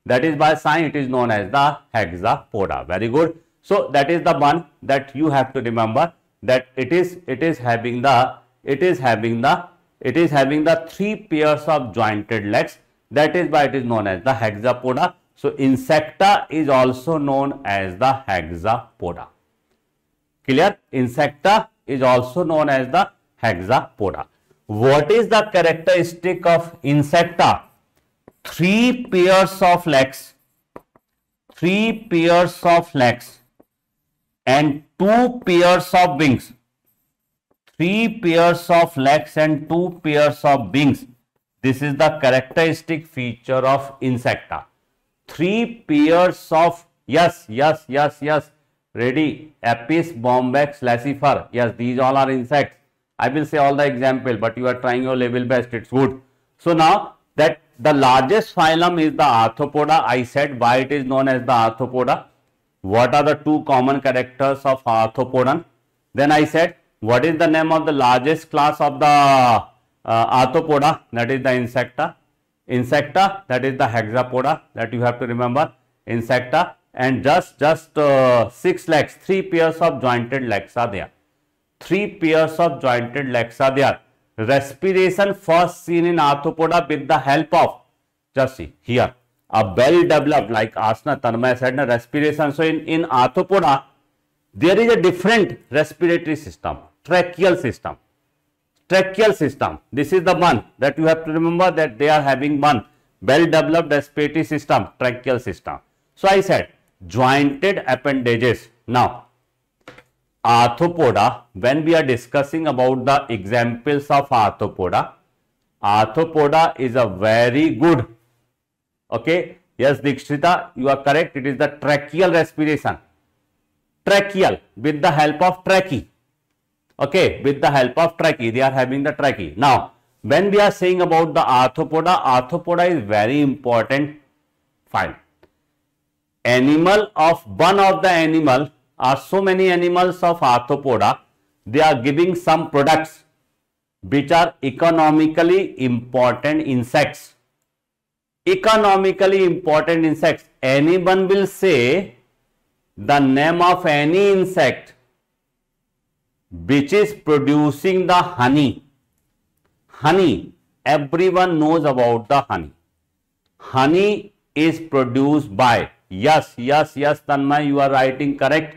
that is by sign it is known as the hexapoda. Very good. So that is the one that you have to remember that it is it is having the it is having the it is having the three pairs of jointed legs that is why it is known as the hexapoda. So insecta is also known as the hexapoda. Clear? Insecta is also known as the hexapoda. What is the characteristic of insecta? Three pairs of legs, three pairs of legs and two pairs of wings. Three pairs of legs and two pairs of wings. This is the characteristic feature of insecta. Three pairs of, yes, yes, yes, yes, ready, Apis, Bombyx, Laccifer. Yes, these all are insects. I will say all the example, but you are trying your level best. It's good. So now that the largest phylum is the arthropoda. I said why it is known as the arthropoda. What are the two common characters of arthropodon? Then I said what is the name of the largest class of the uh, arthropoda? That is the insecta. Insecta that is the hexapoda that you have to remember. Insecta and just just uh, six legs, three pairs of jointed legs are there. Three pairs of jointed legs are there respiration first seen in arthropoda with the help of, just see here, a well developed like Asna Tanmay said, na, respiration. So in, in arthropoda, there is a different respiratory system, tracheal system. Tracheal system. This is the one that you have to remember that they are having one well developed respiratory system, tracheal system. So I said jointed appendages. Now, arthropoda, when we are discussing about the examples of arthropoda, arthropoda is a very good, okay, yes Dikshita, you are correct, it is the tracheal respiration, tracheal with the help of trache, okay, with the help of trache, they are having the trache. Now, when we are saying about the arthropoda, arthropoda is very important, fine. Animal of one of the animal are so many animals of arthropoda, they are giving some products which are economically important insects. Economically important insects. Anyone will say the name of any insect which is producing the honey. Honey, everyone knows about the honey. Honey is produced by, yes, yes, yes, Tanmay, you are writing correct.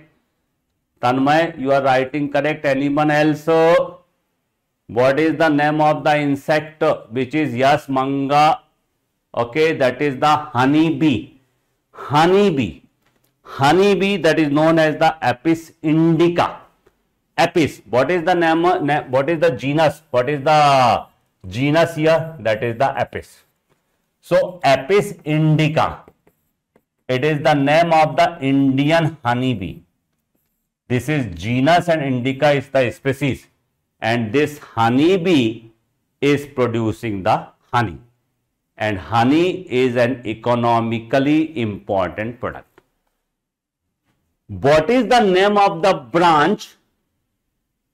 Tanmay, you are writing correct. Anyone else? What is the name of the insect which is yes manga? Okay, that is the honey bee. Honey bee. Honey bee that is known as the Apis indica. Apis. What is the name? What is the genus? What is the genus here? That is the Apis. So Apis indica. It is the name of the Indian honey bee. This is genus and indica is the species and this honey bee is producing the honey and honey is an economically important product. What is the name of the branch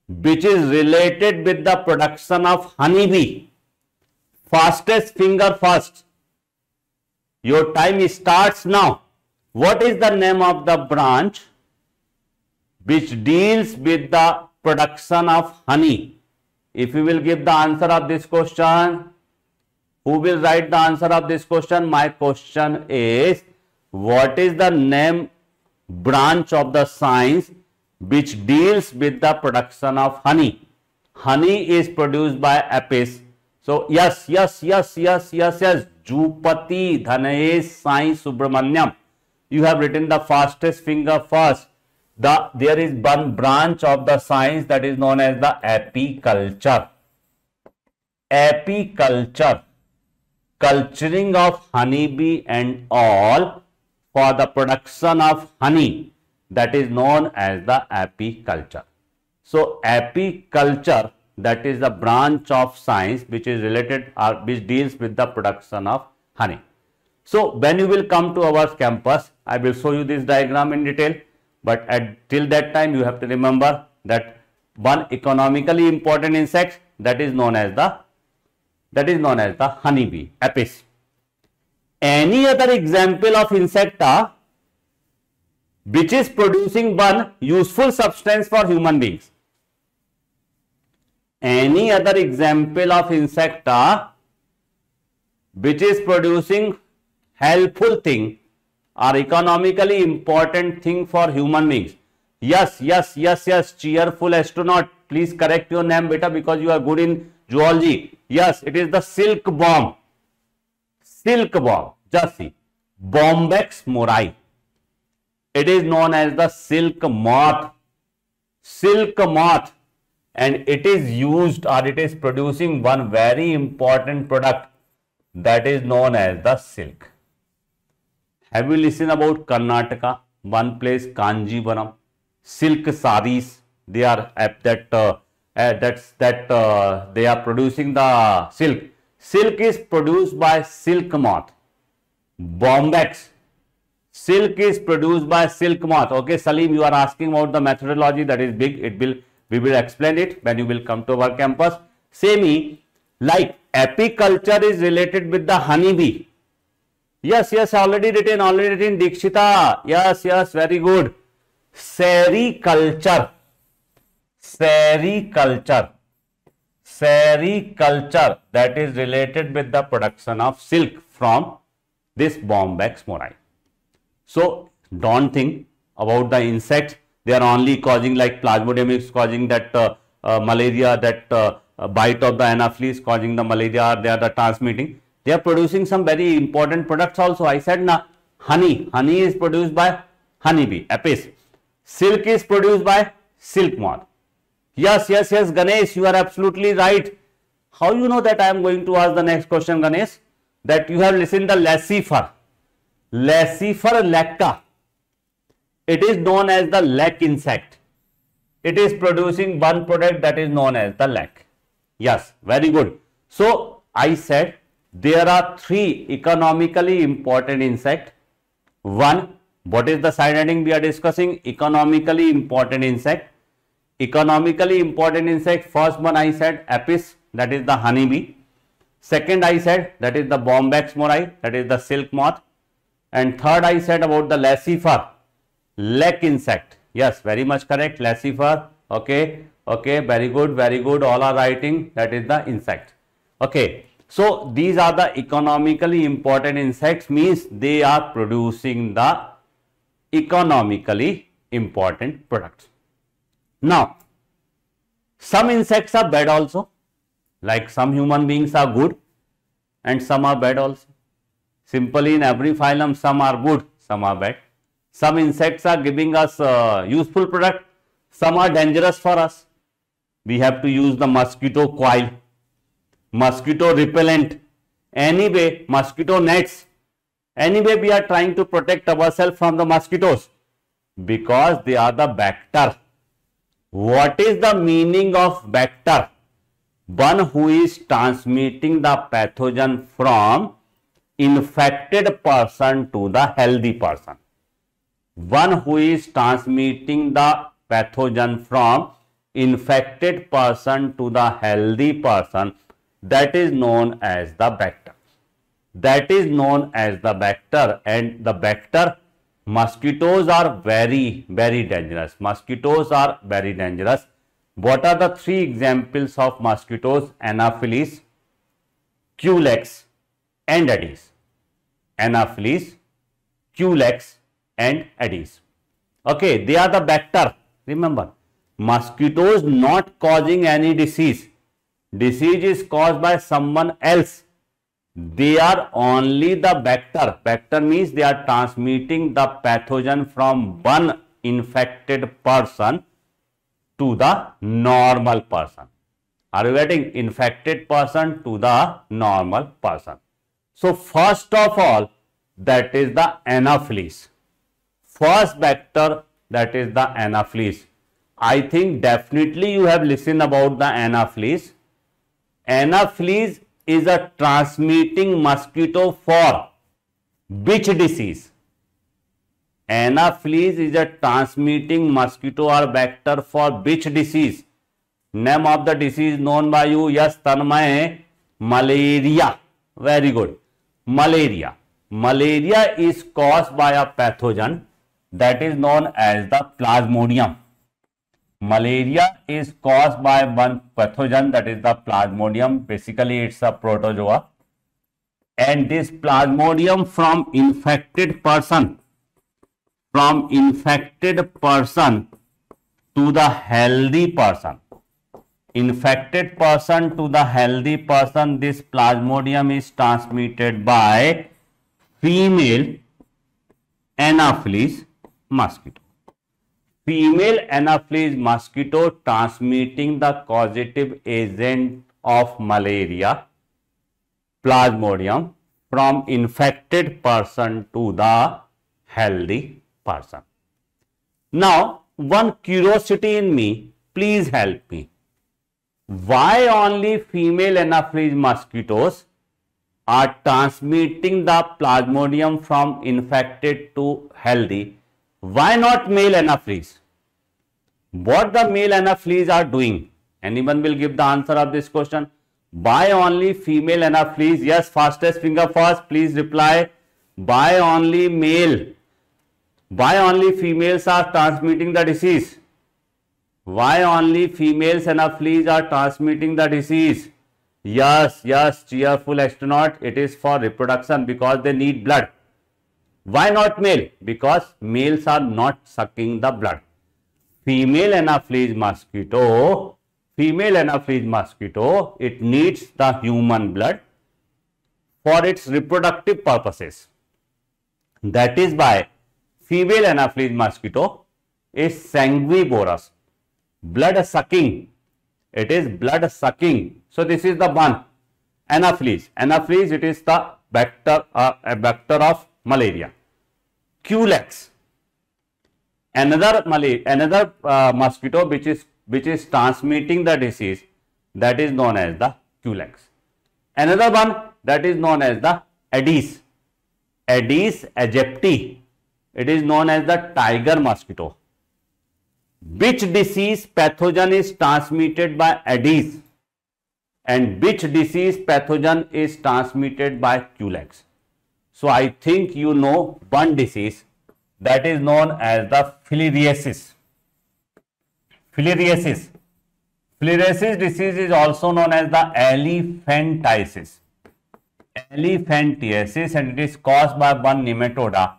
which is related with the production of honey bee? Fastest finger first. Your time starts now. What is the name of the branch which deals with the production of honey. If you will give the answer of this question, who will write the answer of this question? My question is, what is the name branch of the science which deals with the production of honey? Honey is produced by apis. So, yes, yes, yes, yes, yes, yes, Jupati Dhanayesh Sai Subramanyam. You have written the fastest finger first the there is one branch of the science that is known as the apiculture. Apiculture. Culturing of honeybee and all for the production of honey that is known as the apiculture. So apiculture that is the branch of science which is related or which deals with the production of honey. So when you will come to our campus i will show you this diagram in detail but at till that time you have to remember that one economically important insect that is known as the that is known as the honeybee apis. Any other example of insecta which is producing one useful substance for human beings. Any other example of insecta which is producing helpful thing are economically important thing for human beings. Yes, yes, yes, yes, cheerful astronaut. Please correct your name beta because you are good in zoology. Yes, it is the silk bomb. Silk bomb. Just see. Bombyx mori. It is known as the silk moth. Silk moth. And it is used or it is producing one very important product that is known as the silk. Have you listened about Karnataka? One place Kanjivaram, silk saris. They are at that uh, uh, that's that uh, they are producing the silk. Silk is produced by silk moth. Bombyx. Silk is produced by silk moth. Okay, Salim, you are asking about the methodology that is big. It will we will explain it when you will come to our campus. Same like apiculture is related with the honeybee Yes, yes, already written, already written. Dikshita. Yes, yes, very good. Sericulture. Sericulture. Sericulture that is related with the production of silk from this Bombyx mori. So, don't think about the insects. They are only causing like plasmodium is causing that uh, uh, malaria, that uh, bite of the anopheles causing the malaria. They are the transmitting They are producing some very important products also. I said na honey. Honey is produced by honeybee, apis. Silk is produced by silk moth. Yes, yes, yes, Ganesh, you are absolutely right. How you know that I am going to ask the next question, Ganesh? That you have listened the Laccifer. Laccifer lacca. It is known as the lac insect. It is producing one product that is known as the lac. Yes, very good. So, I said there are three economically important insect. One, what is the side heading we are discussing? Economically important insect. Economically important insect, first one I said apis, that is the honeybee. Second I said that is the Bombyx mori, that is the silk moth. And third I said about the Laccifer, lac insect. Yes, very much correct, Laccifer. Okay, okay, very good, very good. All are writing, that is the insect. Okay, so these are the economically important insects means they are producing the economically important products. Now, some insects are bad also, like some human beings are good and some are bad also. Simply in every phylum, some are good, some are bad. Some insects are giving us uh, useful product, some are dangerous for us. We have to use the mosquito coil, mosquito repellent, anyway, mosquito nets. Anyway, we are trying to protect ourselves from the mosquitoes because they are the vector what is the meaning of vector? One who is transmitting the pathogen from infected person to the healthy person. One who is transmitting the pathogen from infected person to the healthy person that is known as the vector. That is known as the vector and the vector mosquitoes are very very dangerous. Mosquitoes are very dangerous. What are the three examples of mosquitoes? Anopheles culex and aedes. Anopheles culex and aedes. Okay they are the vector. Remember mosquitoes not causing any disease disease is caused by someone else they are only the vector. Vector means they are transmitting the pathogen from one infected person to the normal person. Are you getting infected person to the normal person? So, first of all, that is the anopheles. First vector that is the anopheles. I think definitely you have listened about the anopheles. Anopheles is a transmitting mosquito for which disease anopheles is a transmitting mosquito और vector for which disease name of the disease known by you yes Tanmay malaria very good malaria malaria is cause by a pathogen that is known as the plasmodium Malaria is caused by one pathogen that is the plasmodium. Basically, it's a protozoa. And this plasmodium from infected person, from infected person to the healthy person. Infected person to the healthy person, this plasmodium is transmitted by female Anopheles mosquito female anopheles mosquito transmitting the causative agent of malaria plasmodium from infected person to the healthy person. Now, one curiosity in me, please help me. Why only female anopheles mosquitoes are transmitting the plasmodium from infected to healthy? Why not male anopheles? what the male anopheles are doing. Anyone will give the answer of this question. Why only female anopheles? Yes, fastest finger first. Please reply. Why only male? Why only females are transmitting the disease? Why only females anopheles are transmitting the disease? Yes, yes, cheerful astronaut. It is for reproduction because they need blood. Why not male? Because males are not sucking the blood female anopheles mosquito, female anopheles mosquito, it needs the human blood. for its reproductive purposes. That is why female anopheles mosquito is sanguivorous, blood sucking. It is blood sucking. So this is the one anopheles. Anopheles it is the vector uh, a vector of malaria. Culex another malaria another uh, mosquito which is which is transmitting the disease that is known as the Culex. Another one that is known as the Aedes. Aedes aegypti. It is known as the tiger mosquito. Which disease pathogen is transmitted by Aedes and which disease pathogen is transmitted by Culex? So I think you know one disease that is known as the filariasis. Filariasis. Filariasis disease is also known as the elephantiasis. Elephantiasis and it is caused by one nematoda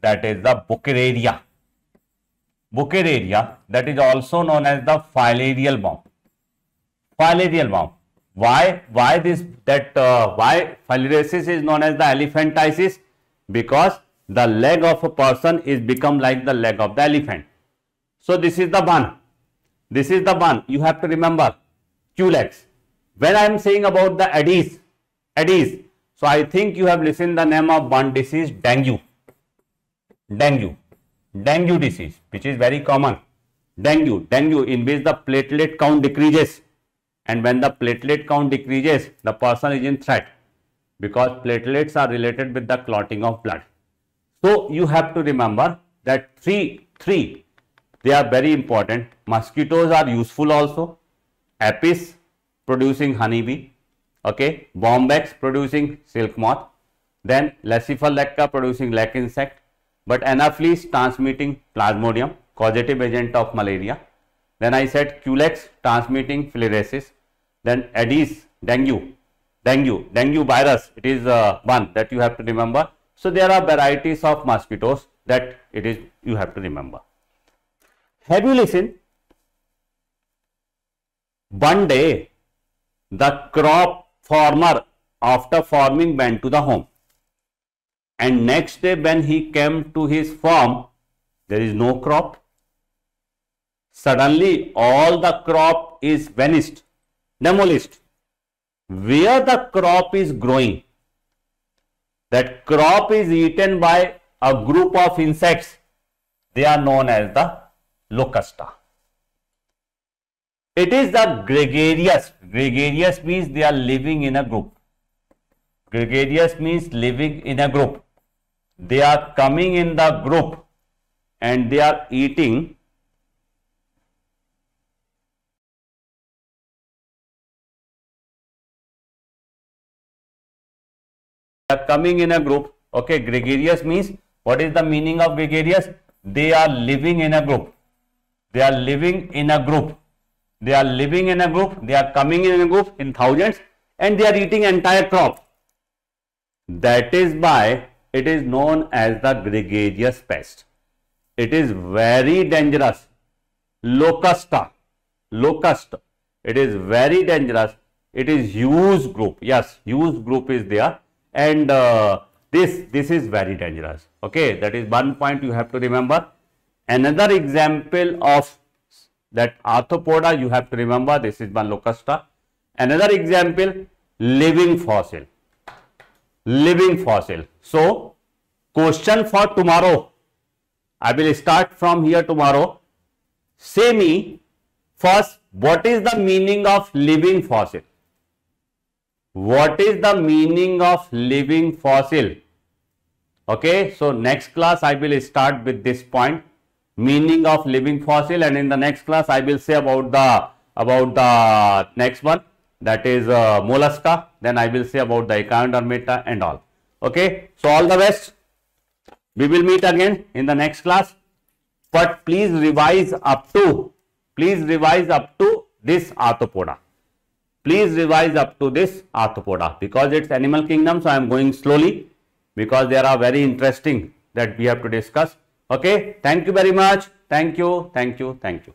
that is the Wuchereria. Wuchereria that is also known as the filarial worm. Filarial worm. Why? Why this that uh, why filariasis is known as the elephantiasis? Because the leg of a person is become like the leg of the elephant. So this is the one. This is the one you have to remember. Two legs. When I am saying about the Aedes, Aedes. So I think you have listened the name of one disease, dengue. Dengue. Dengue disease, which is very common. Dengue. Dengue in which the platelet count decreases. And when the platelet count decreases, the person is in threat because platelets are related with the clotting of blood. So you have to remember that three, three, they are very important. Mosquitoes are useful also. Apis producing honeybee, okay. Bombyx producing silk moth. Then Laccifer producing lac insect. But Anopheles transmitting plasmodium, causative agent of malaria. Then I said Culex transmitting filariasis. Then Aedes, dengue, dengue, dengue virus. It is uh, one that you have to remember so there are varieties of mosquitoes that it is you have to remember. Have you listened? One day the crop farmer after farming went to the home and next day when he came to his farm there is no crop. Suddenly all the crop is vanished, demolished. Where the crop is growing that crop is eaten by a group of insects. They are known as the locusta. It is the gregarious. Gregarious means they are living in a group. Gregarious means living in a group. They are coming in the group and they are eating are coming in a group. Okay, gregarious means what is the meaning of gregarious? They are living in a group. They are living in a group. They are living in a group. They are coming in a group in thousands and they are eating entire crop. That is why it is known as the gregarious pest. It is very dangerous. Locusta. Locust. It is very dangerous. It is huge group. Yes, huge group is there and uh, this this is very dangerous. Okay? That is one point you have to remember. Another example of that arthropoda you have to remember this is one locusta. Another example living fossil. Living fossil. So question for tomorrow. I will start from here tomorrow. Say me first what is the meaning of living fossil what is the meaning of living fossil? Okay so next class i will start with this point. Meaning of living fossil and in the next class i will say about the about the next one that is uh, mollusca. Then i will say about the echinodermata and all. Okay so all the best. We will meet again in the next class. But please revise up to please revise up to this arthropoda please revise up to this arthropoda because it's animal kingdom. So I am going slowly because there are very interesting that we have to discuss. Okay. Thank you very much. Thank you. Thank you. Thank you.